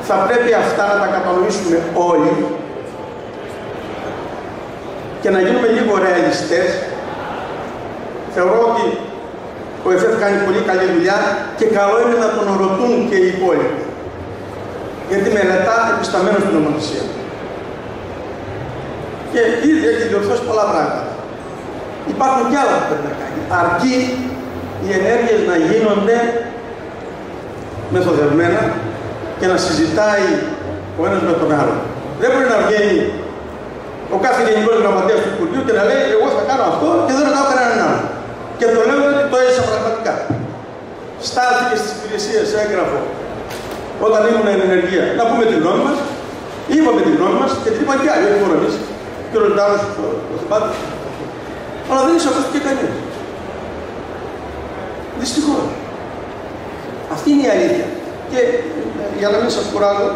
Θα πρέπει αυτά να τα κατανοήσουμε όλοι και να γίνουμε λίγο ρεαλιστές. Θεωρώ ότι ο ΕΦΕΦ κάνει πολύ καλή δουλειά και καλό είναι να τον ρωτούν και οι υπόλοιποι. Γιατί μελετά επισταμένο στην νομοθεσία. Και ήδη έχει διορθώσει πολλά πράγματα. Υπάρχουν και άλλα που πρέπει να κάνει. Αρκεί οι ενέργειες να γίνονται μεθοδευμένα και να συζητάει ο ένας με τον άλλο. Δεν μπορεί να βγαίνει ο κάθε γενικός γραμματέας του Υπουργείου και να λέει: Εγώ θα κάνω αυτό και δεν ρωτάω κανέναν άλλο. Και το λέω ότι το έζησα πραγματικά. Στάθηκε στις υπηρεσίες έγγραφο όταν ήμουν εν ενεργεία να πούμε τη γνώμη μας, είπαμε τη γνώμη μας και την είπαν και άλλοι, όχι μόνο εμείς. Και ο Λοντάρο το, το θυμάται. Αλλά δεν εισακούστηκε κανένα. Δυστυχώς. Αυτή είναι η αλήθεια. Και για να μην σας κουράζω,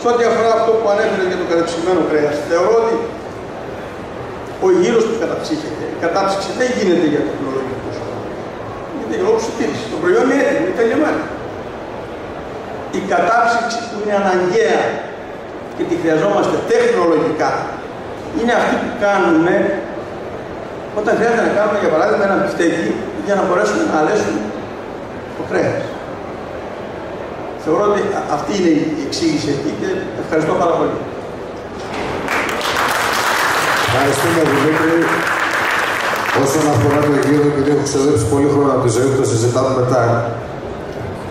σε ό,τι αφορά αυτό που ανέφερε για το κατεψυγμένο κρέας, θεωρώ ότι ο γύρος που καταψύχεται, η κατάψυξη δεν γίνεται για τεχνολογικού σκοπού. Γίνεται για λόγου συντήρηση. Το προϊόν είναι έτοιμο, είναι τελειωμένο. Η κατάψυξη που είναι αναγκαία και τη χρειαζόμαστε τεχνολογικά είναι αυτή που κάνουμε όταν χρειάζεται να κάνουμε για παράδειγμα ένα μπιφτέκι για να μπορέσουμε να αλέσουμε το κρέας. Θεωρώ ότι αυτή είναι η εξήγηση εκεί και ευχαριστώ πάρα πολύ. Ευχαριστούμε Δημήτρη. Όσον αφορά το γύρο, επειδή έχω ξοδέψει πολύ χρόνο από τη ζωή μου, το συζητάμε μετά.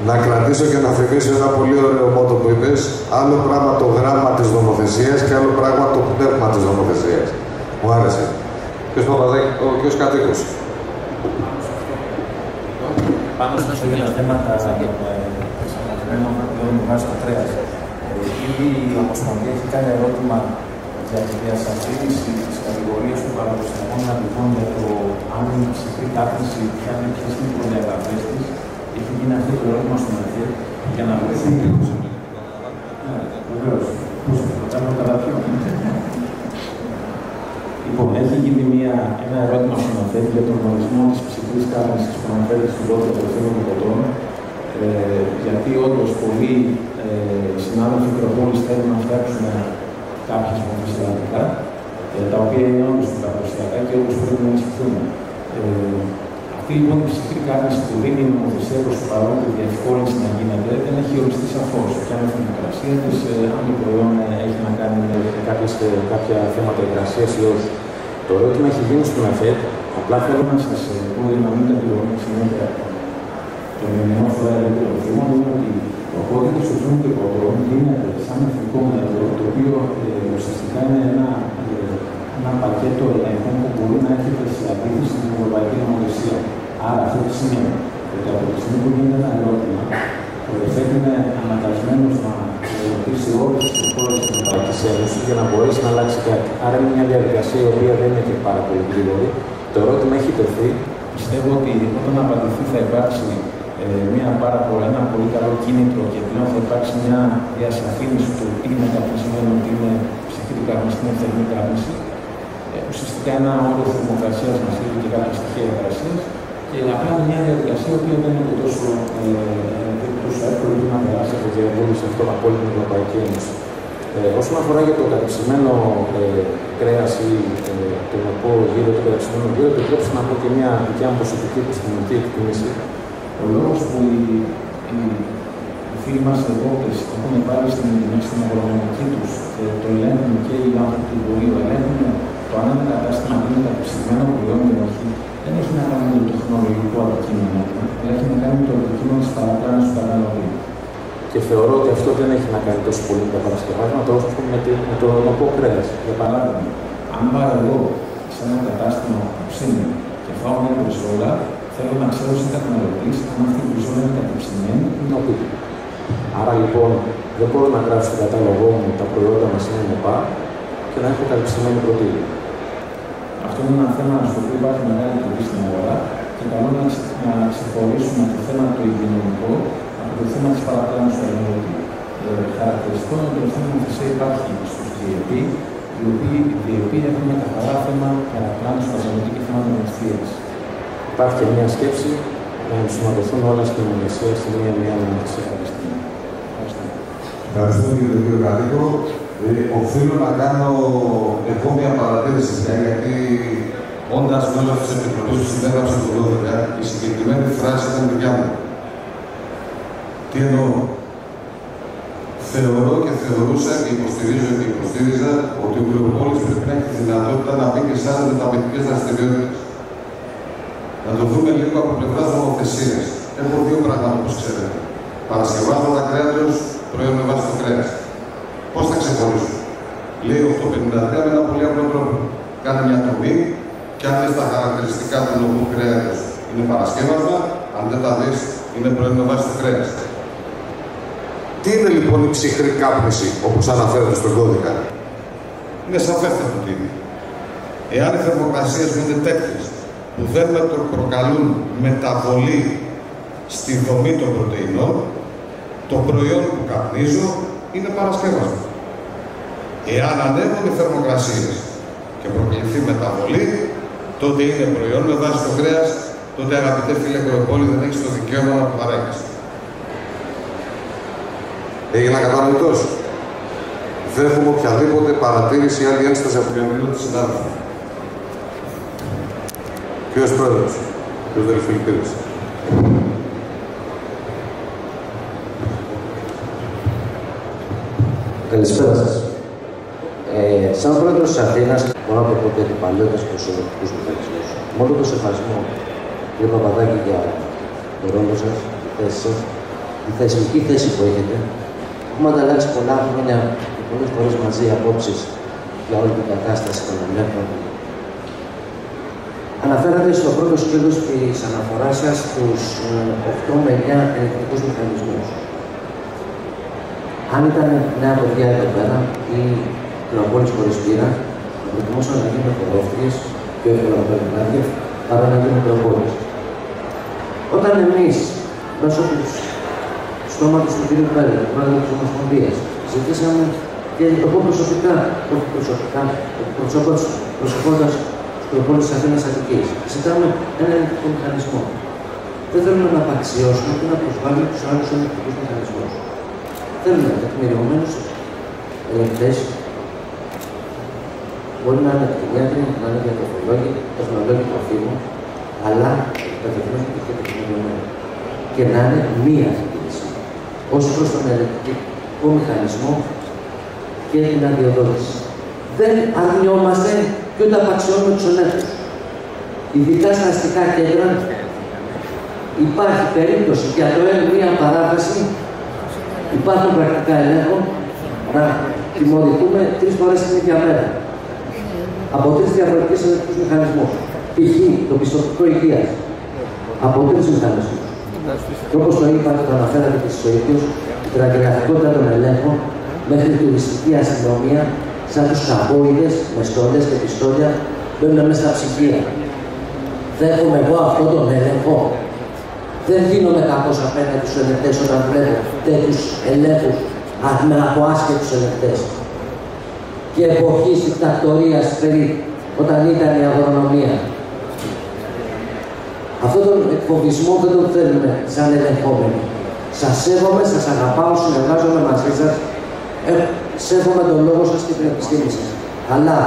Να κρατήσω και να θυμίσω ένα πολύ ωραίο μότο που είπες. Άλλο πράγμα το γράμμα της νομοθεσίας και άλλο πράγμα το πνεύμα της νομοθεσίας. Μου άρεσε. Ποιος Παπαδάκη, ο κ. Κατοίκος. Πάνω στα θέματα των ανθρωπίνων με βάση το κρέα. Ήδη η Ομοσπονδία έχει κάνει ερώτημα για τη διασαφήνιση της κατηγορίας του παραδοσιακών λοιπόν για το αν η ψυχρή κάθιση ποια είναι ποιε είναι οι προδιαγραφέ της. Έχει γίνει αυτό το ερώτημα στον ΕΦΕ για να βρεθεί. Βεβαίως. Το κάνω κατά πιο. Λοιπόν, έχει γίνει μια, ένα ερώτημα στον ΕΦΕ για τον ορισμό της ψυχρής κάθιση που αναφέρεται στην πρώτη των ποτών ε, γιατί όντως πολλοί ε, συνάδελφοι Κροπόλη θέλουν να φτιάξουν κάποιε μορφέ ελλαδικά, ε, τα οποία είναι όντως παραδοσιακά και όντω πρέπει να ενισχυθούν. Ε, αυτή λοιπόν η ψυχή κάρνηση που δίνει η νομοθεσία προς το παρόν και διευκόλυνση να γίνεται δεν έχει οριστεί σαφώς. Και αν έχει υγρασία της, ε, αν το προϊόν ε, έχει να κάνει με κάποιες, ε, κάποια θέματα υγρασία ή όχι. Το ερώτημα έχει γίνει στον ΑΦΕΤ. Απλά θέλω να σας πω για να μην τα πληρώνω συνέχεια τον Ιωνιό Φορέα Ελευθερών είναι ότι ο κώδικας του Φρόνου και Κοντρών γίνεται σαν εθνικό μέτρο, το οποίο ε, ουσιαστικά είναι ένα, ε, ένα πακέτο ελέγχων που μπορεί να έρχεται σε αντίθεση στην Ευρωπαϊκή Νομοθεσία. Άρα αυτό τι σημαίνει. Ότι από τη στιγμή που γίνεται ένα ερώτημα, ο ΕΦΕΚ είναι αναγκασμένο να ρωτήσει όλε τι χώρε της Ευρωπαϊκής Ένωσης για να μπορέσει να αλλάξει κάτι. Άρα είναι μια διαδικασία η οποία δεν είναι και πάρα πολύ γρήγορη. Το ερώτημα έχει τεθεί. Πιστεύω ότι όταν απαντηθεί θα υπάρξει ε, μια πάρα πολύ, ένα πολύ καλό κίνητρο και πλέον θα υπάρξει μια διασαφήνιση του τι είναι καπνισμένο, τι είναι ψυχική καπνίση, τι είναι θερμή καπνίση. Ε, ουσιαστικά ένα όριο θερμοκρασίας μας δίνει και κάποια στοιχεία εργασίας και απλά μια διαδικασία που δεν είναι τόσο, ε, τόσο εύκολη να περάσει από τη διαβούλευση αυτό από όλη την Ευρωπαϊκή Ένωση. Ε, όσον αφορά για το κατεψημένο ε, κρέας ή ε, το να πω γύρω το κατεψημένο γύρω, επιτρέψτε να πω και μια δικιά μου προσωπική επιστημονική εκτίμηση. Ο λόγος που οι, οι, οι φίλοι μας εργότε έχουν πάρει στην, στην αγρονομική τους και το ελέγχουν και οι άνθρωποι του εμπορίου, ελέγχουν το αν ένα κατάστημα είναι κατεψυγμένο προϊόν ή όχι, δεν έχει να κάνει με το τεχνολογικό αντικείμενο, αλλά έχει να κάνει με το αντικείμενο της παραπλάνηση του καταναλωτή. Και θεωρώ ότι αυτό δεν έχει να κάνει τόσο πολύ με τα παρασκευάσματα όσο με, με το νοπό κρέας. Για παράδειγμα, αν πάω εγώ σε ένα κατάστημα ψήνει και φάω μια μπριζόλα, θέλω να ξέρω σαν καταναλωτή αν αυτή η μπριζόλα είναι κατεψημένη ή νοπή. Άρα λοιπόν δεν μπορώ να γράψω στον κατάλογό μου τα προϊόντα μας είναι νοπά και να έχω κατεψημένη πρωτεΐνη. Αυτό είναι ένα θέμα στο οποίο υπάρχει μεγάλη τριβή στην αγορά και καλό να, να ξεχωρίσουμε το θέμα το υγειονομικό από το θέμα της παραπλάνησης του αγρότη. Ε, χαρακτηριστικό είναι ότι στην νομοθεσία υπάρχει στου GEP, οι οποίοι, οι οποίοι έχουν ένα καθαρά θέμα παραπλάνησης του αγρότη και θέμα νομοθεσία. Υπάρχει και μια σκέψη να ενσωματωθούν όλα στην νομοθεσία στη μία μία νομοθεσία. Ευχαριστώ κύριε τον κύριο Καλίκο. Ε, οφείλω να κάνω εγώ μια παρατήρηση γιατί όντας μέλος της Επιτροπής που συνέγραψε το 12, η συγκεκριμένη φράση ήταν δικιά μου. Τι εννοώ; Θεωρώ και θεωρούσα και υποστηρίζω και υποστήριζα ότι ο Πλευροπόλη πρέπει να έχει τη δυνατότητα να μπει και σε άλλες μεταπαιδευτικέ δραστηριότητες. Να το δούμε λίγο από πλευράς νομοθεσίας. Έχω δύο πράγματα, όπως ξέρετε. Παρασκευάζοντα κρέατος προϊόν με βάση το κρέας. Πώς θα ξεχωρίσω. Λέει 853 με ένα πολύ απλό τρόπο. Κάνει μια τομή και αν δεις τα χαρακτηριστικά του λογού κρέατος είναι παρασκεύασμα, αν δεν τα δεις είναι προϊόν με βάση το κρέας. Τι είναι λοιπόν η ψυχρή κάπνιση, όπως αναφέρεται στον κώδικα; Είναι σαφέστατο τι είναι. Εάν οι θερμοκρασίες είναι τέτοιες που δεν προκαλούν μεταβολή στη δομή των πρωτεϊνών, το προϊόν που καπνίζω είναι παρασκεύασμα. Εάν ανέβουν οι θερμοκρασίες και προκληθεί μεταβολή, τότε είναι προϊόν με βάση το κρέας, τότε αγαπητέ φίλε Κοροπόλη δεν έχεις το δικαίωμα να το παρέχεις. Έγινα κατανοητός. Δεν έχουμε οποιαδήποτε παρατήρηση ή άλλη ένσταση από τον Ιωαννίδη του συνάδελφου. Κύριος Πρόεδρος, κύριος Δελφιλιππίδης. Καλησπέρα σας. Ε, σαν πρόεδρος της Αθήνας, μπορώ να πω ότι επικαλώντα του οδοτικού μηχανισμού, μόνο το σεβασμό, κύριε Παπαδάκη, για το ρόλο σας, τη θέση σας, τη θεσμική θέση που έχετε, έχουμε ανταλλάξει πολλά χρόνια και πολλές φορές μαζί απόψεις για όλη την κατάσταση των ελέγχων. Αναφέρατε στο πρώτο σκέλος της αναφοράς σας στους 8 με 9 ελεκτρικού μηχανισμούς. Αν ήταν νέα παιδιά εδώ πέρα ή κλαμπόλης χωρίς πείρα, θα προτιμούσαν να γίνουν χορόφυγες πιο εύκολα να παίρνουν άδεια παρά να γίνουν κλαμπόλες. Όταν εμείς, μέσω του στόματος του κ. Πέλε, του πρόεδρου της Ομοσπονδίας, ζητήσαμε και το πω προσωπικά, όχι προσωπικά, προσωπώντας στο πόλη της Αθήνας Αττικής, ζητάμε ένα ελληνικό μηχανισμό. Δεν θέλουμε να απαξιώσουμε και να προσβάλλουμε τους άλλους ελληνικούς μηχανισμούς. Θέλουμε τεκμηριωμένους ελεγκτές, μπορεί να είναι κτηνίατροι, να είναι διατροφολόγοι, τεχνολόγοι τροφίμων, αλλά κατευθυνόμενοι και τεκμηριωμένοι. Και να είναι μία υπηρεσία. Ω προς τον ελεγκτικό μηχανισμό και την αδειοδότηση. Δεν αρνιόμαστε και ούτε απαξιώνουμε τους ελέγχους. Ειδικά στα αστικά κέντρα υπάρχει περίπτωση για το μία παράβαση Υπάρχουν πρακτικά ελέγχων να τιμωρηθούμε τρεις φορές την ίδια μέρα. Από τρεις διαφορετικού ελεγκτικού μηχανισμούς. Π.χ. το πιστοτικό υγείας. Από τρεις μηχανισμούς. Και όπως το είπα το αναφέρατε και στο ίδιο, η τραγελαφικότητα των ελέγχων μέχρι την τουριστική αστυνομία, σαν τους καμπόιδε με στόλε και πιστόλια, μπαίνουν μέσα στα ψυχία. Δέχομαι εγώ αυτόν τον έλεγχο δεν γίνομαι κακό απέναντι στου ελεκτέ όταν βλέπω τέτοιου ελέγχους με από άσχετου ελεκτέ. Και εποχή δικτατορία περί όταν ήταν η αγρονομία. Αυτόν τον εκφοβισμό δεν τον θέλουμε σαν ελεγχόμενοι. Σας σέβομαι, σας αγαπάω, συνεργάζομαι μαζί σας. Ε, σέβομαι τον λόγο σας και την επιστήμη σας. Αλλά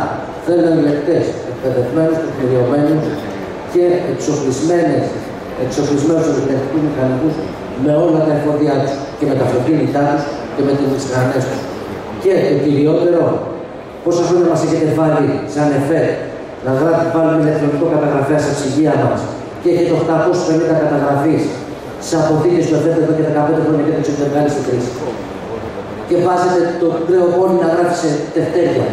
θέλω ελεκτέ, εκπαιδευμένους, τεκμηριωμένου και εξοπλισμένες εξοπλισμένους ελεγκτικού μηχανικούς με όλα τα εφόδια τους και με τα αυτοκίνητά τους και με τις γραμμές τους. Και το κυριότερο, πόσα χρόνια μας έχετε βάλει σαν ΕΦΕ να γράφει πάλι ηλεκτρονικό καταγραφέα στα ψυγεία μας και έχετε 850 καταγραφείς σε αποθήκες του ΕΦΕ εδώ και 15 χρόνια και δεν του βγάλει στην κρίση. Και βάζετε το κρεοπόλι να γράφει σε τευτέρια.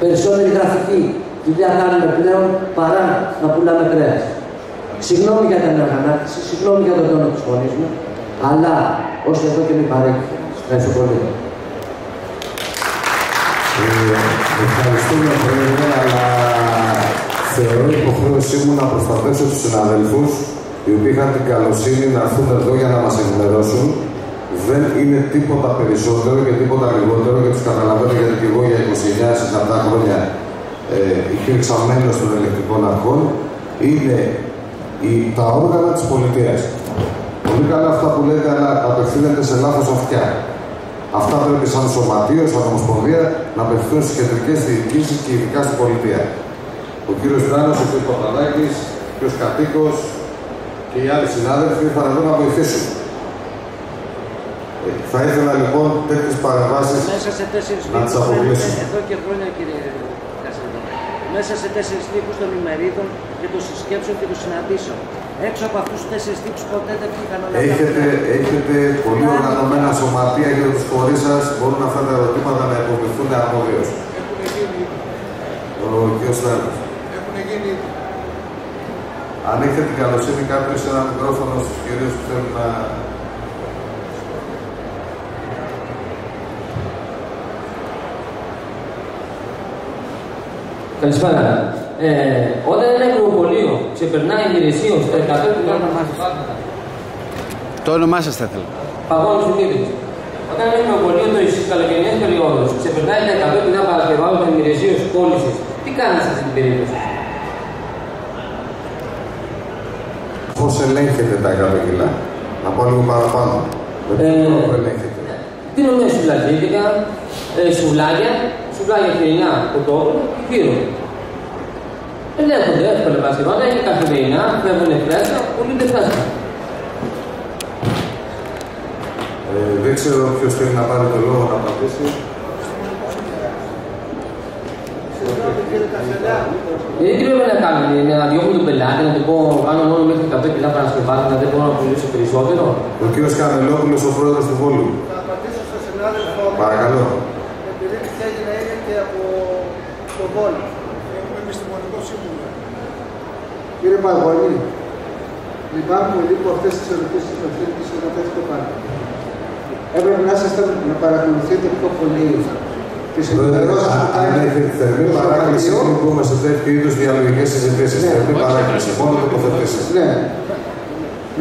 Περισσότερη γραφική δουλειά κάνουμε πλέον παρά να πουλάμε κρέας. Συγγνώμη για την αγανάκτηση, συγγνώμη για τον τόνο της φωνής μου, αλλά όσο εδώ και μην παρέχει. Ευχαριστώ πολύ. Ε, ευχαριστούμε Πρόεδρε, αλλά θεωρώ υποχρέωσή μου να προστατεύσω τους συναδέλφους οι οποίοι είχαν την καλοσύνη να έρθουν εδώ για να μας ενημερώσουν. Δεν είναι τίποτα περισσότερο και τίποτα λιγότερο και τους καταλαβαίνω γιατί και εγώ για 29 τα χρόνια ε, υπήρξα μέλος των ελεκτρικών αρχών. Είναι η, τα όργανα της πολιτείας. Πολύ καλά αυτά που λέτε, αλλά απευθύνεται σε λάθος αυτιά. Αυτά πρέπει σαν σωματείο, σαν ομοσπονδία να απευθυνθούν στις κεντρικές διοικήσεις και ειδικά στην πολιτεία. Ο κύριος Δράνο, ο κύριος Παπαδάκης, ο κύριος Κατοίκος και οι άλλοι συνάδελφοι ήρθαν εδώ να βοηθήσουν. Ε, θα ήθελα λοιπόν τέτοιες παρεμβάσεις να τις αποκλείσω. Εδώ και χρόνια, κύριε Κασίδη, μέσα σε τέσσερις τύπου των ημερίδων και των συσκέψεων και των συναντήσεων. Έξω από αυτούς τους τέσσερις τύπου ποτέ δεν βγήκαν όλα Έχετε, έχετε πολύ οργανωμένα σωματεία για τους φορεί σας. Μπορούν αυτά τα ερωτήματα να υποβληθούν αρμοδίως. Ο κ. Στέλνο. Έχουν γίνει Αν έχετε την καλοσύνη κάποιος ένα μικρόφωνο στους κυρίους που θέλουν να. Καλησπέρα. Ε, όταν ένα αγροπολείο ξεπερνάει υπηρεσίω τα 100 χιλιόμετρα Το όνομά σας θα ήθελα. Παγώνει Δημήτρη. Όταν ένα αγροπολείο το καλοκαιρινές περιόδους ξεπερνάει τα 100 κιλά παρασκευάζοντα υπηρεσίω πώληση, τι κάνετε σε αυτή την περίπτωση; Πώς ελέγχετε τα 100 κιλά. Να πω λίγο παραπάνω. Με ποιο Ε, τρόπο ελέγχετε. Δίνω μια σουβλατζίτικα, ε, σουβλάκια, σουβλάκια χοιρινά, κοτόπουλο και φύρο. Ελέγχονται εύκολα παρασκευάζοντα, είναι καθημερινά, φεύγουν φρέσκα, πουλούνται φρέσκα. Ε, δεν ξέρω ποιος θέλει να πάρει το λόγο να απαντήσει. Γιατί τι πρέπει να κάνω, να διώχνω τον πελάτη, να του πω κάνω μόνο μέχρι 100 κιλά παρασκευάζοντα, δεν μπορώ να πουλήσω περισσότερο. Ο κύριος Κανελόπουλος, ο πρόεδρος του Βόλου. Θα απαντήσω στον συνάδελφο. Παρακαλώ. Τον Βόλο. Έχουμε επιστημονικό σύμβουλο. Κύριε Παγωνή, λυπάμαι πολύ που αυτές τις ερωτήσεις που οφείλετε σε ένα τέτοιο πάνω. Έπρεπε να είσαστε να παρακολουθείτε πιο πολύ τις ενημερώσεις που Αν έχετε θερμή παράκληση, μην μπούμε σε τέτοιου είδους διαλογικές συζητήσεις. Θερμή παράκληση, μόνο τοποθετήσεις. Ναι.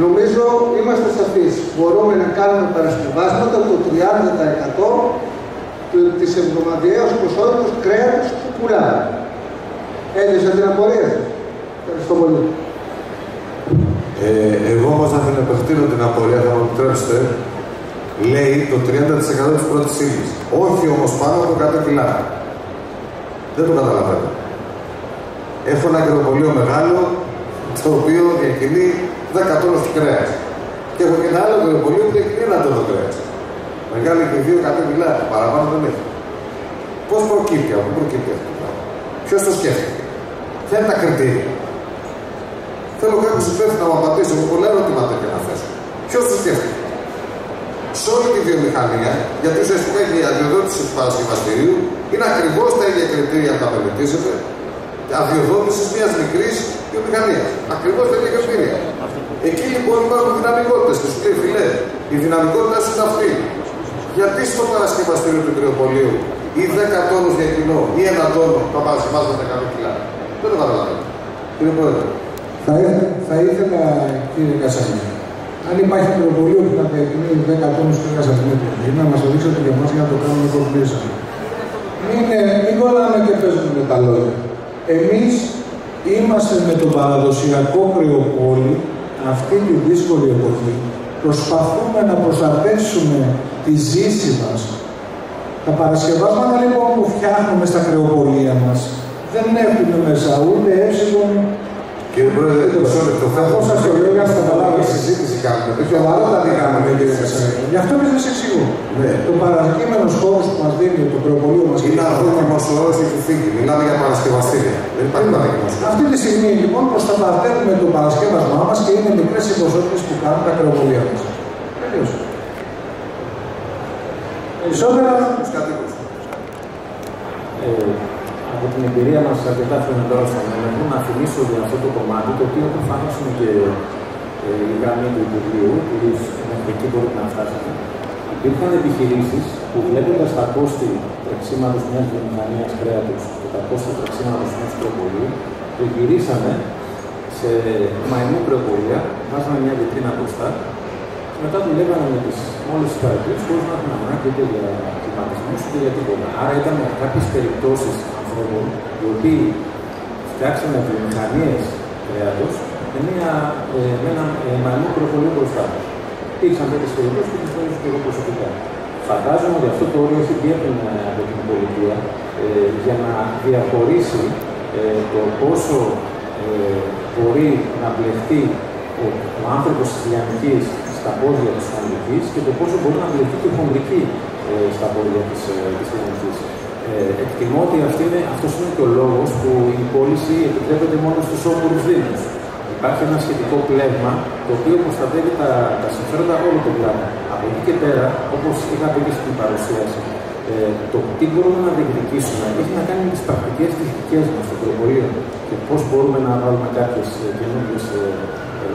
Νομίζω είμαστε σαφείς. Μπορούμε να κάνουμε παρασκευάσματα το 30% του- της εβδομαδιαίας ποσότητας κρέατος που πουλάμε. Έλυσα την απορία. σας. Ευχαριστώ πολύ. Ε, εγώ όμως θα την επεκτείνω την απορία, θα μου επιτρέψετε. Λέει το 30% της πρώτης ύλης. Όχι όμως πάνω από 100 κιλά. Δεν το καταλαβαίνω. Έχω ένα αγροπολείο μεγάλο, το οποίο διακινεί 10 τόνους κρέας. Και έχω και ένα άλλο αγροπολείο που διακινεί ένα τόνο κρέας. Μεγάλη και δύο 100 κιλά, παραπάνω δεν έχει. Πώς προκύπτει αυτό, πού προκύπτει αυτό. Ποιος το σκέφτηκε. Ποια είναι τα κριτήρια; Θέλω κάποιο υπεύθυνο να μου απαντήσει. Έχω πολλά ερωτήματα και να θέσω. Ποιος το σκέφτηκε. Σε όλη τη βιομηχανία, γιατί ουσιαστικά η αδειοδότηση του παρασκευαστηρίου είναι ακριβώς τα ίδια κριτήρια που τα μελετήσετε αδειοδότησης μιας μικρής βιομηχανίας. Ακριβώς τα ίδια κριτήρια. Εκεί λοιπόν υπάρχουν δυναμικότητες και σου λέει φιλέ, η δυναμικότητα σου είναι αυτή. Γιατί στο παρασκευαστήριο του κρυοπολίου ή 10 τόνους για κοινό ή ένα τόνο τα παρασκευάζονται 100 κιλά. Δεν το καταλαβαίνω. Κύριε Πρόεδρε. Θα, ήθελα- θα ήθελα, κύριε Κασάνη, αν υπάρχει προβολείο που θα διακινεί 10 τόνους κρέα από την εποχή, να μας το δείξετε για μας για να το κάνουμε κομπλίσα. Μην, ε, μην κολλάμε και παίζουμε με τα λόγια. Εμείς είμαστε με τον παραδοσιακό κρεοπόλι αυτή τη δύσκολη εποχή. Προσπαθούμε να προστατεύσουμε τη ζήση μας. Τα παρασκευάσματα λοιπόν που φτιάχνουμε στα κρεοπολία μας δεν έχουν μέσα ούτε εύσηγον Κύριε Πρόεδρε, μισό λεπτό. Αυτό σας το λέω για να καταλάβετε. Τι συζήτηση κάνουμε. Δεν Και όλα τα δικά μου, κύριε Κασάνη. Γι' αυτό και σας εξηγώ. Ναι. Το παρακείμενο χώρος που μας δίνει το προπολείο μας Είναι αυτό ο δημοσιογράφο που έχει φύγει. Μιλάμε για παρασκευαστήρια. Δεν υπάρχει πάντα δημοσιογράφο. Αυτή τη στιγμή λοιπόν προστατεύουμε το παρασκεύασμά μας και είναι μικρές οι ποσότητες που κάνουν τα κρεοπολία μας. Τελείως. Περισσότερα; Τους κατοίκους. Ε, από την εμπειρία μας αρκετά χρόνια τώρα στον έλεγχο να θυμίσω για αυτό το κομμάτι, το οποίο προφανώς είναι και ε, η γραμμή του Υπουργείου, που μέχρι εκεί μπορείτε να φτάσετε. Υπήρχαν επιχειρήσεις που βλέποντας τα κόστη τρεξίματος μιας βιομηχανίας κρέατος και τα κόστη τρεξίματος μιας προπολίου, το γυρίσανε σε μαϊμού προπολία, βάζανε μια βιτρίνα μπροστά και μετά δουλεύανε με τις, όλες τις παρατηρήσεις χωρίς να έχουν ανάγκη είτε για κλιματισμούς είτε για τίποτα. Άρα ήταν κάποιες περιπτώσεις ανθρώπων οι οποίοι φτιάξανε βιομηχανίες κρέατος με, μια, ε, με ένα ε, μαλλιό προπολείο μπροστά τους. Υπήρξαν τέτοιες περιπτώσεις και τις γνωρίζω και εγώ προσωπικά. Φαντάζομαι ότι αυτό το όριο έχει βγει από την πολιτεία ε, για να διαχωρίσει ε, το πόσο ε, μπορεί να μπλεχτεί ο, ο άνθρωπος της λιανικής στα πόδια της χονδρική και το πόσο μπορεί να μπλεχτεί και η χονδρική ε, στα πόδια της λιανικής. Ε, εκτιμώ ότι αυτό είναι, αυτός είναι και ο λόγος που η πώληση επιτρέπεται μόνο στους όμορους δήμους. Υπάρχει ένα σχετικό πλέγμα το οποίο προστατεύει τα, τα συμφέροντα όλων των κλάδων. Από εκεί και πέρα, όπως είχα πει και στην παρουσίαση, ε, το τι μπορούμε να διεκδικήσουμε έχει να κάνει με τις πρακτικές της δικές μας στο προπολείο και πώς μπορούμε να βάλουμε κάποιες καινούργιες, ε,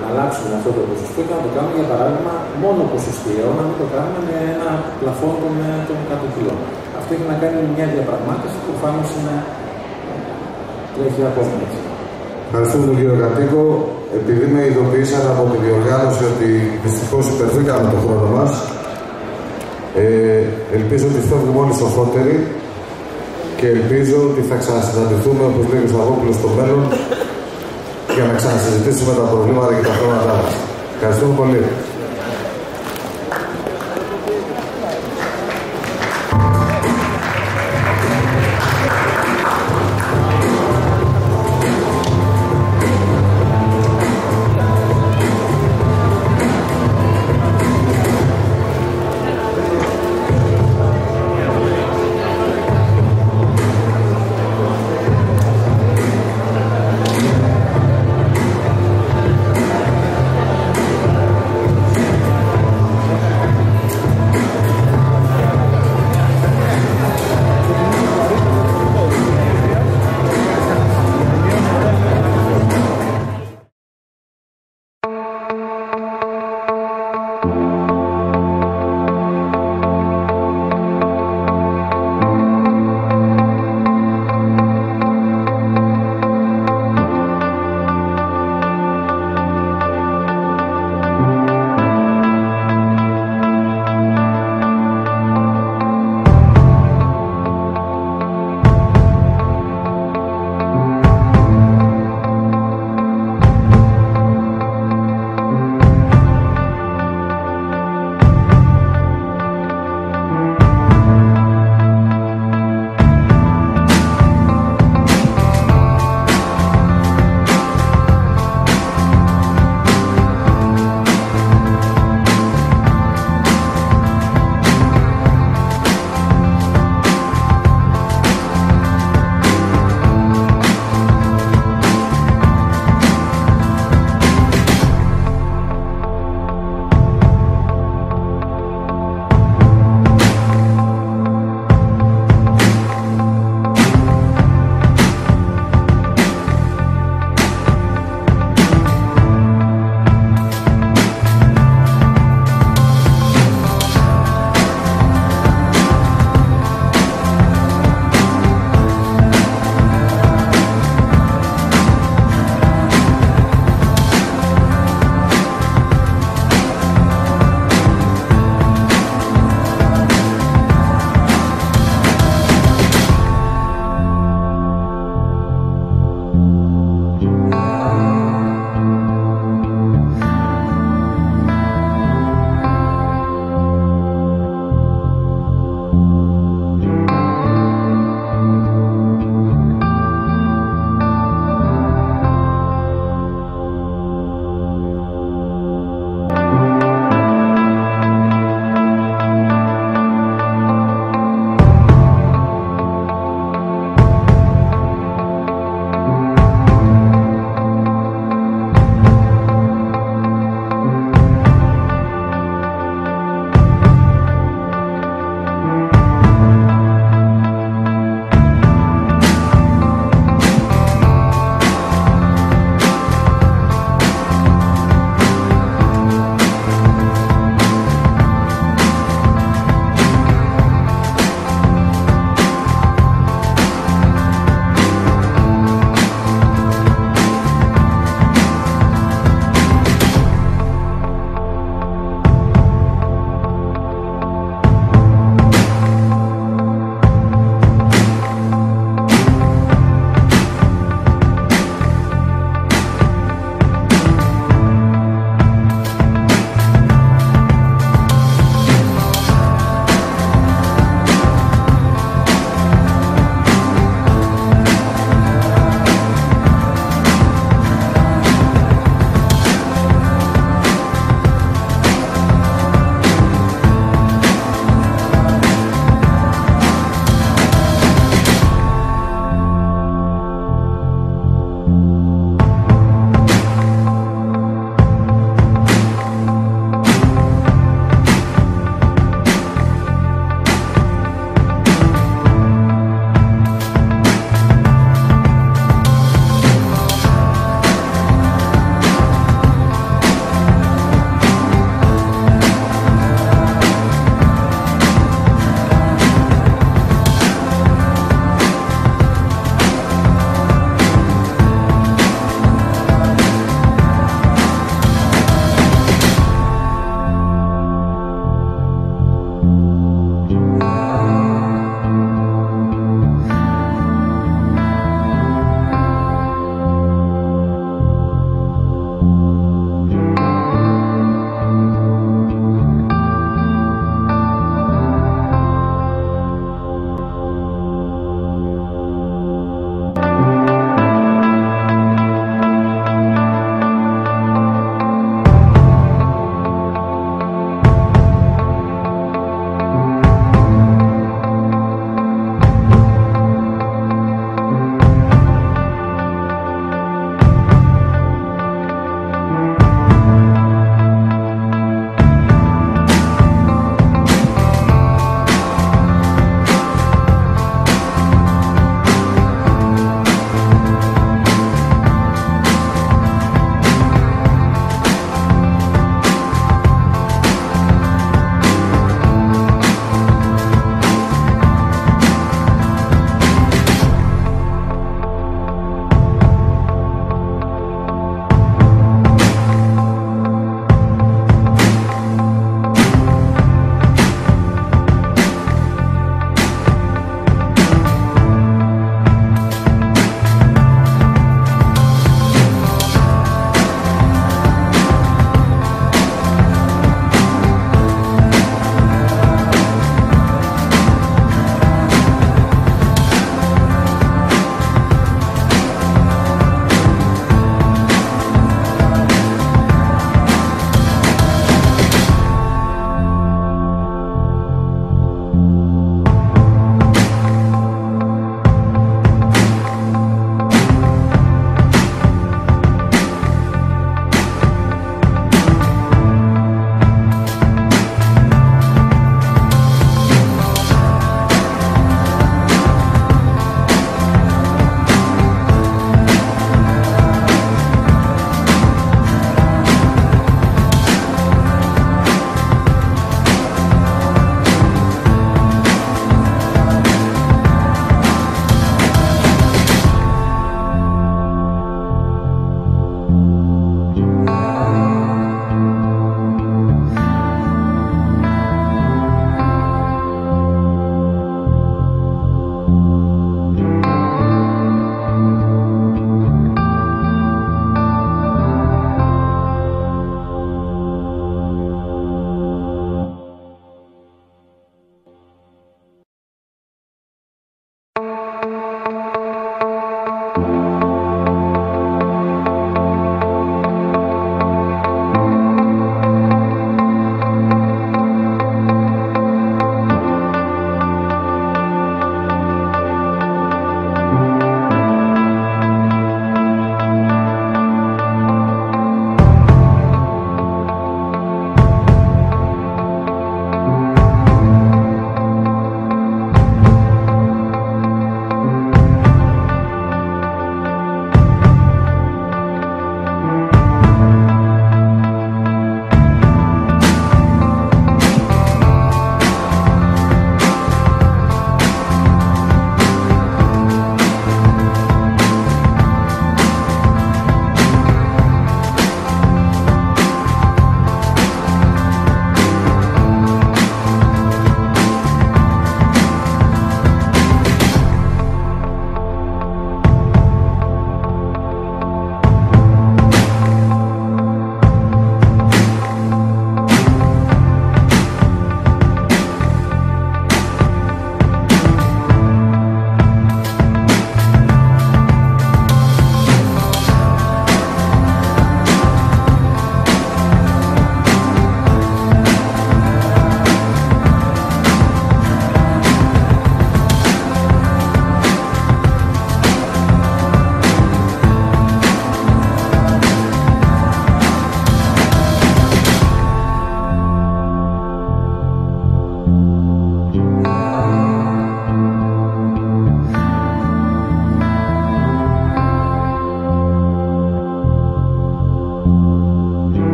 να αλλάξουμε αυτό το ποσοστό και να το κάνουμε για παράδειγμα μόνο ποσοστιαίο, να μην το κάνουμε με ένα πλαφόν των, των 100 κιλών. Αυτό έχει να κάνει με μια διαπραγμάτευση που προφανώ είναι τρέχει ακόμα έτσι. Ευχαριστούμε τον κύριο Κατοίκο. Επειδή με ειδοποιήσαν από τη διοργάνωση ότι δυστυχώς υπερβήκαμε τον χρόνο μας, ε, ελπίζω ότι φεύγουμε όλοι σοφότεροι και ελπίζω ότι θα ξανασυναντηθούμε, όπως λέει ο Σταυρόπουλο, στο μέλλον για να ξανασυζητήσουμε τα προβλήματα και τα θέματα μας. Ευχαριστούμε πολύ.